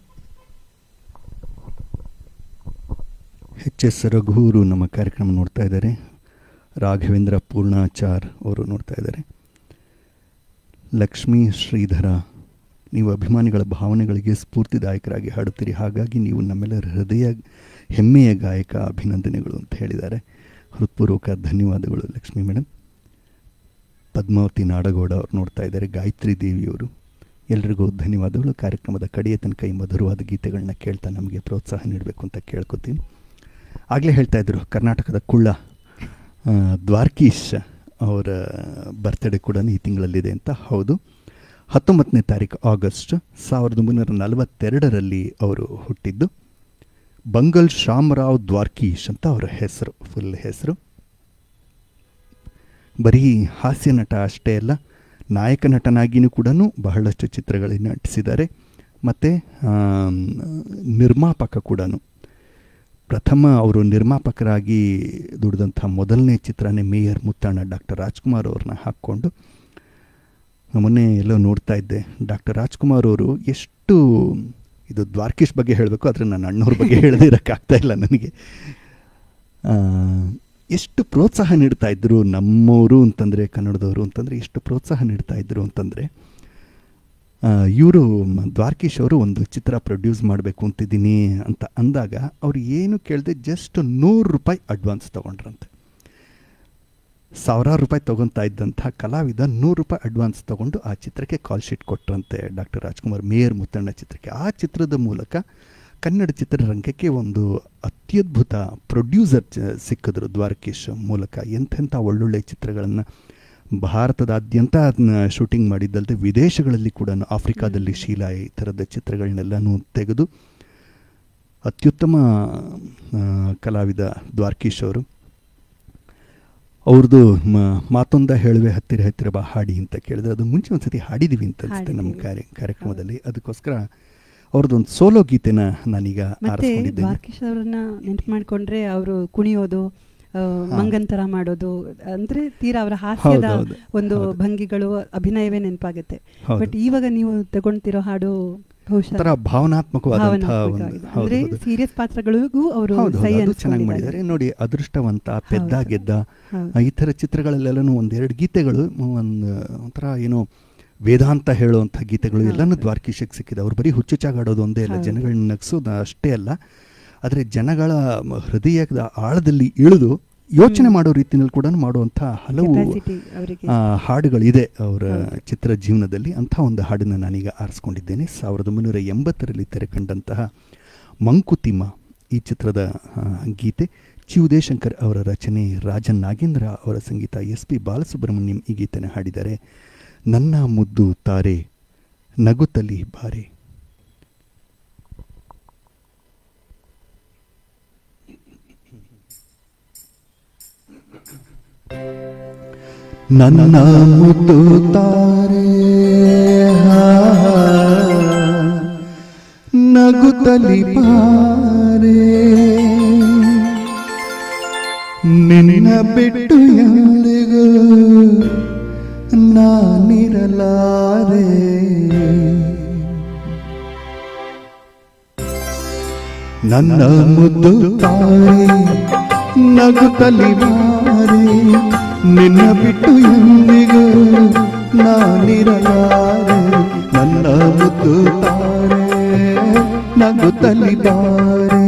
A: ಎಚ್ ಎಸ್ ರಘೂರು ನಮ್ಮ ಕಾರ್ಯಕ್ರಮ ನೋಡ್ತಾ ಇದ್ದಾರೆ. ರಾಘವೇಂದ್ರ ಪೂರ್ಣಾಚಾರ್ ಅವರು ನೋಡ್ತಾ ಇದ್ದಾರೆ. ಲಕ್ಷ್ಮೀ ಶ್ರೀಧರ, ನೀವು ಅಭಿಮಾನಿಗಳ ಭಾವನೆಗಳಿಗೆ ಸ್ಫೂರ್ತಿದಾಯಕರಾಗಿ ಹಾಡುತ್ತೀರಿ. ಹಾಗಾಗಿ ನೀವು ನಮ್ಮೆಲ್ಲರ ಹೃದಯ, ಹೆಮ್ಮೆಯ ಗಾಯಕ ಅಭಿನಂದನೆಗಳು ಅಂತ ಹೇಳಿದ್ದಾರೆ. ಹೃತ್ಪೂರ್ವಕ ಧನ್ಯವಾದಗಳು ಲಕ್ಷ್ಮಿ ಮೇಡಮ್ ಪದ್ಮಾವತಿ ನಾಡಗೌಡ ಅವರು ನೋಡ್ತಾ ಇದ್ದಾರೆ, ಗಾಯತ್ರಿ ದೇವಿಯವರು. ಎಲ್ರಿಗೂ ಧನ್ಯವಾದಗಳು. ಕಾರ್ಯಕ್ರಮದ ಕಡೆಯ ತನಕ ಈ ಮಧುರವಾದ ಗೀತೆಗಳನ್ನ ಕೇಳ್ತಾ ನಮಗೆ ಪ್ರೋತ್ಸಾಹ ನೀಡಬೇಕು ಅಂತ ಕೇಳ್ಕೊತೀನಿ. ಆಗಲೇ ಹೇಳ್ತಾ ಇದ್ರು, ಕರ್ನಾಟಕದ ಕುಳ್ಳ ದ್ವಾರ್ಕೀಶ್ ಅವರ ಬರ್ತ್ಡೇ ಕೂಡ ಈ ತಿಂಗಳಲ್ಲಿದೆ ಅಂತ ಹೌದು. ಹತ್ತೊಂಬತ್ತನೇ ತಾರೀಕು ಆಗಸ್ಟ್ ಸಾವಿರದ ಒಂಬೈನೂರ ನಲವತ್ತೆರಡರಲ್ಲಿ ಅವರು ಹುಟ್ಟಿದ್ದು. ಬಂಗಲ್ ಶ್ಯಾಮರಾವ್ ದ್ವಾರ್ಕೀಶ್ ಅಂತ ಅವರ ಹೆಸರು ಫುಲ್ ಹೆಸರು. ಬರೀ ಹಾಸ್ಯ ನಟ ಅಷ್ಟೇ ಅಲ್ಲ, ನಾಯಕ ನಟನಾಗಿಯೂ ಕೂಡ ಬಹಳಷ್ಟು ಚಿತ್ರಗಳನ್ನು ನಟಿಸಿದ್ದಾರೆ. ಮತ್ತು ನಿರ್ಮಾಪಕ ಕೂಡ ಪ್ರಥಮ ಅವರು ನಿರ್ಮಾಪಕರಾಗಿ ದುಡಿದಂಥ ಮೊದಲನೇ ಚಿತ್ರನೇ ಮೇಯರ್ ಮುತ್ತಣ್ಣ ಡಾಕ್ಟರ್ ರಾಜ್ಕುಮಾರ್ ಅವ್ರನ್ನ ಹಾಕ್ಕೊಂಡು ಮೊನ್ನೆ ಎಲ್ಲೋ ನೋಡ್ತಾ ಇದ್ದೆ. ಡಾಕ್ಟರ್ ರಾಜ್ಕುಮಾರ್ ಅವರು ಎಷ್ಟು ಇದು ದ್ವಾರ್ಕಿಶ್ ಬಗ್ಗೆ ಹೇಳಬೇಕು, ಆದರೆ ನನ್ನ ಅಣ್ಣವ್ರ ಬಗ್ಗೆ ಹೇಳದೇ ಇರೋಕ್ಕಾಗ್ತಾ ಇಲ್ಲ ನನಗೆ. ಎಷ್ಟು ಪ್ರೋತ್ಸಾಹ ನೀಡ್ತಾ ಇದ್ದರು ನಮ್ಮವರು ಅಂತಂದರೆ, ಕನ್ನಡದವರು ಅಂತಂದರೆ ಎಷ್ಟು ಪ್ರೋತ್ಸಾಹ ನೀಡ್ತಾ ಇದ್ದರು ಅಂತಂದರೆ ಇವರು ದ್ವಾರ್ಕೀಶ್ ಅವರು ಒಂದು ಚಿತ್ರ ಪ್ರೊಡ್ಯೂಸ್ ಮಾಡಬೇಕು ಅಂತಿದ್ದೀನಿ ಅಂತ ಅಂದಾಗ ಅವ್ರು ಏನು ಕೇಳದೆ ಜಸ್ಟ್ ನೂರು ರೂಪಾಯಿ ಅಡ್ವಾನ್ಸ್ ತೊಗೊಂಡ್ರಂತೆ. ಸಾವಿರಾರು ರೂಪಾಯಿ ತೊಗೊತಾ ಇದ್ದಂಥ ಕಲಾವಿದ ನೂರು ರೂಪಾಯಿ ಅಡ್ವಾನ್ಸ್ ತೊಗೊಂಡು ಆ ಚಿತ್ರಕ್ಕೆ ಕಾಲ್ ಶೀಟ್ ಕೊಟ್ಟರಂತೆ ಡಾಕ್ಟರ್ ರಾಜ್ಕುಮಾರ್ ಮೇಯರ್ ಮುತ್ತಣ್ಣ ಚಿತ್ರಕ್ಕೆ. ಆ ಚಿತ್ರದ ಮೂಲಕ ಕನ್ನಡ ಚಿತ್ರರಂಗಕ್ಕೆ ಒಂದು ಅತ್ಯದ್ಭುತ ಪ್ರೊಡ್ಯೂಸರ್ ಸಿಕ್ಕಿದ್ರು ದ್ವಾರಕೀಶ್ ಮೂಲಕ. ಎಂಥೆಂಥ ಒಳ್ಳೊಳ್ಳೆ ಚಿತ್ರಗಳನ್ನು ಭಾರತದಾದ್ಯಂತ ಅದನ್ನ ಶೂಟಿಂಗ್ ಮಾಡಿದ್ದಲ್ಲದೆ ವಿದೇಶಗಳಲ್ಲಿ ಕೂಡ ಆಫ್ರಿಕಾದಲ್ಲಿ ಶೀಲಾ ಈ ಥರದ ಚಿತ್ರಗಳನ್ನೆಲ್ಲನೂ ತೆಗೆದು ಅತ್ಯುತ್ತಮ ಕಲಾವಿದ ದ್ವಾರ್ಕೀಶ್ ಅವರು. ಅವ್ರದ್ದು ಮಾತೊಂದ ಹೇಳುವೆ ಹತ್ತಿರ ಹತ್ತಿರ ಬಾ ಹಾಡಿ ಅಂತ ಕೇಳಿದ್ರೆ ಅದು ಮುಂಚೆ ಒಂದ್ಸತಿ ಹಾಡಿದೀವಿ ಅಂತ ಅನಿಸುತ್ತೆ ನಮ್ಮ ಕಾರ್ಯ ಕಾರ್ಯಕ್ರಮದಲ್ಲಿ. ಅದಕ್ಕೋಸ್ಕರ ಅವ್ರದ್ದೊಂದು ಸೋಲೋ ಗೀತೆನ ನಾನೀಗ ಆರಿಸ್ಕೊಂಡಿದ್ದೇನೆ.
C: ದ್ವಾರಕೀಶ್ ಅವ್ರನ್ನ ನೆನ್ಪು ಮಾಡ್ಕೊಂಡ್ರೆ ಅವರು ಕುಣಿಯೋದು. ಮಂಗಂತರ ಮಾಡೋದು ಅಂದ್ರೆ ತೀರಾ ಅವರ ಹಾಸ್ಯದ ಒಂದು ಭಂಗಿಗಳು ಅಭಿನಯವೇ ನೆನಪಾಗುತ್ತೆ. ಬಟ್ ಇವಾಗ ನೀವು ತಗೊಂತಿರೋ ಹಾಡು ಸೀರಿಯಸ್ ಪಾತ್ರಗಳಿಗೂ ಅವರು
A: ಚೆನ್ನಾಗಿ ಮಾಡಿದ್ದಾರೆ. ನೋಡಿ ಅದೃಷ್ಟವಂತ ಪೆದ್ದ ಗೆದ್ದ ಈ ತರ ಚಿತ್ರಗಳಲ್ಲೆಲ್ಲನೂ ಒಂದೆರಡು ಗೀತೆಗಳು ಒಂದು ಒಂಥರ ಏನೋ ವೇದಾಂತ ಹೇಳುವಂತ ಗೀತೆಗಳು ಎಲ್ಲಾನು ದ್ವಾರಕೀಶಕ್ಕೆ ಸಿಕ್ಕಿದೆ. ಅವ್ರು ಬರೀ ಹುಚ್ಚುಚ್ಚಾಗಾಡೋದು ಒಂದೇ ಅಲ್ಲ. ಜನಗಳನ್ನ ನಗಿಸೋದು ಅಷ್ಟೇ ಅಲ್ಲ. ಆದರೆ ಜನಗಳ ಹೃದಯದ ಆಳದಲ್ಲಿ ಇಳಿದು ಯೋಚನೆ ಮಾಡೋ ರೀತಿಯಲ್ಲಿ ಕೂಡ ಮಾಡುವಂಥ ಹಲವು ಹಾಡುಗಳಿದೆ ಅವರ ಚಿತ್ರ ಜೀವನದಲ್ಲಿ. ಅಂಥ ಒಂದು ಹಾಡನ್ನು ನಾನೀಗ ಆರಿಸ್ಕೊಂಡಿದ್ದೇನೆ. ಸಾವಿರದ ಒಂಬೈನೂರ ಎಂಬತ್ತರಲ್ಲಿ ತೆರೆ ಕಂಡಂತಹ ಮಂಕುತಿಮ್ಮ ಈ ಚಿತ್ರದ ಗೀತೆ. ಚಿ ಉದಯಶಂಕರ್ ಅವರ ರಚನೆ ರಾಜನ್ ನಾಗೇಂದ್ರ ಅವರ ಸಂಗೀತ ಎಸ್ ಪಿ ಬಾಲಸುಬ್ರಹ್ಮಣ್ಯಂ ಈ ಗೀತೆಯನ್ನು ಹಾಡಿದ್ದಾರೆ. ನನ್ನ ಮುದ್ದು ತಾರೆ ನಗುತ್ತಲಿ ಬಾರೆ.
B: ನನ್ನ ಮುದ್ದು ತಾರೆ ನಗುತ್ತಲಿ ಪಾರೆ. ನಿನ್ನ ಬಿಟ್ಟು ಎಂದಿಗೂ ನಾನಿರಲಾರೆ. ನನ್ನ ಮುದ್ದು ತಾರೆ ನಗುತ್ತಲಿ ಬಾರೆ ನಿನ್ನ ಬಿಟ್ಟು ಎಂದಿಗೂ ನಾನಿರಲಾರೆ.
A: ನನ್ನ ಮುದ್ದು ತಾರೆ ನಗು ಬಾರೆ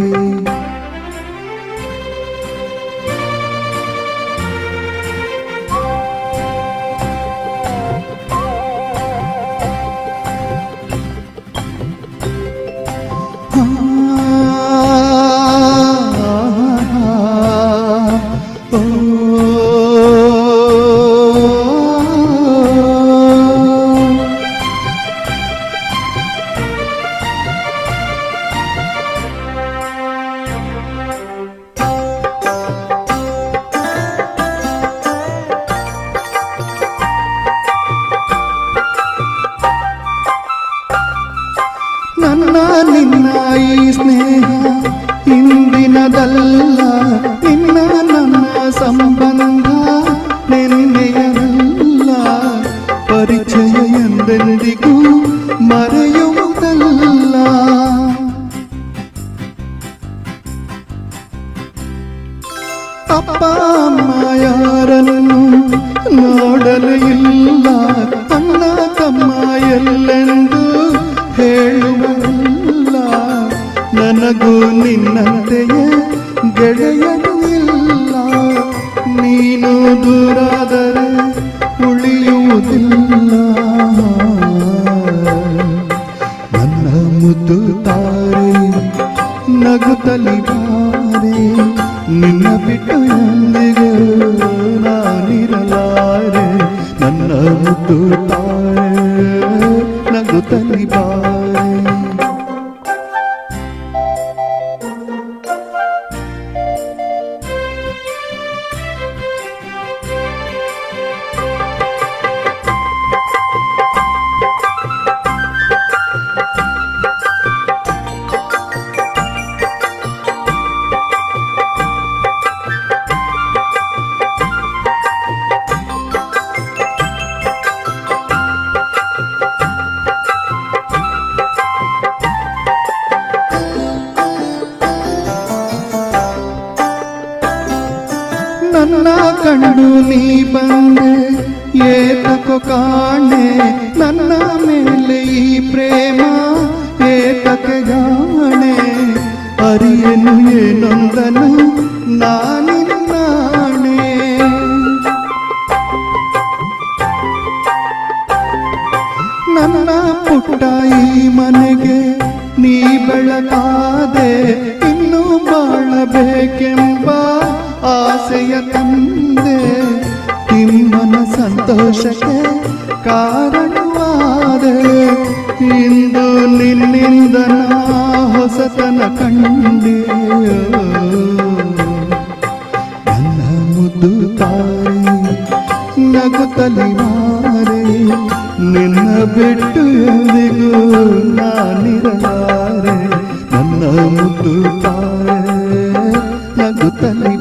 A: ನಗುತ್ತಲಿ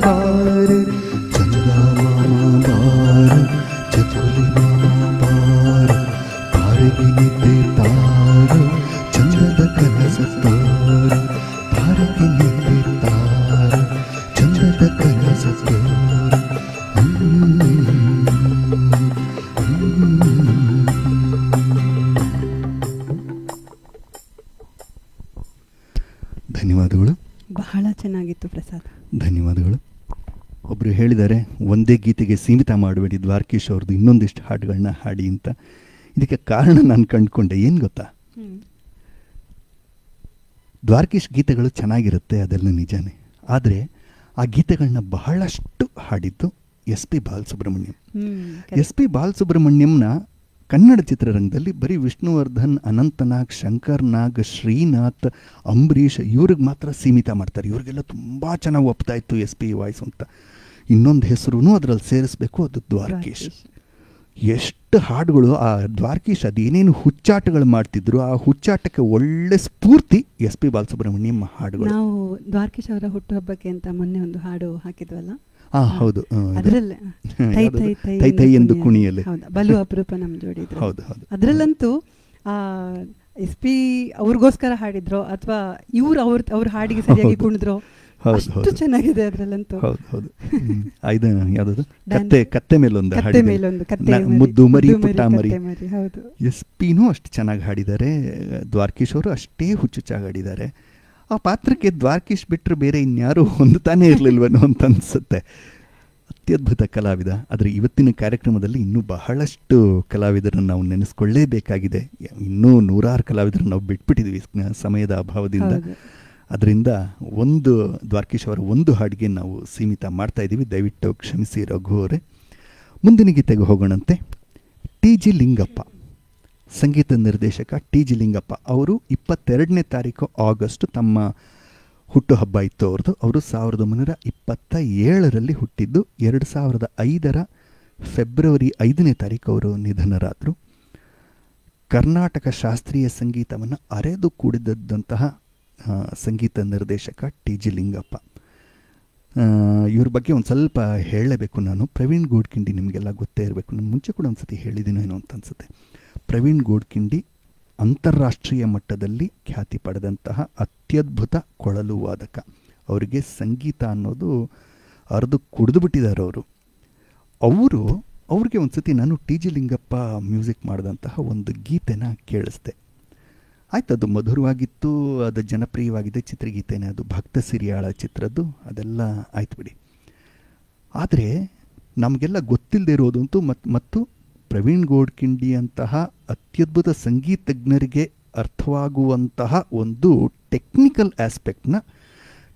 G: ದ್ವಾರಕೀಶ್ ಅವ್ರದ್ದು ಇನ್ನೊಂದಿಷ್ಟು ಹಾಡುಗಳನ್ನ ಹಾಡಿ ಅಂತ. ಇದಕ್ಕೆ ಕಾರಣ ನಾನು ಕಂಡುಕೊಂಡೆ ಏನು ಗೊತ್ತಾ? ದ್ವಾರಕೀಶ್ ಗೀತೆಗಳು ಚೆನ್ನಾಗಿರುತ್ತೆ ಅದೆಲ್ಲ ನಿಜಾನೇ. ಆದರೆ ಆ ಗೀತೆಗಳನ್ನ ಬಹಳಷ್ಟು ಹಾಡಿದ್ದು S P Balasubrahmanyam. S P ಬಾಲಸುಬ್ರಹ್ಮಣ್ಯಂನ Kannada ಚಿತ್ರರಂಗದಲ್ಲಿ ಬರೀ ವಿಷ್ಣುವರ್ಧನ್ ಅನಂತನಾಗ್ ಶಂಕರ್ ನಾಗ್ ಶ್ರೀನಾಥ್ ಅಂಬರೀಷ್ ಇವ್ರಿಗೆ ಮಾತ್ರ ಸೀಮಿತ ಮಾಡ್ತಾರೆ. ಇವ್ರಿಗೆಲ್ಲ ತುಂಬ ಚೆನ್ನಾಗಿ ಒಪ್ತಾ ಇತ್ತು ಎಸ್ ಪಿ ವಾಯ್ಸ್ ಅಂತ. ಇನ್ನೊಂದು ಹೆಸರು ಅದರಲ್ಲಿ ಸೇರಿಸ್ಬೇಕು ಅದು ದ್ವಾರಕೀಶ್. ಎಷ್ಟು ಹಾಡುಗಳು ಆ ದ್ವಾರಕೀಶ್ ಅದೇನೇನು ಹುಚ್ಚಾಟಗಳು ಮಾಡ್ತಿದ್ರು ಆ ಹುಚ್ಚಾಟಕ್ಕೆ ಒಳ್ಳೆ ಸ್ಫೂರ್ತಿ ಎಸ್ ಪಿ ಬಾಲಸುಬ್ರಹ್ಮಣ್ಯಂ ಹಾಡುಗಳು.
B: ನಾವು ದ್ವಾರಕೀಶ್ ಅವರ ಹುಟ್ಟುಹಬ್ಬಕ್ಕೆ ಅಂತ ಮೊನ್ನೆ ಒಂದು ಹಾಡು ಹಾಕಿದ್ವಲ್ಲ?
G: ಆ ಹೌದು.
B: ಅದರಲ್ಲೇ. ತೈ ತೈ
G: ಎಂದು ಕುಣಿಯಲ್ಲಿ
B: ಹೌದಾ. ಬಲು ಅಪರೂಪ ನಮ್ಮ ಜೋಡಿ
G: ಹೌದು ಹೌದು.
B: ಅದ್ರಲ್ಲಂತೂ ಆ ಎಸ್ ಪಿ ಅವ್ರಿಗೋಸ್ಕರ ಹಾಡಿದ್ರೋ ಅಥವಾ ಇವ್ರು ಅವ್ರ ಅವ್ರ ಹಾಡಿಗೆ ಸರಿಯಾಗಿ. ಕುಣಿದ್ರೋ
C: ಅಷ್ಟು
A: ಹೌದು.
C: ಚೆನ್ನಾಗಿದೆ ಅದರಲ್ಲಂತೂ.
A: ಹೌದು ಹೌದು. ಐದು ಯಾವ್ದದು? ಕತ್ತೆ ಕತ್ತೆ ಮೇಲೊಂದು
C: ಕತ್ತೆ. ಮೇಲೊಂದು ಕತ್ತೆ
A: ಮುದ್ದು ಮರಿ ಪುಟ್ಟ ಮರಿ.
C: ಹೌದು.
A: ಎಸ್ ಪಿನೂ ಅಷ್ಟು ಚೆನ್ನಾಗಿ ಹಾಡಿದ್ದಾರೆ. ದ್ವಾರಕೀಶ್ ಅವರು ಅಷ್ಟೇ ಹುಚ್ಚುಚ್ಚಾಗಿ ಹಾಡಿದ್ದಾರೆ. ಆ ಪಾತ್ರಕ್ಕೆ ದ್ವಾರಕೀಶ್ ಬಿಟ್ಟರೆ ಬೇರೆ ಇನ್ಯಾರು ಹೊಂದುತ್ತಾನೆ ಇರಲಿಲ್ವೇನೋ ಅಂತ ಅನ್ಸುತ್ತೆ. ಅತ್ಯದ್ಭುತ ಕಲಾವಿದ. ಆದರೆ ಇವತ್ತಿನ ಕಾರ್ಯಕ್ರಮದಲ್ಲಿ ಇನ್ನೂ ಬಹಳಷ್ಟು ಕಲಾವಿದರನ್ನು ನಾವು ನೆನೆಸ್ಕೊಳ್ಳೇಬೇಕಾಗಿದೆ. ಇನ್ನೂ ನೂರಾರು ಕಲಾವಿದರನ್ನು ನಾವು ಬಿಟ್ಬಿಟ್ಟಿದ್ವಿ ಸಮಯದ ಅಭಾವದಿಂದ. ಅದರಿಂದ ಒಂದು ದ್ವಾರಕೀಶ್ ಅವರ ಒಂದು ಹಾಡಿಗೆ ನಾವು ಸೀಮಿತ ಮಾಡ್ತಾ ಇದ್ದೀವಿ. ದಯವಿಟ್ಟು ಕ್ಷಮಿಸಿ ರಘು ಅವರೇ. ಮುಂದಿನ ಗೀತೆಗೆ ಹೋಗೋಣಂತೆ. T G Lingappa. ಸಂಗೀತ ನಿರ್ದೇಶಕ ಟಿ ಜಿ ಲಿಂಗಪ್ಪ ಅವರು ಇಪ್ಪತ್ತೆರಡನೇ ತಾರೀಕು ಆಗಸ್ಟ್ ತಮ್ಮ ಹುಟ್ಟುಹಬ್ಬ ಇತ್ತು ಅವ್ರದ್ದು. ಅವರು ಸಾವಿರದ ಒಂಬೈನೂರ ಇಪ್ಪತ್ತ ಏಳರಲ್ಲಿ ಹುಟ್ಟಿದ್ದು. ಎರಡು ಸಾವಿರದ ಐದರ ಫೆಬ್ರವರಿ ಐದನೇ ತಾರೀಕು ಅವರು ನಿಧನರಾದರು. ಕರ್ನಾಟಕ ಶಾಸ್ತ್ರೀಯ ಸಂಗೀತವನ್ನು ಅರೆದು ಕೂಡಿದಂತಹ ಆ, ಸಂಗೀತ ನಿರ್ದೇಶಕ ಟಿ ಜಿ ಲಿಂಗಪ್ಪ. ಇವ್ರ ಬಗ್ಗೆ ಒಂದು ಸ್ವಲ್ಪ ಹೇಳಲೇಬೇಕು ನಾನು. ಪ್ರವೀಣ್ ಗೋಡ್ಕಿಂಡಿ ನಿಮಗೆಲ್ಲ ಗೊತ್ತೇ ಇರಬೇಕು. ನಾನು ಮುಂಚೆ ಕೂಡ ಒಂದು ಸತಿ ಹೇಳಿದ್ದೀನೋ ಏನೋ ಅಂತ ಅನಿಸುತ್ತೆ. ಪ್ರವೀಣ್ ಗೋಡ್ಕಿಂಡಿ ಅಂತಾರಾಷ್ಟ್ರೀಯ ಮಟ್ಟದಲ್ಲಿ ಖ್ಯಾತಿ ಪಡೆದಂತಹ ಅತ್ಯದ್ಭುತ ಕೊಳಲು ವಾದಕ. ಅವರಿಗೆ ಸಂಗೀತ ಅನ್ನೋದು ಅರ್ದು ಕುಡಿದು ಬಿಟ್ಟಿದ್ದಾರೆ ಅವರು. ಅವರು, ಅವ್ರಿಗೆ ಒಂದು ಸತಿ ನಾನು ಟಿ ಜಿ ಲಿಂಗಪ್ಪ ಮ್ಯೂಸಿಕ್ ಮಾಡಿದಂತಹ ಒಂದು ಗೀತೆನ ಕೇಳಿಸ್ದೆ. ಆಯ್ತು, ಅದು ಮಧುರವಾಗಿತ್ತು, ಅದು ಜನಪ್ರಿಯವಾಗಿದೆ, ಚಿತ್ರಗೀತೆನೇ ಅದು, ಭಕ್ತ ಸಿರಿಯಾಳ ಚಿತ್ರದ್ದು, ಅದೆಲ್ಲ ಆಯ್ತು ಬಿಡಿ. ಆದರೆ, ನಮಗೆಲ್ಲ ಗೊತ್ತಿಲ್ಲದೆ ಇರೋದಂತೂ ಮತ್ತು ಮತ್ತು ಪ್ರವೀಣ್ ಗೋಡ್ಕಿಂಡಿ ಅಂತಹ ಅತ್ಯದ್ಭುತ ಸಂಗೀತಜ್ಞರಿಗೆ ಅರ್ಥವಾಗುವಂತಹ ಒಂದು ಟೆಕ್ನಿಕಲ್ ಆಸ್ಪೆಕ್ಟ್ನ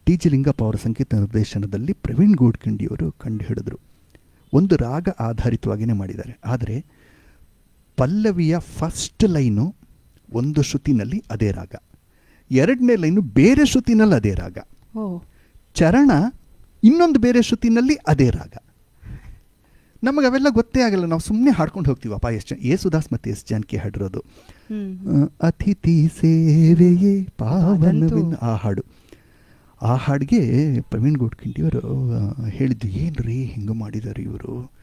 A: ಟಿ ಜಿ ಲಿಂಗಪ್ಪ ಅವರ ಸಂಗೀತ ನಿರ್ದೇಶನದಲ್ಲಿ ಪ್ರವೀಣ್ ಗೋಡ್ಕಿಂಡಿಯವರು ಕಂಡುಹಿಡಿದ್ರು. ಒಂದು ರಾಗ ಆಧಾರಿತವಾಗಿಯೇ ಮಾಡಿದ್ದಾರೆ. ಆದರೆ, ಪಲ್ಲವಿಯ ಫಸ್ಟ್ ಲೈನು ಒಂದು ಶ್ರುತಿನಲ್ಲಿ ಅದೇ ರಾಗ. ಎರಡನೇ ಲೈನು ಬೇರೆ ಶ್ರುತಿನಲ್ಲಿ ಅದೇ ರಾಗ. ಚರಣ ಇನ್ನೊಂದು ಬೇರೆ ಶ್ರುತಿನಲ್ಲಿ ಅದೇ ರಾಗ. ನಮಗೆ ಅವೆಲ್ಲ ಗೊತ್ತೇ ಆಗಲ್ಲ. ನಾವು ಸುಮ್ಮನೆ ಹಾಡ್ಕೊಂಡು ಹೋಗ್ತೀವಪ್ಪ. ಎಷ್ಟು ಯೇಸುದಾಸ್ ಮತ್ತು ಎಸ್ ಜಾನಕಿ ಹಾಡಿರೋದು. ಅತಿಥಿ ಸೇವೆಯೇ
C: ಪಾವನ
A: ಆ ಹಾಡು. ಆ ಹಾಡಿಗೆ ಪ್ರವೀಣ್ ಗೋಡ್ಕಿಂಡಿಯವರು ಹೇಳಿದ್ದು ಏನ್ರಿ ಹಿಂಗೆ ಮಾಡಿದ್ದಾರೆ ಇವರು?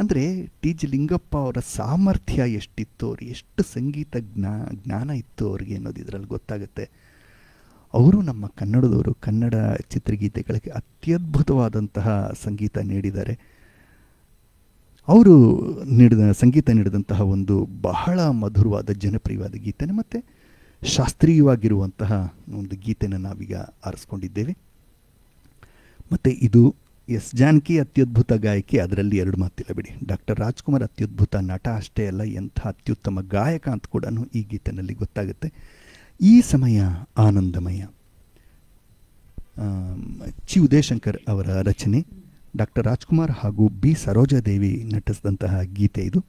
A: ಅಂದರೆ ಟಿ ಜಿ ಲಿಂಗಪ್ಪ ಅವರ ಸಾಮರ್ಥ್ಯ ಎಷ್ಟಿತ್ತು ಅವ್ರು ಎಷ್ಟು ಸಂಗೀತ ಜ್ಞಾ, ಜ್ಞಾನ ಇತ್ತು ಅವ್ರಿಗೆ ಅನ್ನೋದು ಇದರಲ್ಲಿ ಗೊತ್ತಾಗುತ್ತೆ. ಅವರು ನಮ್ಮ ಕನ್ನಡದವರು ಕನ್ನಡ ಚಿತ್ರಗೀತೆಗಳಿಗೆ ಅತ್ಯದ್ಭುತವಾದಂತಹ ಸಂಗೀತ ನೀಡಿದ್ದಾರೆ. ಅವರು ನೀಡಿದ, ಸಂಗೀತ ನೀಡಿದಂತಹ ಒಂದು ಬಹಳ ಮಧುರವಾದ ಜನಪ್ರಿಯವಾದ ಗೀತೆನೇ ಮತ್ತು ಶಾಸ್ತ್ರೀಯವಾಗಿರುವಂತಹ ಒಂದು ಗೀತೆನ ನಾವೀಗ ಆರಿಸ್ಕೊಂಡಿದ್ದೇವೆ. ಮತ್ತು ಇದು ಎಸ್ ಜಾನಕಿ ಅತ್ಯದ್ಭುತ ಗಾಯಕಿ, ಅದರಲ್ಲಿ ಎರಡು ಮಾತಿಲ್ಲ ಬಿಡಿ. ಡಾಕ್ಟರ್ ರಾಜ್ಕುಮಾರ್ ಅತ್ಯದ್ಭುತ ನಟ ಅಷ್ಟೇ ಅಲ್ಲ, ಎಂಥ ಅತ್ಯುತ್ತಮ ಗಾಯಕ ಅಂತ ಕೂಡ ಈ ಗೀತೆನಲ್ಲಿ ಗೊತ್ತಾಗುತ್ತೆ. ಈ ಸಮಯ ಆನಂದಮಯ. ಚಿ ಉದಯಶಂಕರ್ ಅವರ ರಚನೆ, ಡಾಕ್ಟರ್ ರಾಜ್ಕುಮಾರ್ ಹಾಗೂ ಬಿ ಸರೋಜಾದೇವಿ ನಟಿಸಿದಂತಹ ಗೀತೆ ಇದು.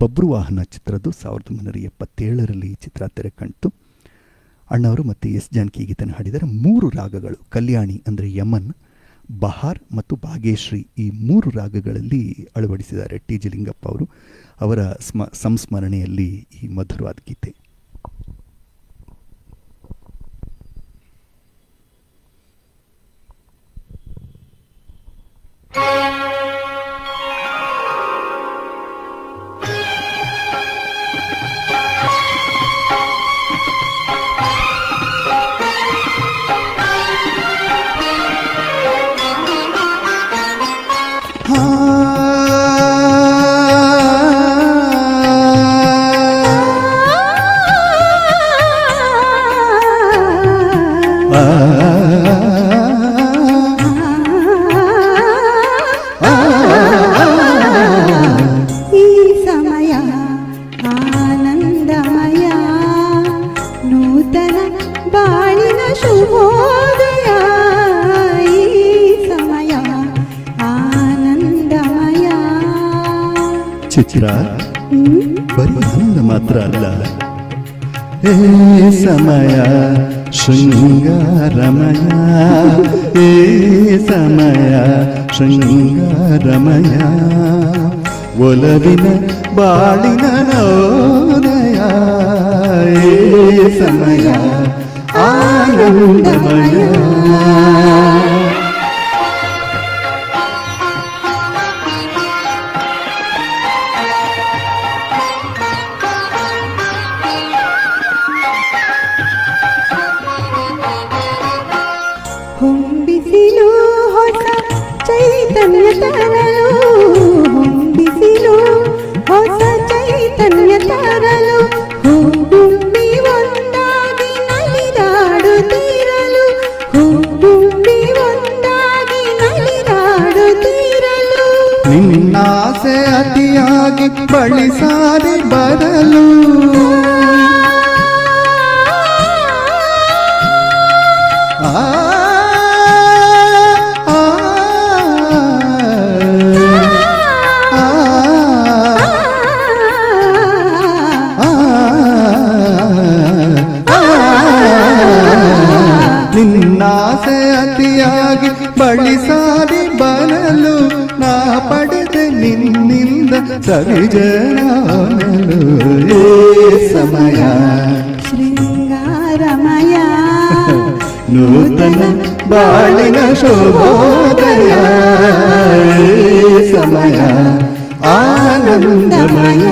A: ಬಬ್ರುವಾಹನ ಚಿತ್ರದ್ದು ಸಾವಿರದ ಒಂಬೈನೂರ ಎಪ್ಪತ್ತೇಳರಲ್ಲಿ ಈ ಚಿತ್ರ ತೆರೆ ಕಾಣ್ತು ಅಣ್ಣವರು ಮತ್ತು ಎಸ್ ಜಾನಕಿ ಗೀತನ ಹಾಡಿದರೆ ಮೂರು ರಾಗಗಳು. ಕಲ್ಯಾಣಿ ಅಂದರೆ ಯಮನ್ ಬಹಾರ್ ಮತ್ತು ಭಾಗ್ಯಶ್ರೀ ಈ ಮೂರು ರಾಗಗಳಲ್ಲಿ ಅಳವಡಿಸಿದ್ದಾರೆ ಟಿ ಜಿ ಲಿಂಗಪ್ಪ ಅವರು. ಅವರ ಸ್ಮ, ಸಂಸ್ಮರಣೆಯಲ್ಲಿ ಈ ಮಧುರವಾದ ಗೀತೆ.
D: ಈ
A: ಚಿತ್ರ
D: ಹ್ಮ್?
A: ಬರೀ ಅಂದ ಮಾತ್ರ ಅಲ್ಲ ಏ ಸಮಯ ಶೃಂಗಾರಮಯ ಏ ಸಮಯ ಶೃಂಗಾರಮಯ ಒಲವಿನ ಬಾಳಿನ ನೋದಯ ಏ ಸಮಯ ಆನಂದಮಯ ಬಳಿಸಾರಿ ಬರಲು ಆ, ಆ, ಆ, ಆ, ನಿನ್ನಾಸೆ ಅತಿಯಾಗಿ ಬಳಿಸಾರಿ ಬರಲು ನಾ ಪಡೆದೆ ನಿನ್ನಿಂದ ಸರಿಜನಾನಲು ಏ ಸಮಯ
H: ಶೃಂಗಾರಮಯ
A: ನೂತನ ಬಾಳಿನ ಶೋಭೋದಯ ಏ ಸಮಯ ಆನಂದಮಯ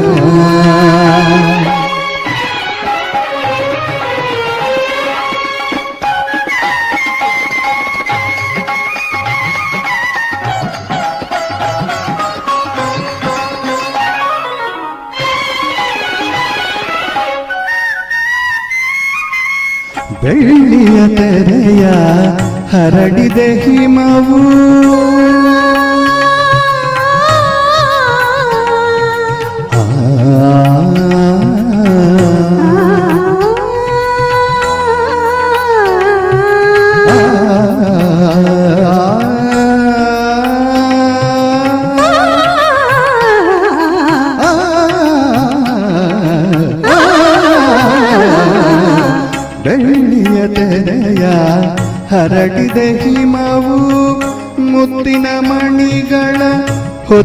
A: ಹರಡಿದೆ ಹಿಮವು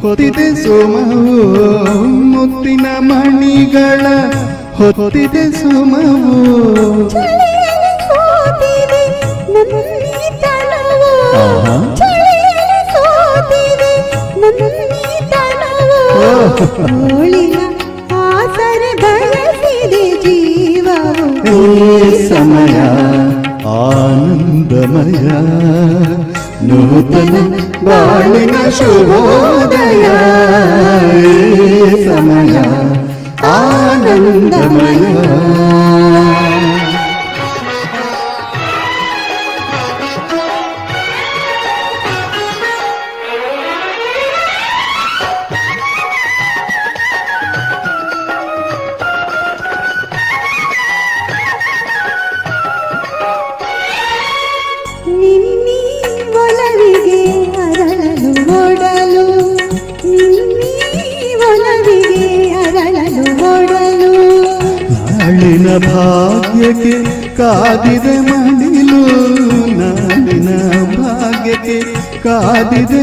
A: ಹೊತ್ತಿದೆ ಸುಮವು ಮುತ್ತಿನ ಮಣಿಗಳ ಹೊತ್ತಿದೆ ಸುಮವು. ಸಮಯ ಆನಂದಮಯ. ನೂತನ ಬಾಳಿನ ಶುಭೋದಯ ಈ ಸಮಯ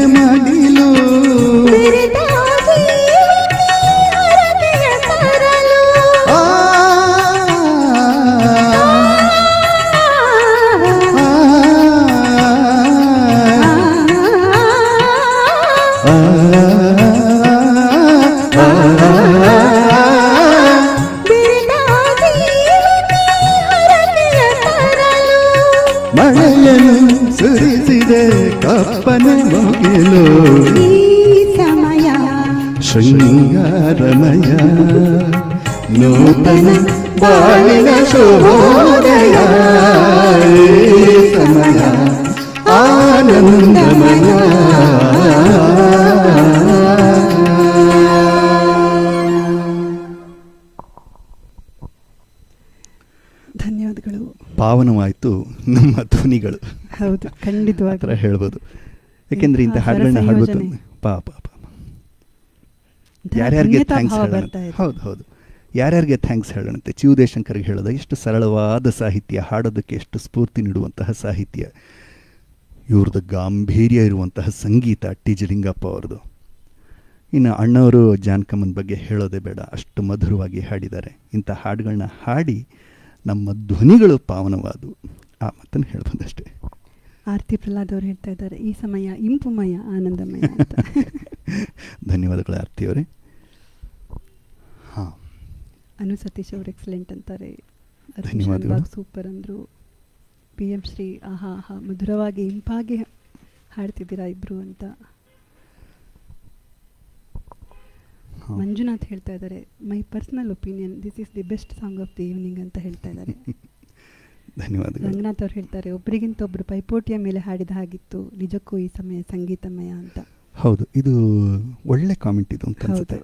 I: Yeah,
B: man.
I: ಥರ ಹೇಳ್ಬೋದು. ಯಾಕೆಂದ್ರೆ ಇಂಥ ಹಾಡುಗಳನ್ನ ಹಾಡ್ಬೋದು
B: ಪಾ
I: ಪಾಪ ಪಾ
B: ಒಂಥರ
I: ಯಾರ್ಯಾರಿಗೆ ಥ್ಯಾಂಕ್ಸ್ ಹೇಳೋಣ. ಹೌದು ಹೌದು. ಯಾರ್ಯಾರಿಗೆ ಥ್ಯಾಂಕ್ಸ್ ಹೇಳೋಣಂತೆ? ಚಿ ಉದಯಶಂಕರ್ಗೆ ಹೇಳೋದ. ಎಷ್ಟು ಸರಳವಾದ ಸಾಹಿತ್ಯ ಹಾಡೋದಕ್ಕೆ ಎಷ್ಟು ಸ್ಫೂರ್ತಿ ನೀಡುವಂತಹ ಸಾಹಿತ್ಯ. ಇವ್ರದ್ದು ಗಾಂಭೀರ್ಯ ಇರುವಂತಹ ಸಂಗೀತ ಟಿ ಜಿ ಲಿಂಗಪ್ಪ ಅವ್ರದ್ದು. ಇನ್ನು ಅಣ್ಣವರು ಜಾನ್ಕಮ್ಮನ ಬಗ್ಗೆ ಹೇಳೋದೇ ಬೇಡ. ಅಷ್ಟು ಮಧುರವಾಗಿ ಹಾಡಿದ್ದಾರೆ. ಇಂಥ ಹಾಡುಗಳನ್ನ ಹಾಡಿ ನಮ್ಮ ಧ್ವನಿಗಳು ಪಾವನವಾದವು. ಆ ಮಾತನ್ನು ಹೇಳ್ಬೋದಷ್ಟೇ.
B: ಆರ್ತಿ ಪ್ರಹ್ಲಾದ್ ಅವರು ಹೇಳ್ತಾ ಇದ್ದಾರೆ ಈ ಸಮಯ ಇಂಪುಮಯ ಆನಂದಮಯ ಅಂತ.
I: ಧನ್ಯವಾದಗಳು ಆರ್ತಿಯವರೇ ಹಾಂ.
B: ಅನು ಸತೀಶ್ ಅವರು ಎಕ್ಸಲೆಂಟ್ ಅಂತಾರೆ.
I: ಧನ್ಯವಾದಗಳು.
B: ಸೂಪರ್ ಅಂದ್ರು. ಪಿ ಎಂ ಶ್ರೀ ಆಹಾ ಆಹಾ ಮಧುರವಾಗಿ ಇಂಪಾಗಿ
C: ಹಾಡ್ತಿದ್ದೀರಾ ಇಬ್ರು ಅಂತ. ಮಂಜುನಾಥ್ ಹೇಳ್ತಾ ಇದ್ದಾರೆ my personal opinion this is the best song of the evening ಅಂತ ಹೇಳ್ತಾ ಇದ್ದಾರೆ.
A: ಧನ್ಯವಾದಗಳು.
C: ರಂಗನಾಥ್ ಅವ್ರು ಹೇಳ್ತಾರೆ ಒಬ್ಬರಿಗಿಂತ ಒಬ್ರು ಪೈಪೋಟಿಯ ಮೇಲೆ ಹಾಡಿದ ಹಾಗಿತ್ತು ನಿಜಕ್ಕೂ ಈ ಸಮಯ ಸಂಗೀತಮಯ ಅಂತ.
A: ಹೌದು ಇದು ಒಳ್ಳೆ ಕಾಮೆಂಟ್ ಇದು ಅಂತ ಅನ್ಸುತ್ತೆ.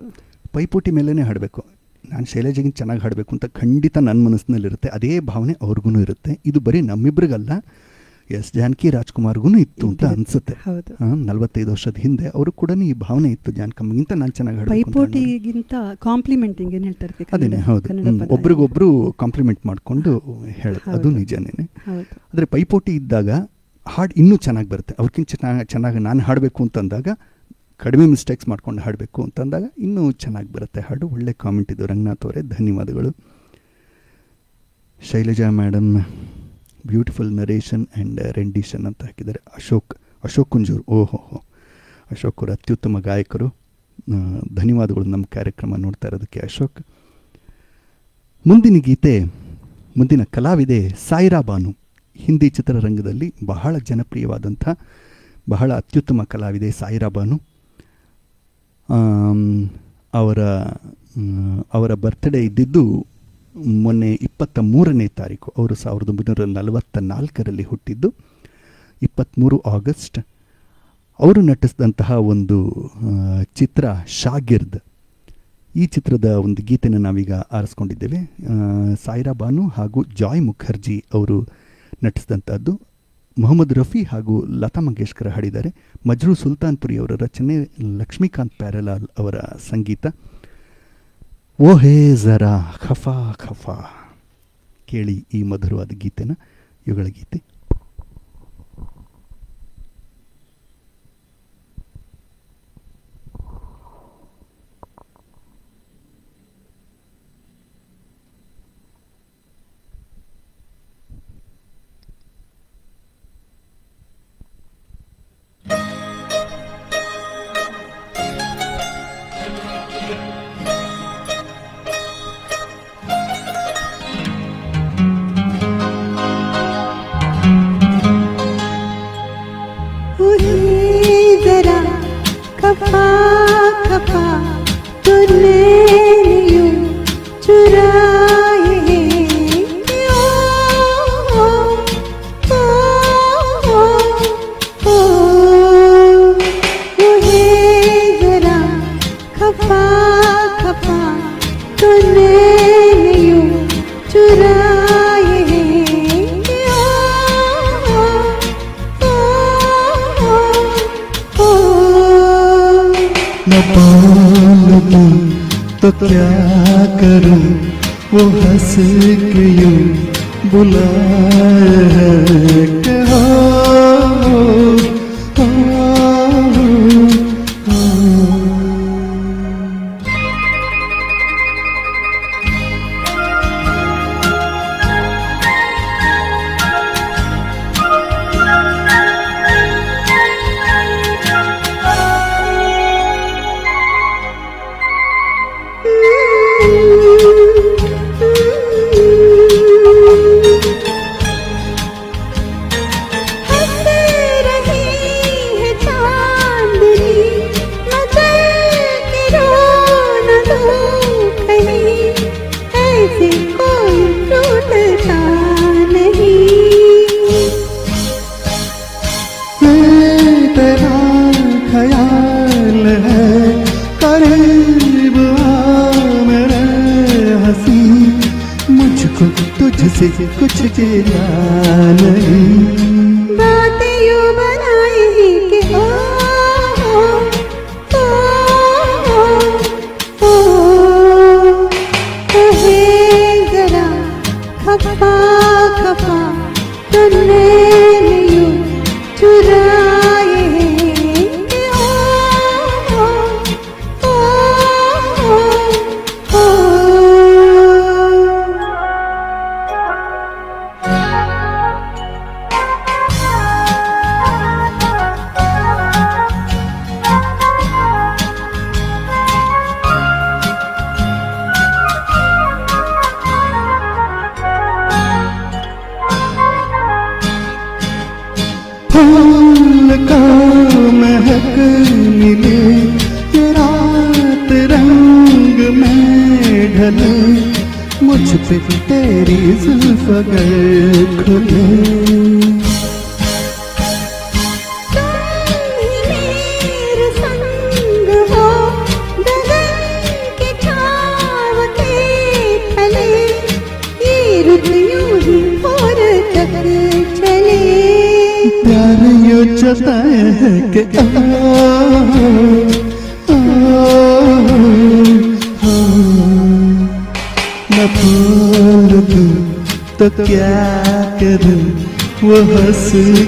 A: ಪೈಪೋಟಿ ಮೇಲೇ ಹಾಡಬೇಕು. ನಾನು ಶೈಲಜೆಗಿಂತ ಚೆನ್ನಾಗಿ ಹಾಡಬೇಕು ಅಂತ ಖಂಡಿತ ನನ್ನ ಮನಸ್ಸಿನಲ್ಲಿರುತ್ತೆ ಅದೇ ಭಾವನೆ ಅವ್ರಿಗೂ ಇರುತ್ತೆ. ಇದು ಬರೀ ನಮ್ಮಿಬ್ರಿಗಲ್ಲ ಎಸ್. ಜಾನಕಿ ರಾಜ್ಕುಮಾರ್ಗೂ ಇತ್ತು ಅಂತ ಅನ್ಸುತ್ತೆ.
C: ಹೌದು.
A: ನಲವತ್ತೈದು ವರ್ಷದ ಹಿಂದೆ ಅವರು ಕೂಡ ಈ ಭಾವನೆ ಇತ್ತು ಜಾನಕಮ್ಮಗಿಂತ ನಾನು ಚೆನ್ನಾಗಿ
C: ಪೈಪೋಟಿಗಿಂತ ಕಾಂಪ್ಲಿಮೆಂಟಿಂಗ್ ಏನು ಹೇಳ್ತಾರೆ
A: ಅದೇನೆ ಹೌದು. ಒಬ್ರಿಗೊಬ್ರು ಕಾಂಪ್ಲಿಮೆಂಟ್ ಮಾಡಿಕೊಂಡು ಹೇಳೋದು ಅದು. ನಿಜನೇನೆ. ಆದರೆ ಪೈಪೋಟಿ ಇದ್ದಾಗ ಹಾಡು ಇನ್ನೂ ಚೆನ್ನಾಗಿ ಬರುತ್ತೆ. ಅವ್ರಿಗಿಂತ ಚೆನ್ನಾಗಿ ಚೆನ್ನಾಗಿ ನಾನು ಹಾಡಬೇಕು ಅಂತಂದಾಗ ಕಡಿಮೆ ಮಿಸ್ಟೇಕ್ಸ್ ಮಾಡ್ಕೊಂಡು ಹಾಡಬೇಕು ಅಂತಂದಾಗ ಇನ್ನೂ ಚೆನ್ನಾಗಿ ಬರುತ್ತೆ ಹಾಡು. ಒಳ್ಳೆ ಕಾಮೆಂಟ್ ಇದು. ರಂಗನಾಥ್ ಅವರೇ ಧನ್ಯವಾದಗಳು. Shailaja madam beautiful narration and rendition ಅಂತ ಹಾಕಿದ್ದಾರೆ. ಅಶೋಕ್ ಅಶೋಕ್ ಕುಂಜೂರ್. ಓಹೋ, ಹೋ. ಅಶೋಕ್ ಅವರು ಅತ್ಯುತ್ತಮ ಗಾಯಕರು. ಧನ್ಯವಾದಗಳು ನಮ್ಮ ಕಾರ್ಯಕ್ರಮ ನೋಡ್ತಾ ಇರೋದಕ್ಕೆ. ಅಶೋಕ್, ಮುಂದಿನ ಗೀತೆ, ಮುಂದಿನ ಕಲಾವಿದೆ ಸಾಯಿರಾ ಬಾನು. ಹಿಂದಿ ಚಿತ್ರರಂಗದಲ್ಲಿ ಬಹಳ ಜನಪ್ರಿಯವಾದಂಥ, ಬಹಳ ಅತ್ಯುತ್ತಮ ಕಲಾವಿದೆ ಸಾಯಿರಾ ಬಾನು. ಅವರ ಅವರ ಬರ್ತ್ಡೇ ಇದ್ದಿದ್ದು ಮೊನ್ನೆ ಇಪ್ಪತ್ತ ಮೂರನೇ ತಾರೀಕು ಅವರು ಸಾವಿರದ ಒಂಬೈನೂರ ನಲವತ್ತ ನಾಲ್ಕರಲ್ಲಿ ಹುಟ್ಟಿದ್ದು ಇಪ್ಪತ್ತ್ಮೂರು ಆಗಸ್ಟ್ ಅವರು ನಟಿಸಿದಂತಹ ಒಂದು ಚಿತ್ರ ಶಾಗಿರ್ದ್. ಈ ಚಿತ್ರದ ಒಂದು ಗೀತೆನ ನಾವೀಗ ಆರಿಸ್ಕೊಂಡಿದ್ದೇವೆ. ಸಾಯಿರಾ ಬಾನು ಹಾಗೂ ಜಾಯ್ ಮುಖರ್ಜಿ ಅವರು ನಟಿಸಿದಂಥದ್ದು ಮೊಹಮ್ಮದ್ ರಫಿ ಹಾಗೂ ಲತಾ ಮಂಗೇಶ್ಕರ್ ಹಾಡಿದ್ದಾರೆ. ಮಜ್ರು ಸುಲ್ತಾನ್ಪುರಿ ಅವರ ರಚನೆ, ಲಕ್ಷ್ಮೀಕಾಂತ್ ಪ್ಯಾರಲಾಲ್ ಅವರ ಸಂಗೀತ. ಓ ಹೇ ಜರಾ ಖಫಾ ಖಫಾ. ಕೇಳಿ ಈ ಮಧುರವಾದ ಗೀತೆನ ಇವುಗಳ ಗೀತೆ.
B: तो क्या करूँ? वो हंस के यूँ बुलाए है
J: 끝이지 끝이지
A: 나
B: see.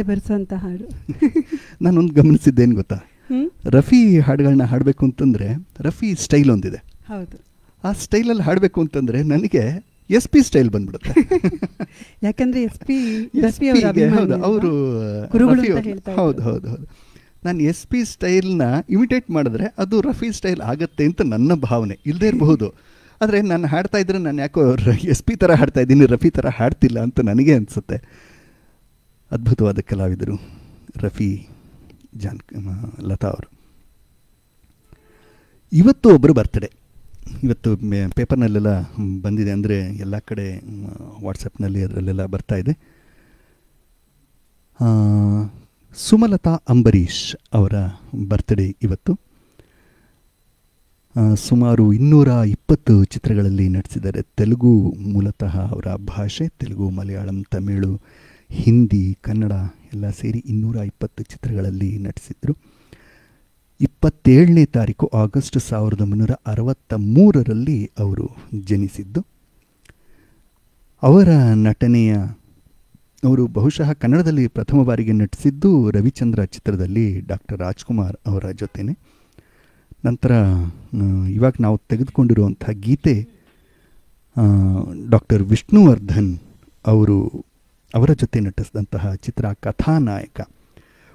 B: ನಿದ್ದೆ ಬರೆಸೋಂಥ ಹಾಡು.
A: ನಾನೊಂದು ಗಮನಿಸಿದ್ದೇನು ಗೊತ್ತಾ? ರಫಿ ಹಾಡುಗಳನ್ನ ಹಾಡಬೇಕು ಅಂತಂದ್ರೆ ರಫಿ ಸ್ಟೈಲ್ ಒಂದಿದೆ.
B: ಹೌದು.
A: ಆ ಸ್ಟೈಲಲ್ಲಿ ಹಾಡಬೇಕು ಅಂತಂದ್ರೆ ನನಗೆ ಎಸ್ ಪಿ ಸ್ಟೈಲ್ ಬಂದ್ಬಿಡುತ್ತೆ.
B: ಯಾಕಂದ್ರೆ ಎಸ್ ಪಿ
A: ಹೌದು ಅವರು ಹೌದು ಹೌದು ಹೌದು. ನಾನು ಎಸ್ ಪಿ ಸ್ಟೈಲ್ನ ಇಮಿಟೇಟ್ ಮಾಡಿದ್ರೆ ಅದು ರಫಿ ಸ್ಟೈಲ್ ಆಗತ್ತೆ ಅಂತ ನನ್ನ ಭಾವನೆ. ಇಲ್ಲದೇ ಇರಬಹುದು. ಆದರೆ ನಾನು ಹಾಡ್ತಾ ಇದ್ರೆ ನಾನು ಯಾಕೋ ಎಸ್ ಪಿ ಥರ ಹಾಡ್ತಾ ಇದ್ದೀನಿ ರಫಿ ಥರ ಹಾಡ್ತಿಲ್ಲ ಅಂತ ನನಗೆ ಅನಿಸುತ್ತೆ. ಅದ್ಭುತವಾದ ಕಲಾವಿದರು ರಫಿ ಜಾನ್ ಲತಾ ಅವರು. ಇವತ್ತು ಒಬ್ಬರು ಬರ್ತಡೆ. ಇವತ್ತು ಪೇಪರ್ನಲ್ಲೆಲ್ಲ ಬಂದಿದೆ ಅಂದರೆ ಎಲ್ಲ ಕಡೆ ವಾಟ್ಸಪ್ನಲ್ಲಿ ಅದರಲ್ಲೆಲ್ಲ ಬರ್ತಾ ಇದೆ. ಸುಮಲತಾ ಅಂಬರೀಷ್ ಅವರ ಬರ್ತ್ಡೇ ಇವತ್ತು. ಸುಮಾರು ಇನ್ನೂರ ಇಪ್ಪತ್ತು ಚಿತ್ರಗಳಲ್ಲಿ ನಟಿಸಿದ್ದಾರೆ. ತೆಲುಗು ಮೂಲತಃ ಅವರ ಭಾಷೆ, ತೆಲುಗು ಮಲಯಾಳಂ, ತಮಿಳು ಹಿಂದಿ, ಕನ್ನಡ ಎಲ್ಲ ಸೇರಿ ಇನ್ನೂರ ಇಪ್ಪತ್ತು ಚಿತ್ರಗಳಲ್ಲಿ ನಟಿಸಿದರು. ಇಪ್ಪತ್ತೇಳನೇ ತಾರೀಕು ಆಗಸ್ಟ್ ಸಾವಿರದ ಒಂಬೈನೂರ ಅರವತ್ತ ಮೂರರಲ್ಲಿ ಅವರು ಜನಿಸಿದ್ದು. ಅವರ ನಟನೆಯ ಅವರು ಬಹುಶಃ ಕನ್ನಡದಲ್ಲಿ ಪ್ರಥಮ ಬಾರಿಗೆ ನಟಿಸಿದ್ದು ರವಿಚಂದ್ರ ಚಿತ್ರದಲ್ಲಿ ಡಾಕ್ಟರ್ ರಾಜ್ಕುಮಾರ್ ಅವರ ಜೊತೆನೆ. ನಂತರ ಇವಾಗ ನಾವು ತೆಗೆದುಕೊಂಡಿರುವಂಥ ಗೀತೆ ಡಾಕ್ಟರ್ ವಿಷ್ಣುವರ್ಧನ್ ಅವರು ಅವರ ಜೊತೆ ನಟಿಸಿದಂತಹ ಚಿತ್ರ ಕಥಾನಾಯಕ,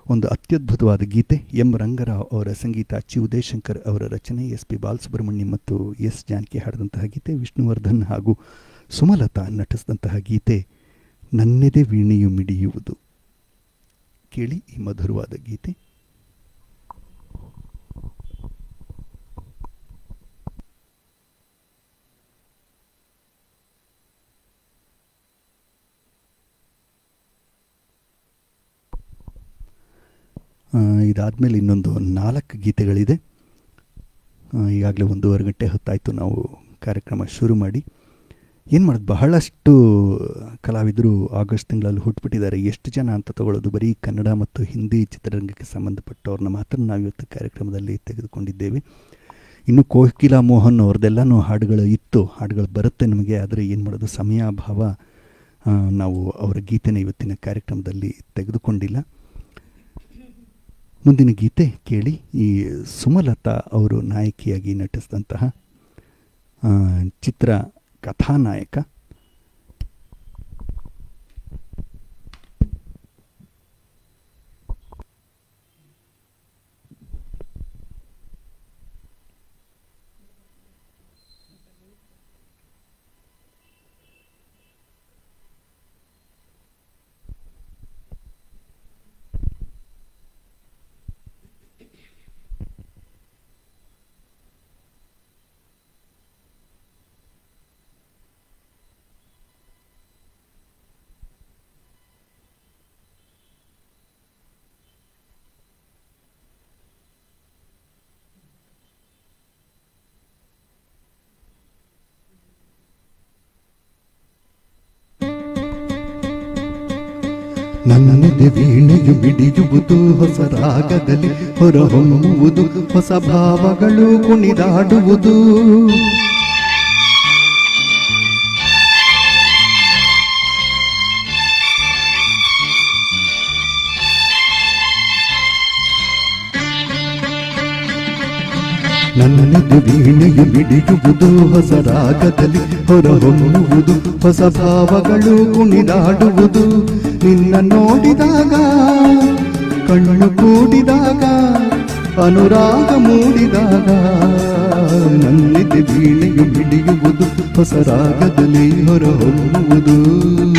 A: ಒಂದು ಅತ್ಯದ್ಭುತವಾದ ಗೀತೆ ಎಂ ರಂಗರಾವ್ ಅವರ ಸಂಗೀತ ಚಿ ಉದಯಶಂಕರ್ ಅವರ ರಚನೆ, ಎಸ್ ಪಿ ಬಾಲಸುಬ್ರಹ್ಮಣ್ಯಂ ಮತ್ತು ಎಸ್ ಜಾನಕಿ ಹಾಡಿದಂತಹ ಗೀತೆ, ವಿಷ್ಣುವರ್ಧನ್ ಹಾಗೂ ಸುಮಲತಾ ನಟಿಸಿದಂತಹ ಗೀತೆ, ನನ್ನೆದೆ ವೀಣೆಯು ಮಿಡಿಯುವುದು. ಕೇಳಿ ಈ ಮಧುರವಾದ ಗೀತೆ. ಇದಾದಮೇಲೆ ಇನ್ನೊಂದು ನಾಲ್ಕು ಗೀತೆಗಳಿದೆ. ಈಗಾಗಲೇ ಒಂದೂವರೆ ಗಂಟೆ ಹೊತ್ತಾಯಿತು ನಾವು ಕಾರ್ಯಕ್ರಮ ಶುರು ಮಾಡಿ. ಏನು ಮಾಡೋದು, ಬಹಳಷ್ಟು ಕಲಾವಿದರು ಆಗಸ್ಟ್ ತಿಂಗಳಲ್ಲಿ ಹುಟ್ಟುಬಿಟ್ಟಿದ್ದಾರೆ ಎಷ್ಟು ಜನ ಅಂತ ತಗೊಳ್ಳೋದು, ಬರೀ ಕನ್ನಡ ಮತ್ತು ಹಿಂದಿ ಚಿತ್ರರಂಗಕ್ಕೆ ಸಂಬಂಧಪಟ್ಟವ್ರನ್ನ ಮಾತ್ರ ನಾವು ಇವತ್ತು ಕಾರ್ಯಕ್ರಮದಲ್ಲಿ ತೆಗೆದುಕೊಂಡಿದ್ದೇವೆ. ಇನ್ನು ಕೋಕಿಲಾ ಮೋಹನ್ ಅವ್ರದ್ದೆಲ್ಲನೂ ಹಾಡುಗಳು ಇತ್ತು, ಹಾಡುಗಳು ಬರುತ್ತೆ ನಮಗೆ, ಆದರೆ ಏನು ಮಾಡೋದು, ಸಮಯಾಭಾವ ನಾವು ಅವರ ಗೀತೆನ ಇವತ್ತಿನ ಕಾರ್ಯಕ್ರಮದಲ್ಲಿ ತೆಗೆದುಕೊಂಡಿಲ್ಲ. ಮುಂದಿನ ಗೀತೆ ಕೇಳಿ ಈ ಸುಮಲತಾ ಅವರು ನಾಯಕಿಯಾಗಿ ನಟಿಸಿದಂತಹ ಚಿತ್ರ ಕಥಾನಾಯಕ.
B: ವೀಣೆಯು ಬಿಡಿಯುವುದು ಹೊಸ ರಾಗದಲ್ಲಿ ಹೊರಹೊಮ್ಮುವುದು ಹೊಸ ಭಾವಗಳು ಕುಣಿದಾಡುವುದು. ನನ್ನೆದೆ ವೀಣೆಯು ಬಿಡಿಯುವುದು ಹೊಸ ರಾಗದಲ್ಲಿ ಹೊರಹೊಮ್ಮುವುದು, ಹೊಸ ಭಾವಗಳು ಕುಣಿದಾಡುವುದು ನಿನ್ನ ನೋಡಿದಾಗ, ಕಣ್ಣು ಕೂಡಿದಾಗ, ಅನುರಾಗ ಮೂಡಿದಾಗ ನನ್ನಿದೆ ವೀಣೆಯು ಬಿಡಿಯುವುದು, ಹೊಸ ರಾಗದಲ್ಲಿ ಹೊರಹೊಮ್ಮುವುದು.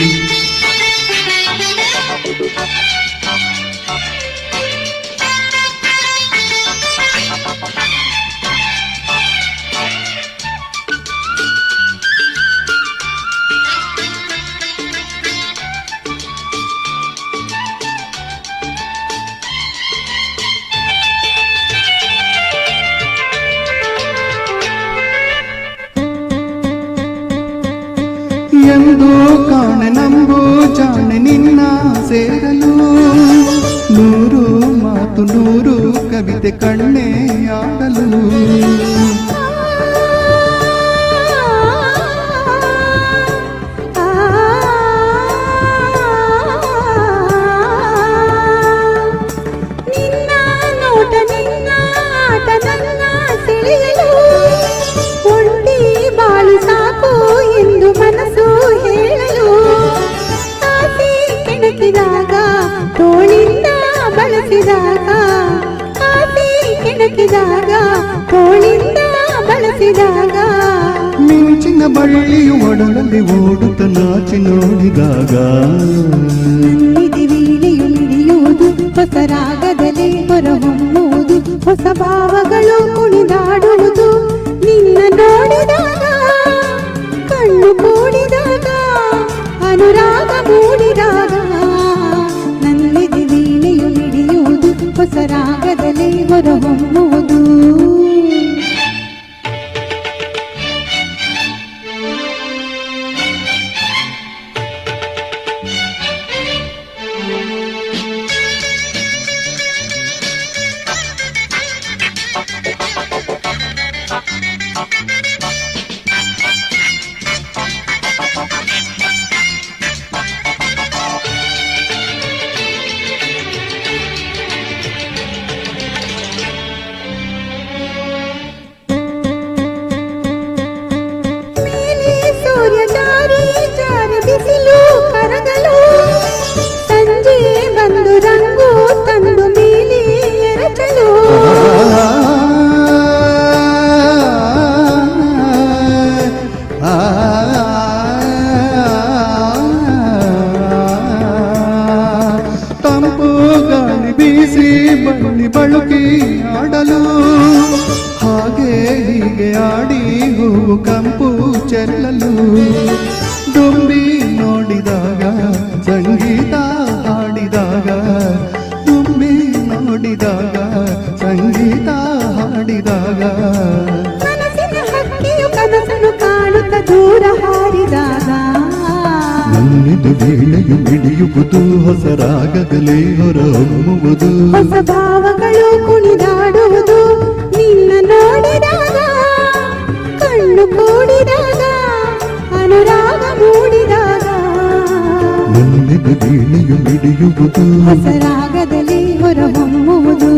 D: ಹೊರಹೊಮ್ಮುವುದು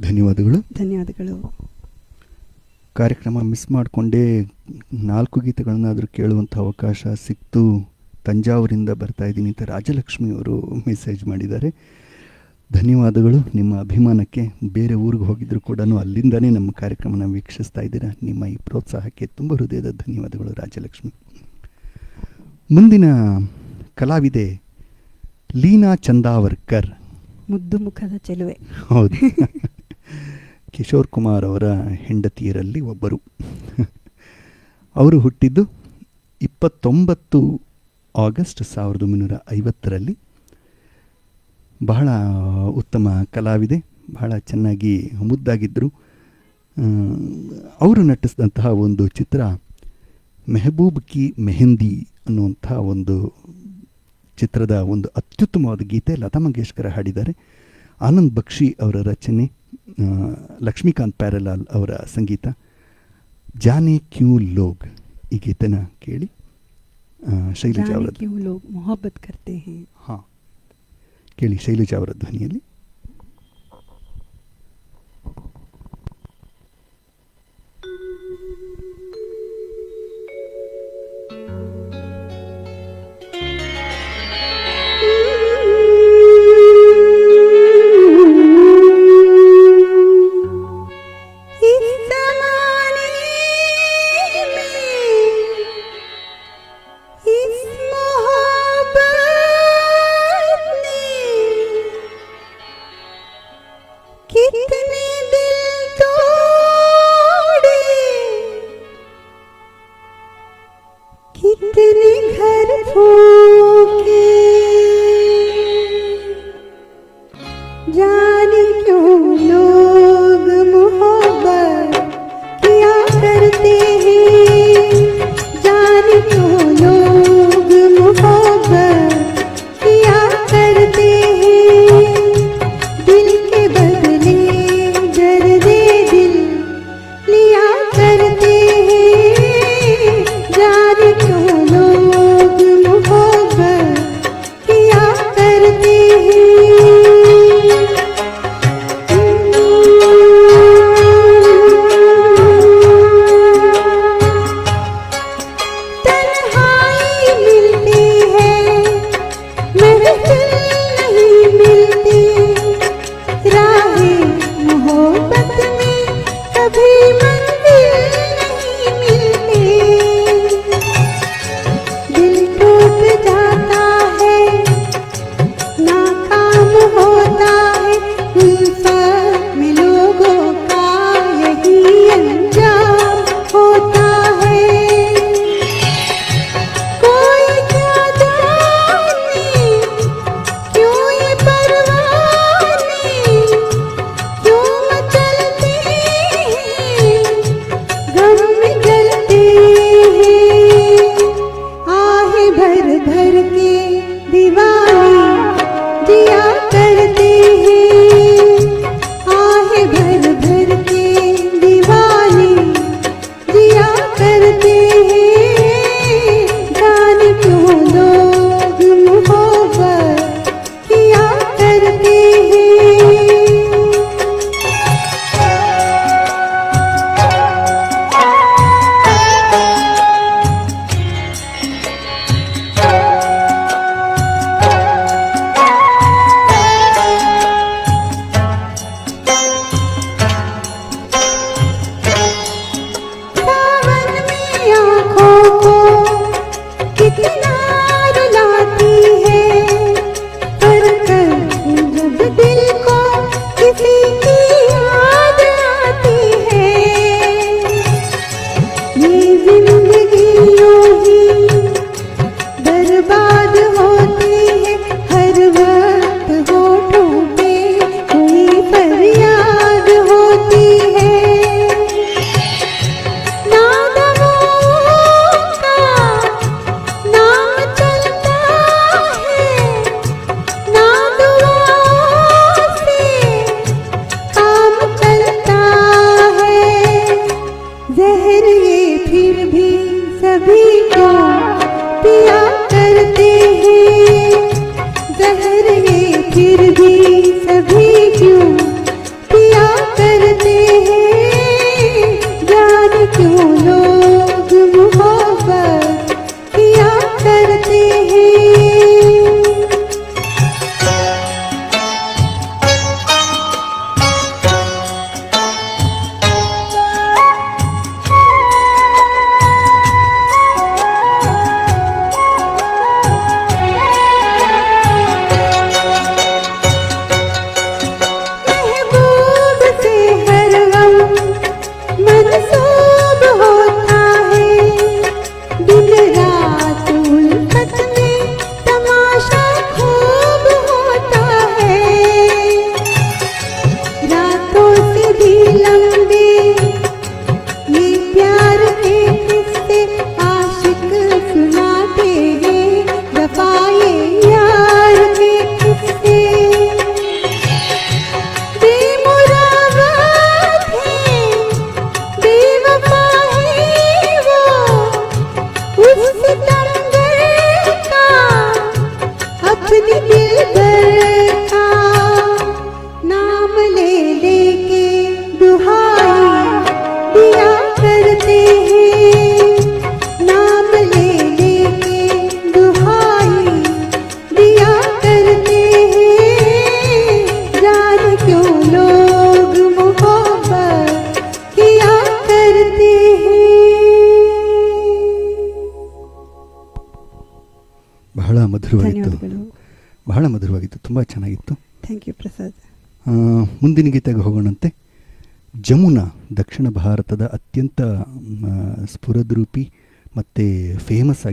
A: ಧನ್ಯವಾದಗಳು.
C: ಧನ್ಯವಾದಗಳು.
A: ಕಾರ್ಯಕ್ರಮ ಮಿಸ್ ಮಾಡಿಕೊಂಡೇ ನಾಲ್ಕು ಗೀತೆಗಳನ್ನಾದರೂ ಕೇಳುವಂಥ ಅವಕಾಶ ಸಿಕ್ತು. ತಂಜಾವೂರಿಂದ ಬರ್ತಾ ಇದ್ದೀನಿ ಅಂತ ರಾಜಲಕ್ಷ್ಮಿ ಅವರು ಮೆಸೇಜ್ ಮಾಡಿದ್ದಾರೆ. ಧನ್ಯವಾದಗಳು. ನಿಮ್ಮ ಅಭಿಮಾನಕ್ಕೆ ಬೇರೆ ಊರಿಗೆ ಹೋಗಿದ್ರು ಕೂಡ ಅಲ್ಲಿಂದನೇ ನಮ್ಮ ಕಾರ್ಯಕ್ರಮನ ವೀಕ್ಷಿಸ್ತಾ ಇದ್ದೀರಾ? ನಿಮ್ಮ ಈ ಪ್ರೋತ್ಸಾಹಕ್ಕೆ ತುಂಬ ಹೃದಯದ ಧನ್ಯವಾದಗಳು ರಾಜಲಕ್ಷ್ಮಿ ಮುಂದಿನ ಕಲಾವಿದೆ ಲೀನಾ ಚಂದಾವರ್ಕರ್.
C: ಮುದ್ದು ಮುಖದ ಚೆಲುವೆ.
A: ಹೌದು. ಕಿಶೋರ್ ಕುಮಾರ್ ಅವರ ಹೆಂಡತಿಯರಲ್ಲಿ ಒಬ್ಬರು. ಅವರು ಹುಟ್ಟಿದ್ದು ಇಪ್ಪತ್ತೊಂಬತ್ತು ಆಗಸ್ಟ್ ಸಾವಿರದ ಒಂಬೈನೂರ ಐವತ್ತರಲ್ಲಿ. ಬಹಳ ಉತ್ತಮ ಕಲಾವಿದೆ. ಬಹಳ ಚೆನ್ನಾಗಿ ಮುದ್ದಾಗಿದ್ದರು. ಅವರು ನಟಿಸಿದಂತಹ ಒಂದು ಚಿತ್ರ ಮೆಹಬೂಬ್ ಕಿ ಮೆಹಂದಿ ಅನ್ನುವಂಥ ಒಂದು ಚಿತ್ರದ ಒಂದು ಅತ್ಯುತ್ತಮವಾದ ಗೀತೆ ಲತಾ ಮಂಗೇಶ್ಕರ ಹಾಡಿದ್ದಾರೆ. ಆನಂದ್ ಬಕ್ಷಿ ಅವರ ರಚನೆ ಲಕ್ಷ್ಮೀಕಾಂತ್ ಪ್ಯಾರಲಾಲ್ ಅವರ ಸಂಗೀತ ಜಾನೆ ಕ್ಯೂ ಲೋಗ್ ಈ ಗೀತನ ಕೇಳಿ ಶೈಲಜಾ ಅವರ
C: ಮೊಹಬ್ಬತ್ ಕರ್ತೇ
A: ಹೇ. ಕೇಳಿ ಶೈಲಜಾ ಅವರ ಧ್ವನಿಯಲ್ಲಿ.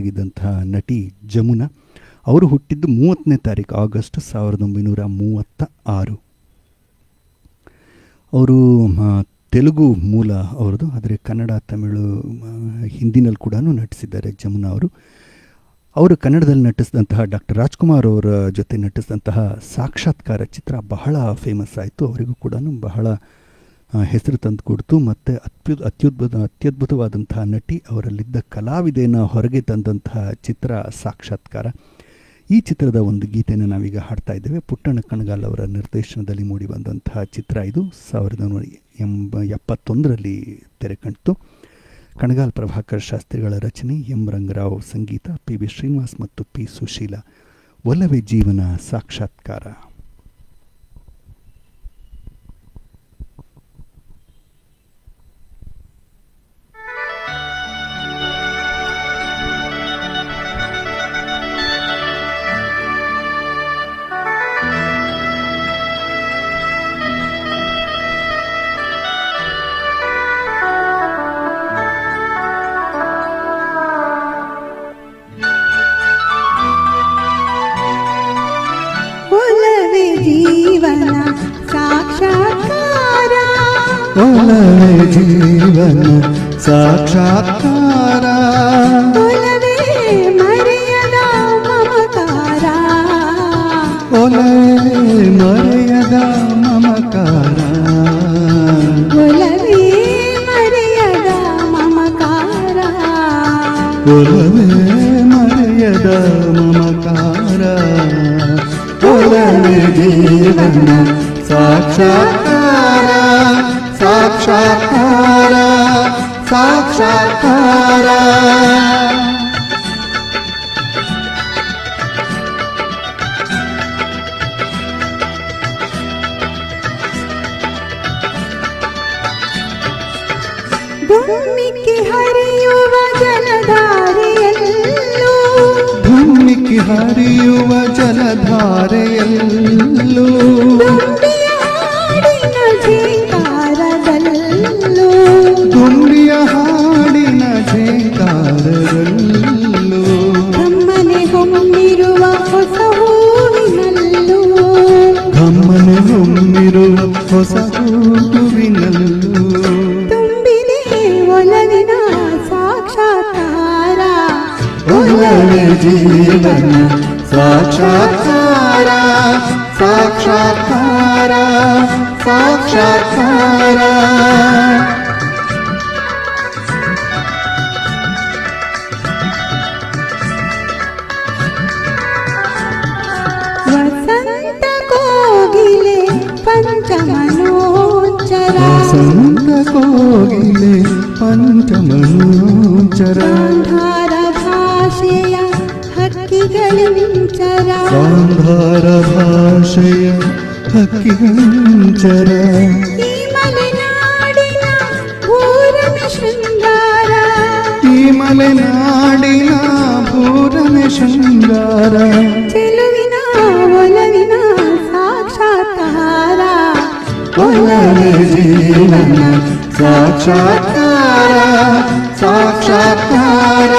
K: ಫೇಮಸ್ ಆಗಿದ್ದಂತಹ ನಟಿ ಜಮುನಾ, ಅವರು ಹುಟ್ಟಿದ್ದು ಮೂವತ್ತನೇ ತಾರೀಕು, ಆಗಸ್ಟ್ ಸಾವಿರದ ಒಂಬೈನೂರ ಮೂವತ್ತ ಆರು. ಅವರು ತೆಲುಗು ಮೂಲ ಅವರದು ಆದರೆ ಕನ್ನಡ, ತಮಿಳು ಹಿಂದಿನಲ್ಲಿ ಕೂಡ ನಟಿಸಿದ್ದಾರೆ ಜಮುನಾ ಅವರು. ಅವರು ಕನ್ನಡದಲ್ಲಿ ನಟಿಸಿದಂತಹ ಡಾಕ್ಟರ್ ರಾಜ್ಕುಮಾರ್ ಅವರ ಜೊತೆ ನಟಿಸಿದಂತಹ ಸಾಕ್ಷಾತ್ಕಾರ ಚಿತ್ರ ಬಹಳ ಫೇಮಸ್ ಆಯಿತು. ಅವರಿಗೂ ಕೂಡ ಬಹಳ ಹೆಸರು ತಂದು ಕೊಡ್ತು. ಮತ್ತು ಅತ್ಯು ಅತ್ಯುದ್ಭುತ, ಅತ್ಯದ್ಭುತವಾದಂತಹ ನಟಿ ಅವರಲ್ಲಿದ್ದ ಕಲಾವಿದೆಯನ್ನ ಹೊರಗೆ ತಂದಂತಹ ಚಿತ್ರ ಸಾಕ್ಷಾತ್ಕಾರ. ಈ ಚಿತ್ರದ ಒಂದು ಗೀತೆಯನ್ನು ನಾವೀಗ ಹಾಡ್ತಾ ಇದ್ದೇವೆ. ಪುಟ್ಟಣ್ಣ ಕಣಗಾಲ್ ಅವರ ನಿರ್ದೇಶನದಲ್ಲಿ ಮೂಡಿ ಬಂದಂತಹ ಚಿತ್ರ ಇದು. ಸಾವಿರದ ಒಂಬೈನೂರ ಎಂಬ ಎಪ್ಪತ್ತೊಂದರಲ್ಲಿ ತೆರೆ ಕಂಡಿತು. ಕಣಗಾಲ್ ಪ್ರಭಾಕರ್ ಶಾಸ್ತ್ರಿಗಳ ರಚನೆ, ಎಂ ರಂಗರಾವ್ ಸಂಗೀತ, ಪಿ ವಿ ಶ್ರೀನಿವಾಸ್ ಮತ್ತು ಪಿ ಸುಶೀಲ. ಒಲವೇ ಜೀವನ ಸಾಕ್ಷಾತ್ಕಾರ.
B: ಜೀವನ ಸಾಕ್ಷಾತ್ಕಾರ
A: ಒಲವೇ
B: ಮರೆಯದ ಮಮಕಾರ
A: ಒಲವೇ ಮರೆಯದ ಮಮಕಾರ
B: ಒಲವೇ ಮರೆಯದ ಮಮಕಾರ
A: ಒಲವೇ ಮರೆಯದ ಮಮಕಾರ ಒಲವೇ ಜೀವನ ಸಾಕ್ಷಾತ್ಕಾರ ಸಾಕ್ಷಾತ್ಕಾರ ಸಾಕ್ಷಾತ್ಕಾರ
B: ಧುಮ್ಮಿಕ್ಕಿ ಹರಿಯುವ ಜಲಧಾರೆಯಲ್ಲೂ
A: ಧುಮ್ಮಿಕ್ಕಿ ಹರಿಯುವ ಜಲಧಾರೆಯಲ್ಲೂ
B: ಹೊಸ ಹೂವಿನಲ್ಲೂ ತುಂಬಿದೆ ಒಲವಿನ ಸಾಕ್ಷಾತ್ಕಾರ.
A: ಒಲವೇ ಜೀವನ ಸಾಕ್ಷಾತ್ಕಾರ ಸಾಕ್ಷಾತ್ಕಾರ ಸಾಕ್ಷಾತ್ಕಾರ.
B: वसन्तकोगिले भाशया
A: हकिगलराम् धार भाषया हकिगरा
B: पूर शृङ्गारा शृङ्गार
A: ಒಲವೇ ಜೀವನ ಸಾಕ್ಷಾತ್ಕಾರ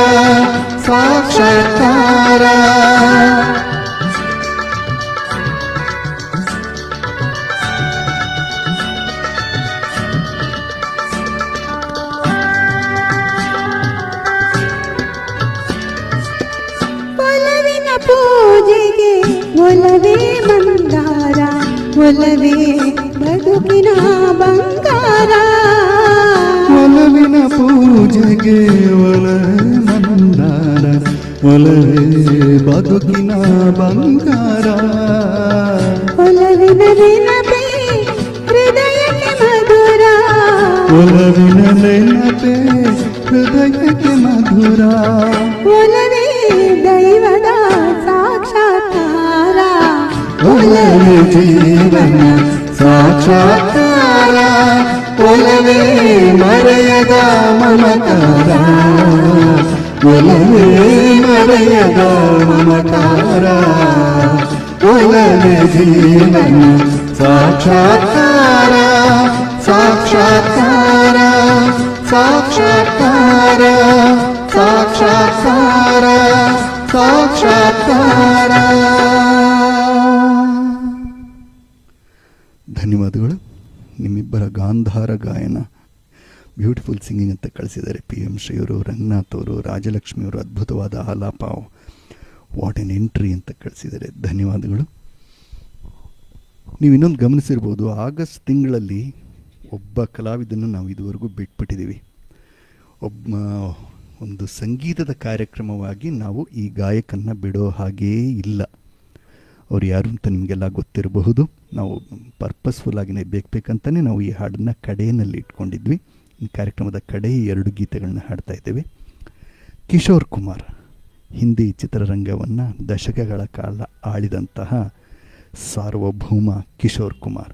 B: ಹೃದಯಕ್ಕೆ ಮಧುರ ಒಲವೇ ದೈವದ ಸಾಕ್ಷಾತ್ಕಾರ
A: ಒಲವೇ ಜೀವನ ಸಾಕ್ಷಾತ್ಕಾರ ಒಲವೇ ಮರೆಯದ ಮಮಕಾರ ಒಲವೇ ಮರೆಯದ ಮಮಕಾರ
B: ಒಲವೆ ಜೀವನ ಸಾಕ್ಷಾತ್ಕಾರ ಸಾಕ್ಷಾತ್ಕಾರ ಸಾಕ್ಷಾತ್ಕಾರ ಸಾಕ್ಷಾತ್ಕಾರ ಸಾಕ್ಷಾತ್ಕಾರ.
A: ಧನ್ಯವಾದಗಳು. ನಿಮ್ಮಿಬ್ಬರ ಗಾಂಧಾರ ಗಾಯನ ಬ್ಯೂಟಿಫುಲ್ ಸಿಂಗಿಂಗ್ ಅಂತ ಕಳಿಸಿದ್ದಾರೆ ಪಿ ಎಂ ಶ್ರೀಯವರು, ರಂಗನಾಥ್ ಅವರು ರಾಜಲಕ್ಷ್ಮಿಯವರು ಅದ್ಭುತವಾದ ಆಲಾಪ. ವಾಟ್ ಎನ್ ಎಂಟ್ರಿ ಅಂತ ಕಳಿಸಿದ್ದಾರೆ. ಧನ್ಯವಾದಗಳು. ನೀವು ಇನ್ನೊಂದು ಗಮನಿಸಿರ್ಬೋದು, ಆಗಸ್ಟ್ ತಿಂಗಳಲ್ಲಿ ಒಬ್ಬ ಕಲಾವಿದನ್ನು ನಾವು ಇದುವರೆಗೂ ಬಿಟ್ಬಿಟ್ಟಿದ್ದೀವಿ. ಒಬ್ಬ, ಒಂದು ಸಂಗೀತದ ಕಾರ್ಯಕ್ರಮವಾಗಿ ನಾವು ಈ ಗಾಯಕನ್ನ ಬಿಡೋ ಹಾಗೇ ಇಲ್ಲ. ಅವ್ರು ಯಾರು ಅಂತ ನಿಮಗೆಲ್ಲ ಗೊತ್ತಿರಬಹುದು. ನಾವು ಪರ್ಪಸ್ಫುಲ್ ಆಗಿನೇ ಬೇಕು ಬೇಕಂತಲೇ ನಾವು ಈ ಹಾಡನ್ನು ಕಡೆಯಲ್ಲಿ ಇಟ್ಕೊಂಡಿದ್ವಿ. ಈ ಕಾರ್ಯಕ್ರಮದ ಕಡೆ ಎರಡು ಗೀತೆಗಳನ್ನ ಹಾಡ್ತಾ ಇದ್ದೇವೆ. ಕಿಶೋರ್ ಕುಮಾರ್, ಹಿಂದಿ ಚಿತ್ರರಂಗವನ್ನು ದಶಕಗಳ ಕಾಲ ಆಳಿದಂತಹ ಸಾರ್ವಭೌಮ ಕಿಶೋರ್ ಕುಮಾರ್.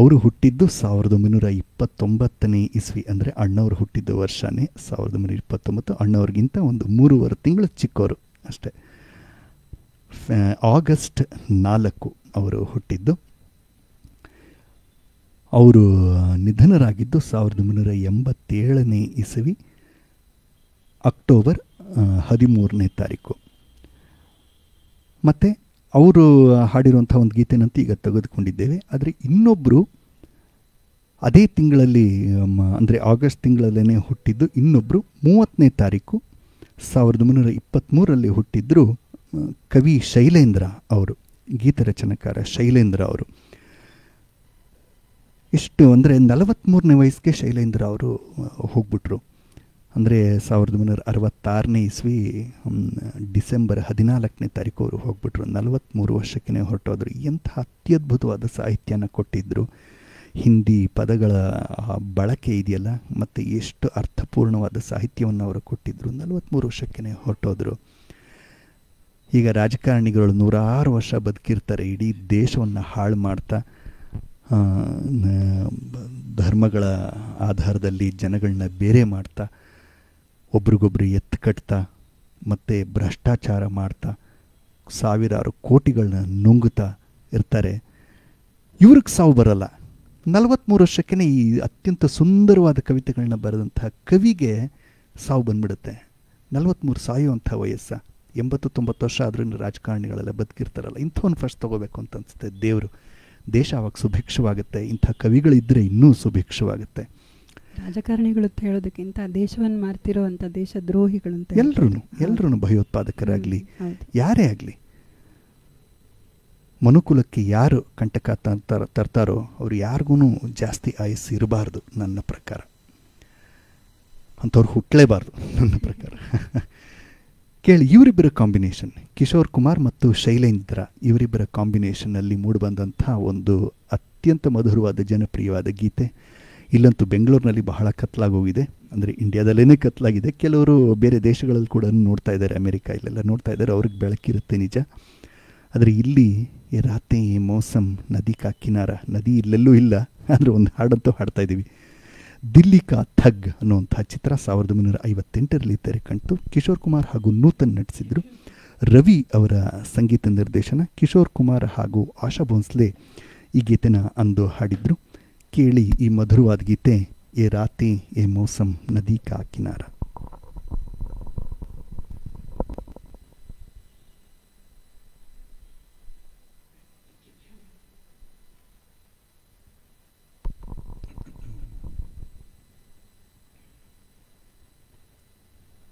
A: ಅವರು ಹುಟ್ಟಿದ್ದು ಸಾವಿರದ ಒಂಬೈನೂರ ಇಪ್ಪತ್ತೊಂಬತ್ತನೇ ಇಸ್ವಿ ಅಂದರೆ ಅಣ್ಣವರು ಹುಟ್ಟಿದ್ದ ವರ್ಷನೇ ಸಾವಿರದ ಒಂಬೈನೂರ ಇಪ್ಪತ್ತೊಂಬತ್ತು. ಅಣ್ಣವ್ರಿಗಿಂತ ಒಂದು ಮೂರುವರೆ ತಿಂಗಳು ಚಿಕ್ಕವರು ಅಷ್ಟೇ. ಆಗಸ್ಟ್ ನಾಲ್ಕು ಅವರು ಹುಟ್ಟಿದ್ದು. ಅವರು ನಿಧನರಾಗಿದ್ದು ಸಾವಿರದ ಒಂಬೈನೂರ ಎಂಬತ್ತೇಳನೇ ಇಸವಿ, ಅಕ್ಟೋಬರ್ ಹದಿಮೂರನೇ ತಾರೀಕು. ಮತ್ತು ಅವರು ಹಾಡಿರುವಂಥ ಒಂದು ಗೀತೆನಂತೂ ಈಗ ತೆಗೆದುಕೊಂಡಿದ್ದೇವೆ. ಆದರೆ ಇನ್ನೊಬ್ಬರು ಅದೇ ತಿಂಗಳಲ್ಲಿ ಅಂದರೆ ಆಗಸ್ಟ್ ತಿಂಗಳಲ್ಲೇ ಹುಟ್ಟಿದ್ದು ಇನ್ನೊಬ್ಬರು ಮೂವತ್ತನೇ ತಾರೀಕು ಸಾವಿರದ ಒಂಬೈನೂರ ಇಪ್ಪತ್ತ್ಮೂರಲ್ಲಿ ಹುಟ್ಟಿದ್ರು ಕವಿ ಶೈಲೇಂದ್ರ ಅವರು, ಗೀತ ರಚನಕಾರ ಶೈಲೇಂದ್ರ ಅವರು. ಎಷ್ಟು ಅಂದರೆ ನಲವತ್ತ್ಮೂರನೇ ವಯಸ್ಸಿಗೆ ಶೈಲೇಂದ್ರ ಅವರು ಹೋಗ್ಬಿಟ್ರು. ಅಂದರೆ ಸಾವಿರದ ಒಂಬೈನೂರ ಅರವತ್ತಾರನೇ ಇಸ್ವಿ ಡಿಸೆಂಬರ್ ಹದಿನಾಲ್ಕನೇ ತಾರೀಕು ಅವರು ಹೋಗ್ಬಿಟ್ರು. ನಲವತ್ತ್ಮೂರು ವರ್ಷಕ್ಕೇ ಹೊರಟೋದ್ರು ಎಂಥ ಅತ್ಯದ್ಭುತವಾದ ಸಾಹಿತ್ಯನ ಕೊಟ್ಟಿದ್ದರು ಹಿಂದಿ ಪದಗಳ ಬಳಕೆ ಇದೆಯಲ್ಲ, ಮತ್ತು ಎಷ್ಟು ಅರ್ಥಪೂರ್ಣವಾದ ಸಾಹಿತ್ಯವನ್ನು ಅವರು ಕೊಟ್ಟಿದ್ದರು ನಲವತ್ತ್ಮೂರು ವರ್ಷಕ್ಕೇ ಹೊರಟೋದ್ರು ಈಗ ರಾಜಕಾರಣಿಗಳು ನೂರಾರು ವರ್ಷ ಬದುಕಿರ್ತಾರೆ. ಇಡೀ ದೇಶವನ್ನು ಹಾಳು ಮಾಡ್ತಾ ಧರ್ಮಗಳ ಆಧಾರದಲ್ಲಿ ಜನಗಳನ್ನ ಬೇರೆ ಮಾಡ್ತಾ ಒಬ್ರಿಗೊಬ್ರು ಎತ್ತು ಕಟ್ತಾ ಮತ್ತು ಭ್ರಷ್ಟಾಚಾರ ಮಾಡ್ತಾ ಸಾವಿರಾರು ಕೋಟಿಗಳನ್ನ ನುಂಗುತ್ತಾ ಇರ್ತಾರೆ. ಇವ್ರಿಗೆ ಸಾವು ಬರಲ್ಲ. ನಲವತ್ತ್ಮೂರು ವರ್ಷಕ್ಕೇ ಈ ಅತ್ಯಂತ ಸುಂದರವಾದ ಕವಿತೆಗಳನ್ನ ಬರೆದಂತಹ ಕವಿಗೆ ಸಾವು ಬಂದ್ಬಿಡುತ್ತೆ. ನಲವತ್ತ್ಮೂರು ಸಾಯುವಂಥ ವಯಸ್ಸ. ಎಂಬತ್ತು ತೊಂಬತ್ತು ವರ್ಷ ಆದ್ರೂ ರಾಜಕಾರಣಿಗಳೆಲ್ಲ ಬದುಕಿರ್ತಾರಲ್ಲ. ಇಂಥವನ್ನ ಫಸ್ಟ್ ತೊಗೋಬೇಕು ಅಂತ ಅನಿಸುತ್ತೆ ದೇವರು. ದೇಶ ಅವಾಗ ಸುಭಿಕ್ಷವಾಗುತ್ತೆ. ಇಂಥ ಕವಿಗಳಿದ್ದರೆ ಇನ್ನೂ ಸುಭಿಕ್ಷವಾಗುತ್ತೆ.
C: ರಾಜಕಾರಣಿಗಳು ಅಂತ ಹೇಳೋದಕ್ಕಿಂತ ದೇಶವನ್ನು ಮಾರ್ತಿರೋ ಅಂತ ದೇಶ ದ್ರೋಹಿಗಳು ಅಂತ ಎಲ್ಲರೂ
A: ಎಲ್ಲರೂ ಭಯೋತ್ಪಾದಕರಾಗಲಿ ಯಾರೇ ಆಗಲಿ. ಮನುಕುಲಕ್ಕೆ ಯಾರು ಕಂಟಕ ತರ್ತಾರ ತರ್ತಾರೋ ಅವ್ರು ಯಾರಿಗೂ ಜಾಸ್ತಿ ಆಯಸ್ಸು ಇರಬಾರ್ದು ನನ್ನ ಪ್ರಕಾರ. ಅಂಥವ್ರು ಹುಟ್ಟಲೇಬಾರ್ದು ನನ್ನ ಪ್ರಕಾರ. ಕೇಳಿ ಇವರಿಬ್ಬರ ಕಾಂಬಿನೇಷನ್ ಕಿಶೋರ್ ಕುಮಾರ್ ಮತ್ತು ಶೈಲೇಂದ್ರ ಇವರಿಬ್ಬರ ಕಾಂಬಿನೇಷನ್ನಲ್ಲಿ ಮೂಡಿಬಂದಂಥ ಒಂದು ಅತ್ಯಂತ ಮಧುರವಾದ ಜನಪ್ರಿಯವಾದ ಗೀತೆ ಇಲ್ಲಂತೂ ಬೆಂಗಳೂರಿನಲ್ಲಿ ಬಹಳ ಕತ್ಲಾಗೋಗಿದೆ. ಅಂದರೆ ಇಂಡಿಯಾದಲ್ಲೇ ಕತ್ಲಾಗಿದೆ. ಕೆಲವರು ಬೇರೆ ದೇಶಗಳಲ್ಲಿ ಕೂಡ ನೋಡ್ತಾ ಇದ್ದಾರೆ. ಅಮೆರಿಕ ಇಲ್ಲೆಲ್ಲ ನೋಡ್ತಾ ಇದ್ದಾರೆ. ಅವ್ರಿಗೆ ಬೆಳಕಿರುತ್ತೆ ನಿಜ. ಆದರೆ ಇಲ್ಲಿ ರಾತ್ರಿ ಮೌಸಮ್ ನದಿ ಕಾ ಕಿನಾರ, ನದಿ ಇಲ್ಲೆಲ್ಲೂ ಇಲ್ಲ. ಆದರೆ ಒಂದು ಹಾಡಂತೂ ಹಾಡ್ತಾ ಇದ್ದೀವಿ. ದಿಲ್ಲಿ ಕಾ ಥಗ್ ಅನ್ನುವಂಥ ಚಿತ್ರ ಸಾವಿರದ ಒಂಬೈನೂರ ಐವತ್ತೆಂಟರಲ್ಲಿ ತೆರೆ ಕಂಡು ಕಿಶೋರ್ ಕುಮಾರ್ ಹಾಗೂ ನೂತನ್ ನಟಿಸಿದ್ರು. ರವಿ ಅವರ ಸಂಗೀತ ನಿರ್ದೇಶನ, ಕಿಶೋರ್ ಕುಮಾರ್ ಹಾಗೂ ಆಶಾ ಭೋನ್ಸ್ಲೆ ಈ ಗೀತೆನ ಅಂದು ಹಾಡಿದ್ರು. ಕೇಳಿ ಈ ಮಧುರವಾದ ಗೀತೆ ಎ ರಾತೆ ಎ ಮೌಸಮ್ ನದಿ ಕಾ ಕಿನಾರ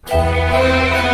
B: ये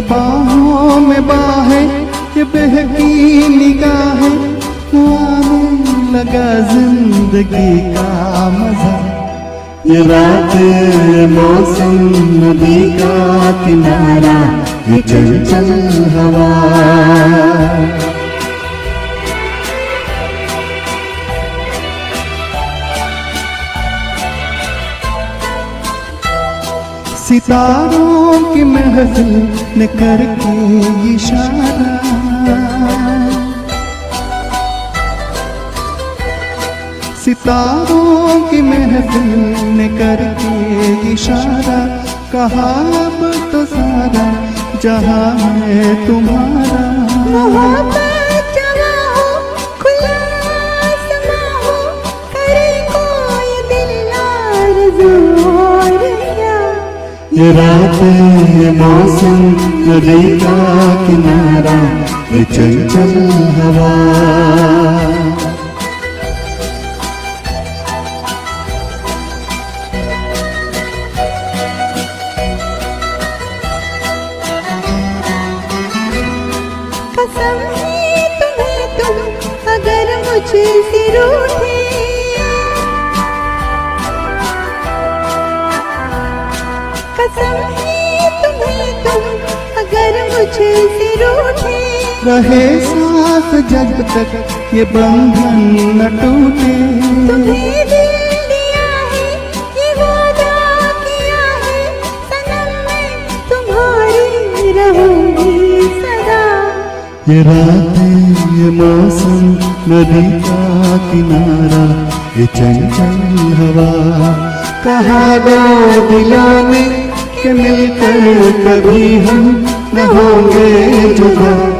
B: बाहों में बाहें, ये बहकी निगाहें आने लगा ज़िंदगी का मज़ा। ये रात मौसम नदी का किनारा, ये चंचल हवा। सितारों की महफिल ने करके इशारा। सितारों की महफिल ने करके इशारा। कहा अब तो सारा जहाँ है तुम्हारा। रात ये मौसम नदी का किनारा ये चंचल हवा। रहे साथ जब तक ये बंधन न टूटे।
D: है ये वादा किया है सनम मैं तुम्हारी
B: ये रात ये मौसम नदी का किनारा ये चंचल हवा। कहा दो दिलों कि मिलकर कभी हम न होंगे जुदा।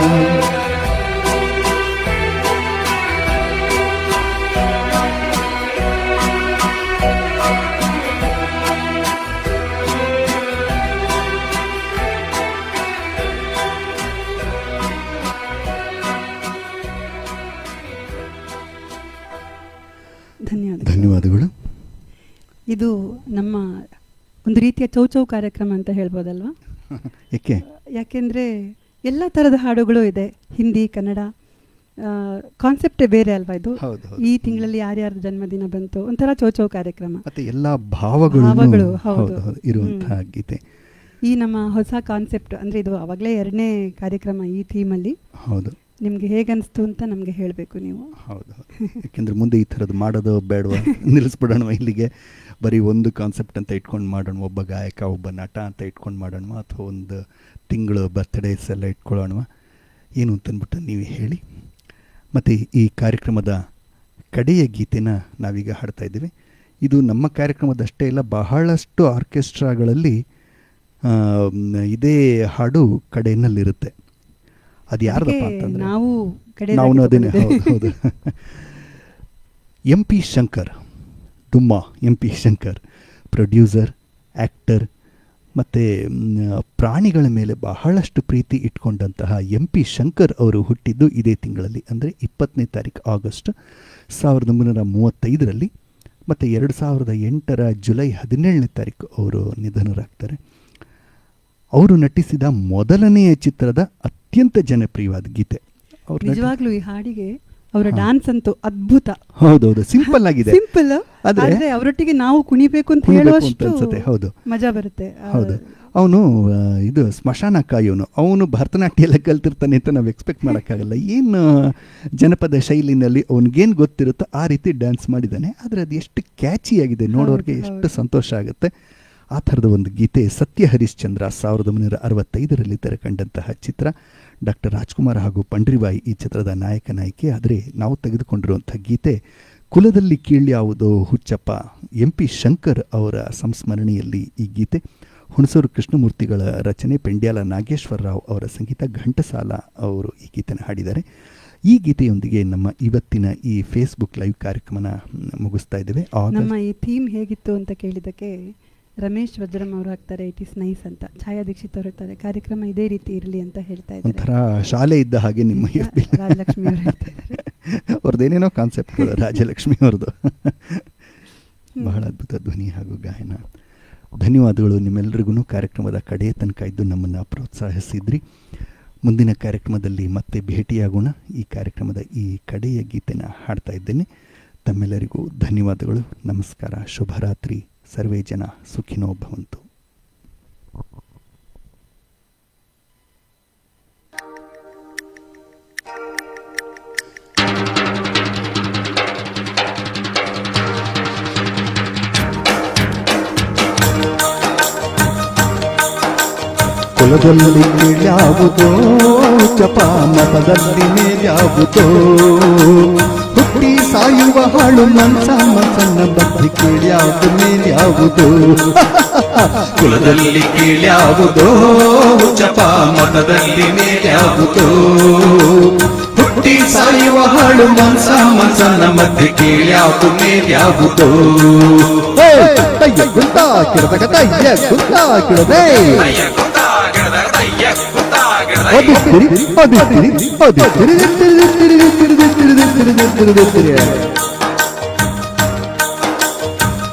C: ರೀತಿಯ ಚೌಚೌ ಕಾರ್ಯಕ್ರಮ ಅಂತ ಹೇಳ್ಬೋದಲ್ವಾ?
A: ಏಕೆ
C: ಯಾಕೆಂದರೆ ಎಲ್ಲ ಥರದ ಹಾಡುಗಳು ಇದೆ ಹಿಂದಿ ಕನ್ನಡ ಕಾನ್ಸೆಪ್ಟೇ ಬೇರೆ ಅಲ್ವಾ ಇದು. ಈ ತಿಂಗಳಲ್ಲಿ ಯಾರ್ಯಾರ ಜನ್ಮದಿನ ಬಂತು ಒಂಥರ ಚೌಚೌ ಕಾರ್ಯಕ್ರಮ.
A: ಮತ್ತೆ ಎಲ್ಲ ಭಾವಗಳು ಇರುವಂತಹ ಗೀತೆ.
C: ಈ ನಮ್ಮ ಹೊಸ ಕಾನ್ಸೆಪ್ಟ್ ಅಂದರೆ ಇದು ಆವಾಗಲೇ ಎರಡನೇ ಕಾರ್ಯಕ್ರಮ ಈ ಥೀಮಲ್ಲಿ
A: ಹೌದು.
C: ನಿಮಗೆ ಹೇಗನ್ನಿಸ್ತು ಅಂತ ನಮಗೆ ಹೇಳಬೇಕು ನೀವು.
A: ಹೌದು ಹೌದು. ಯಾಕೆಂದ್ರೆ ಮುಂದೆ ಈ ಥರದ್ದು ಮಾಡೋದು ಬೇಡವಾ ನಿಲ್ಲಿಸ್ಬಿಡೋಣ ಇಲ್ಲಿಗೆ. ಬರೀ ಒಂದು ಕಾನ್ಸೆಪ್ಟ್ ಅಂತ ಇಟ್ಕೊಂಡು ಮಾಡೋಣ ಒಬ್ಬ ಗಾಯಕ ಒಬ್ಬ ನಟ ಅಂತ ಇಟ್ಕೊಂಡು ಮಾಡೋಣ ಅಥವಾ ಒಂದು ತಿಂಗಳು ಬರ್ತ್ಡೇಸ್ ಎಲ್ಲ ಇಟ್ಕೊಳ್ಳೋಣ ಏನು ಅಂತಂದ್ಬಿಟ್ಟು ನೀವು ಹೇಳಿ. ಮತ್ತು ಈ ಕಾರ್ಯಕ್ರಮದ ಕಡೆಯ ಗೀತೆನ ನಾವೀಗ ಹಾಡ್ತಾ ಇದ್ದೀವಿ. ಇದು ನಮ್ಮ ಕಾರ್ಯಕ್ರಮದಷ್ಟೇ ಇಲ್ಲ ಬಹಳಷ್ಟು ಆರ್ಕೆಸ್ಟ್ರಾಗಳಲ್ಲಿ ಇದೇ ಹಾಡು ಕಡೆಯಲ್ಲಿರುತ್ತೆ. ಅದು ಯಾರದಪ್ಪ ಅಂತಂದ್ರೆ?
C: ನಾವು ಕಡೆ
A: ನಾವು ಅದೇನೆ ಹೌದು ಹೌದು. M P Shankar ಡುಮ್ಮ M P Shankar, producer actor ಮತ್ತು ಪ್ರಾಣಿಗಳ ಮೇಲೆ ಬಹಳಷ್ಟು ಪ್ರೀತಿ ಇಟ್ಕೊಂಡಂತಹ ಎಂ ಪಿ ಶಂಕರ್ ಅವರು ಹುಟ್ಟಿದ್ದು ಇದೇ ತಿಂಗಳಲ್ಲಿ, ಅಂದರೆ ಇಪ್ಪತ್ತನೇ ತಾರೀಕು ಆಗಸ್ಟ್ ಸಾವಿರದ ಒಂಬೈನೂರ ಮೂವತ್ತೈದರಲ್ಲಿ. ಮತ್ತು ಎರಡು ಸಾವಿರದ ಎಂಟರ ಜುಲೈ ಹದಿನೇಳನೇ ತಾರೀಕು ಅವರು ನಿಧನರಾಗ್ತಾರೆ. ಅವರು ನಟಿಸಿದ ಮೊದಲನೆಯ ಚಿತ್ರದ ಅತ್ಯಂತ ಜನಪ್ರಿಯವಾದ ಗೀತೆ. ಅವರು
C: ನಿಜವಾಗ್ಲೂ ಈ ಹಾಡಿಗೆ ಅವರ ಡಾನ್ಸ್ ಅಂತೂ ಅದ್ಭುತ.
A: ಹೌದೌದು ಸಿಂಪಲ್ ಆಗಿದೆ.
C: ಸಿಂಪಲ್
A: ಆದ್ರೆ-
C: ಅವರೊಟ್ಟಿಗೆ ನಾವು ಕುಣಿಬೇಕು ಅಂತ ಹೇಳುವಷ್ಟು
A: ಹೌದು.
C: ಮಜಾ ಬರುತ್ತೆ.
A: ಹೌದು. ಅವನು ಇದು ಸ್ಮಶಾನ ಕಾಯೋನು ಅವನು ಭರತನಾಟ್ಯ ಎಲ್ಲ ಕಲ್ತಿರ್ತಾನೆ ಅಂತ ನಾವು ಎಕ್ಸ್ಪೆಕ್ಟ್ ಮಾಡೋಕ್ಕಾಗಲ್ಲ. ಏನು ಜನಪದ ಶೈಲಿನಲ್ಲಿ ಅವನಿಗೇನು ಗೊತ್ತಿರುತ್ತೋ ಆ ರೀತಿ ಡ್ಯಾನ್ಸ್ ಮಾಡಿದ್ದಾನೆ. ಆದರೆ ಅದು ಎಷ್ಟು ಕ್ಯಾಚಿ ಆಗಿದೆ ನೋಡೋರಿಗೆ ಎಷ್ಟು ಸಂತೋಷ ಆಗುತ್ತೆ. ಆ ಥರದ ಒಂದು ಗೀತೆ ಸತ್ಯ ಹರಿಶ್ಚಂದ್ರ ಸಾವಿರದ ಒಂಬೈನೂರ ಅರವತ್ತೈದರಲ್ಲಿ ತೆರೆಕಂಡಂತಹ ಚಿತ್ರ.
L: ಡಾಕ್ಟರ್ ರಾಜ್ಕುಮಾರ್ ಹಾಗೂ ಪಂಡ್ರಿಬಾಯಿ ಈ ಚಿತ್ರದ ನಾಯಕ ನಾಯಕಿ. ಆದರೆ ನಾವು ತೆಗೆದುಕೊಂಡಿರುವಂಥ ಗೀತೆ ಕುಲದಲ್ಲಿ ಕೀಳ್ಯಾವುದೋ ಹುಚ್ಚಪ್ಪ? ಎಂ ಪಿ ಶಂಕರ್ ಅವರ ಸಂಸ್ಮರಣೆಯಲ್ಲಿ ಈ ಗೀತೆ. ಹುಣಸೂರು ಕೃಷ್ಣಮೂರ್ತಿಗಳ ರಚನೆ, ಪೆಂಡ್ಯಾಲ ನಾಗೇಶ್ವರರಾವ್ ಅವರ ಸಂಗೀತ, ಘಂಟಸಾಲ ಅವರು ಈ ಗೀತೆನ ಹಾಡಿದ್ದಾರೆ. ಈ ಗೀತೆಯೊಂದಿಗೆ ನಮ್ಮ ಇವತ್ತಿನ ಈ ಫೇಸ್ಬುಕ್ ಲೈವ್ ಕಾರ್ಯಕ್ರಮನ ಮುಗಿಸ್ತಾ ಇದ್ದೇವೆ.
B: ನಮ್ಮ ಈ ಥೀಮ್ ಹೇಗಿತ್ತು ಅಂತ ಕೇಳಿದ್ದಕ್ಕೆ ರಮೇಶ್ ವಜ್ರಂ ಅವರು ಹಾಕ್ತಾರೆ ಇಟ್ ಇಸ್ ನೈಸ್ ಅಂತ. ಛಾಯಾ ದೀಕ್ಷಿತ್ ಅವರು ಹೇಳ್ತಾರೆ ಕಾರ್ಯಕ್ರಮ ಇದೇ ರೀತಿ ಇರಲಿ ಅಂತ ಹೇಳ್ತಾ ಇದ್ದಾರೆ.
L: ಶಾಲೆ ಇದ್ದ ಹಾಗೆ ನಿಮ್ಮ.
B: ರಾಜಲಕ್ಷ್ಮಿ ಅವರು ಹೇಳ್ತಾ ಇದ್ದಾರೆ.
L: ಅವ್ರದ್ದೇನೇನೋ ಕಾನ್ಸೆಪ್ಟ್ ರಾಜಲಕ್ಷ್ಮಿ ಅವ್ರದ್ದು ಬಹಳ ಅದ್ಭುತ ಧ್ವನಿ ಹಾಗೂ ಗಾಯನ. ಧನ್ಯವಾದಗಳು ನಿಮ್ಮೆಲ್ಲರಿಗೂ ಕಾರ್ಯಕ್ರಮದ ಕಡೆಯ ತನಕ ಇದ್ದು ನಮ್ಮನ್ನು ಪ್ರೋತ್ಸಾಹಿಸಿದ್ರಿ. ಮುಂದಿನ ಕಾರ್ಯಕ್ರಮದಲ್ಲಿ ಮತ್ತೆ ಭೇಟಿಯಾಗೋಣ. ಈ ಕಾರ್ಯಕ್ರಮದ ಈ ಕಡೆಯ ಗೀತೆನ ಹಾಡ್ತಾ ಇದ್ದೇನೆ. ತಮ್ಮೆಲ್ಲರಿಗೂ ಧನ್ಯವಾದಗಳು. ನಮಸ್ಕಾರ. ಶುಭರಾತ್ರಿ. సర్వే జన సుఖినో భవంతు
A: ಕುಲದಲ್ಲಿ ಯಾವುದೋ ಜಪ ಮತದಲ್ಲಿ ಯಾವುದೋ ಸಾಯುವ ಹಾಳು ಮನ್ಸ ಸಣ್ಣ ಬದ್ಧಿ ಕೇಳ್ಯಾವುದು ಮೇಲ್ಯಾವುದೋ ಕುಲದಲ್ಲಿ ಕೀಳ್ಯಾವುದೋ ಜಪ ಮತದಲ್ಲಿ ಮೇಲ್ಯಾವುದೋ ಹುಟ್ಟಿ ಸಾಯುವ ಹಾಳು ಮನ್ಸ ಮಸನ್ನ ಮಧ್ಯೆ ಕೀಳ್ಯಾವುದು ಮೇಲ್ಯಾವುದೋ ತಯ್ಯ ಗುಂತ ಕಿಡದಗ ಗುಂಡ ಕಿರದೇ. ಕಿಡದೆ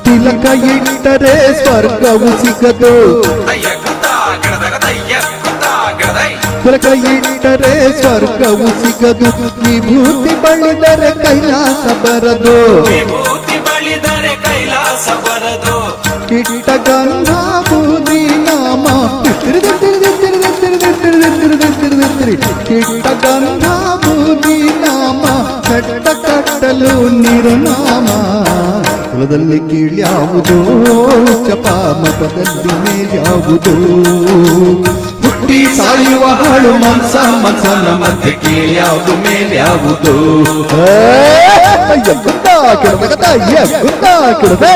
A: ತಿಲಕ ಇಟ್ಟರೆ ಸ್ವರ್ಗವು ಸಿಗದು ತಿಲಕ ಇಟ್ಟರೆ ಸ್ವರ್ಗವು ಸಿಗದು ವಿಭೂತಿ ಬಳಿದರೆ ಕೈಲಾಸ ಬರದು ಇಟ್ಟ ಗಂಧ ಬೂದಿ ನಾಮ ತಿರಿದಿ ತಿರಿದಿ ಕಿಟ್ಟ ಗಂಧ ಬೂದಿ ನಾಮ, ಕಟ್ಟ ಕಟ್ಟಲು ನಿರ್ನಾಮ. ಕುಲದಲ್ಲಿ ಕೀಳ್ಯಾವುದೋ ಚಪಾಮಪದಲ್ಲಿ ಮೇಲ್ಯಾವುದೋ ಹುಟ್ಟಿ ಸಾಯುವ ಹಾಳು ಮನ್ಸ ಮನಸನ ಮಧ್ಯೆ ಕೀಳ್ಯಾವುದು ಮೇಲ್ಯಾವುದೋ ಗುಂಡ ಅಯ್ಯ ಗುಂಡ ಕೆಡದೆ.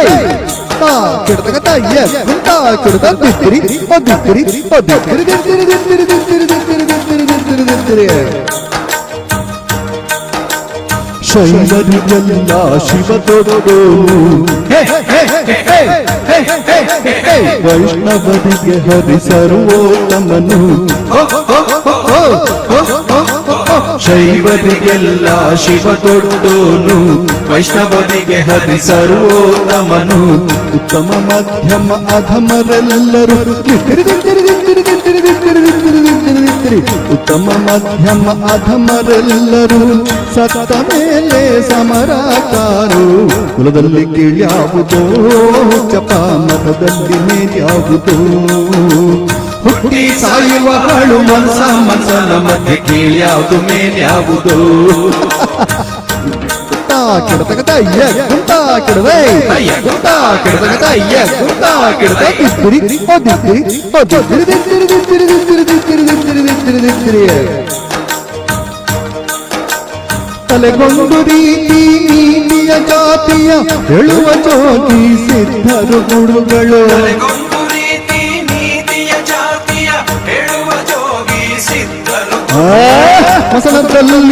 A: కుంటా కిడతగ తయ్య కుంటా కిడత దిత్తిరి ఓ దిత్తిరి ఓ దిత్తిరి దిత్తిరి దిత్తిరి దిత్తిరి దిత్తిరి దిత్తిరి దిత్తిరి దిత్తిరి శైలరి గల్లా శివ తొడగోలు ವೈಷ್ಣವರಿಗೆ ಹರಿಸರುವೋತ್ತಮನು ಶೈವರಿಗೆಲ್ಲ ಶಿವ ದೊಡ್ಡೋನು. ವೈಷ್ಣವರಿಗೆ ಹರಿಸರುವೋತ್ತಮನು ಉತ್ತಮ ಮಧ್ಯಮ ಅಧಮರೆಲ್ಲರೂ. ಉತ್ತಮ ಮಧ್ಯಮ ಅಧಮರೆಲ್ಲರೂ ಸತ್ತ ಮೇಲೆ ಸಮರಾಕಾರು ಕುಲದಲ್ಲಿ ಕೀಳ್ಯಾವುದೋ ಜಪ ಮತದಲ್ಲಿ ಮೇಲ್ಯಾವುದೋ ಹುಟ್ಟಿ ಸಾಯುವ ಹಾಳು ಮನ್ಸ ಮನ್ಸನ ಮಧ್ಯೆ ಕೀಳ್ಯಾವುದು ಮೇಲ್ಯಾವುದೋ ಕೆಡತಗ ತಾಯ್ಯ ಗುಂತ ಕೆಡವೆ ಗುಂತ ಕೆಡತಗ ತಾಯ್ಯ ಗುಂತ ಕೆಡದೆ ಇದ್ದಿರಿ ಓದಿದ್ದಿರಿ ಓದಿದ್ದಿರಿ ದಿತ್ತಿರಿ ದಿತ್ತಿರಿ ದಿತ್ತಿರಿ ದಿತ್ತಿರಿ ದಿತ್ತಿರಿ ದಿತ್ತಿರಿ ತಲೆಗೊಂಡು ರೀತಿ ನೀತಿಯ ಜಾತಿಯ ಎಳುವ ಜ್ಯೋತಿ ಸಿದ್ಧರು ಗುರುಗಳು ಮಸನದಲ್ಲಿ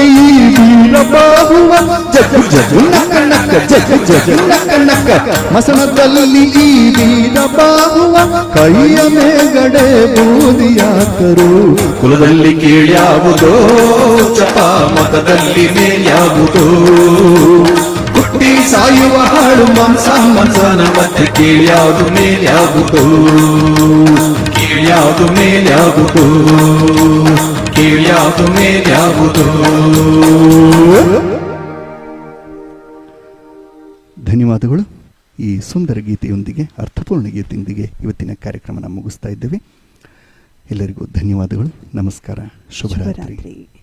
A: ವೀರಬಾಹುವ ಜಗ್ಗು ಜಗ್ಗು ನಕ್ಕ ನಕ್ಕ ಜಗ್ಗು ಜಗ್ಗು ನಕ್ಕ ನಕ್ಕ ಮಸನದಲ್ಲಿ ಈ ವೀರಬಾಹುವ ಕೈಯ ಮೇಗಡೆ ಬೂದಿಯಾಕರು ಕುಲದಲ್ಲಿ ಕೀಳ್ಯಾವುದೋ ಚಪ ಮತದಲ್ಲಿ ಮೇಲ್ಯಾವುದೋ ಹುಟ್ಟಿ ಸಾಯುವ ಹಾಳು ಮಾಂಸ ಮನ್ಸನ ಮತ್ತೆ ಕೀಳ್ಯಾವುದು ಮೇಲ್ಯಾವುದೋ ಕೀಳ್ಯಾವುದು ಮೇಲ್ಯಾವುದೋ ಕೀಳ್ಯಾವುದು ಮೇಲ್ಯಾವುದು.
L: ಧನ್ಯವಾದಗಳು. ಈ ಸುಂದರ ಗೀತೆಯೊಂದಿಗೆ ಅರ್ಥಪೂರ್ಣ ಗೀತೆಯೊಂದಿಗೆ ಇವತ್ತಿನ ಕಾರ್ಯಕ್ರಮನ ಮುಗಿಸ್ತಾ ಇದ್ದೇವೆ. ಎಲ್ಲರಿಗೂ ಧನ್ಯವಾದಗಳು. ನಮಸ್ಕಾರ. ಶುಭರಾತ್ರಿ.
B: ಶುಭರಾತ್ರಿ.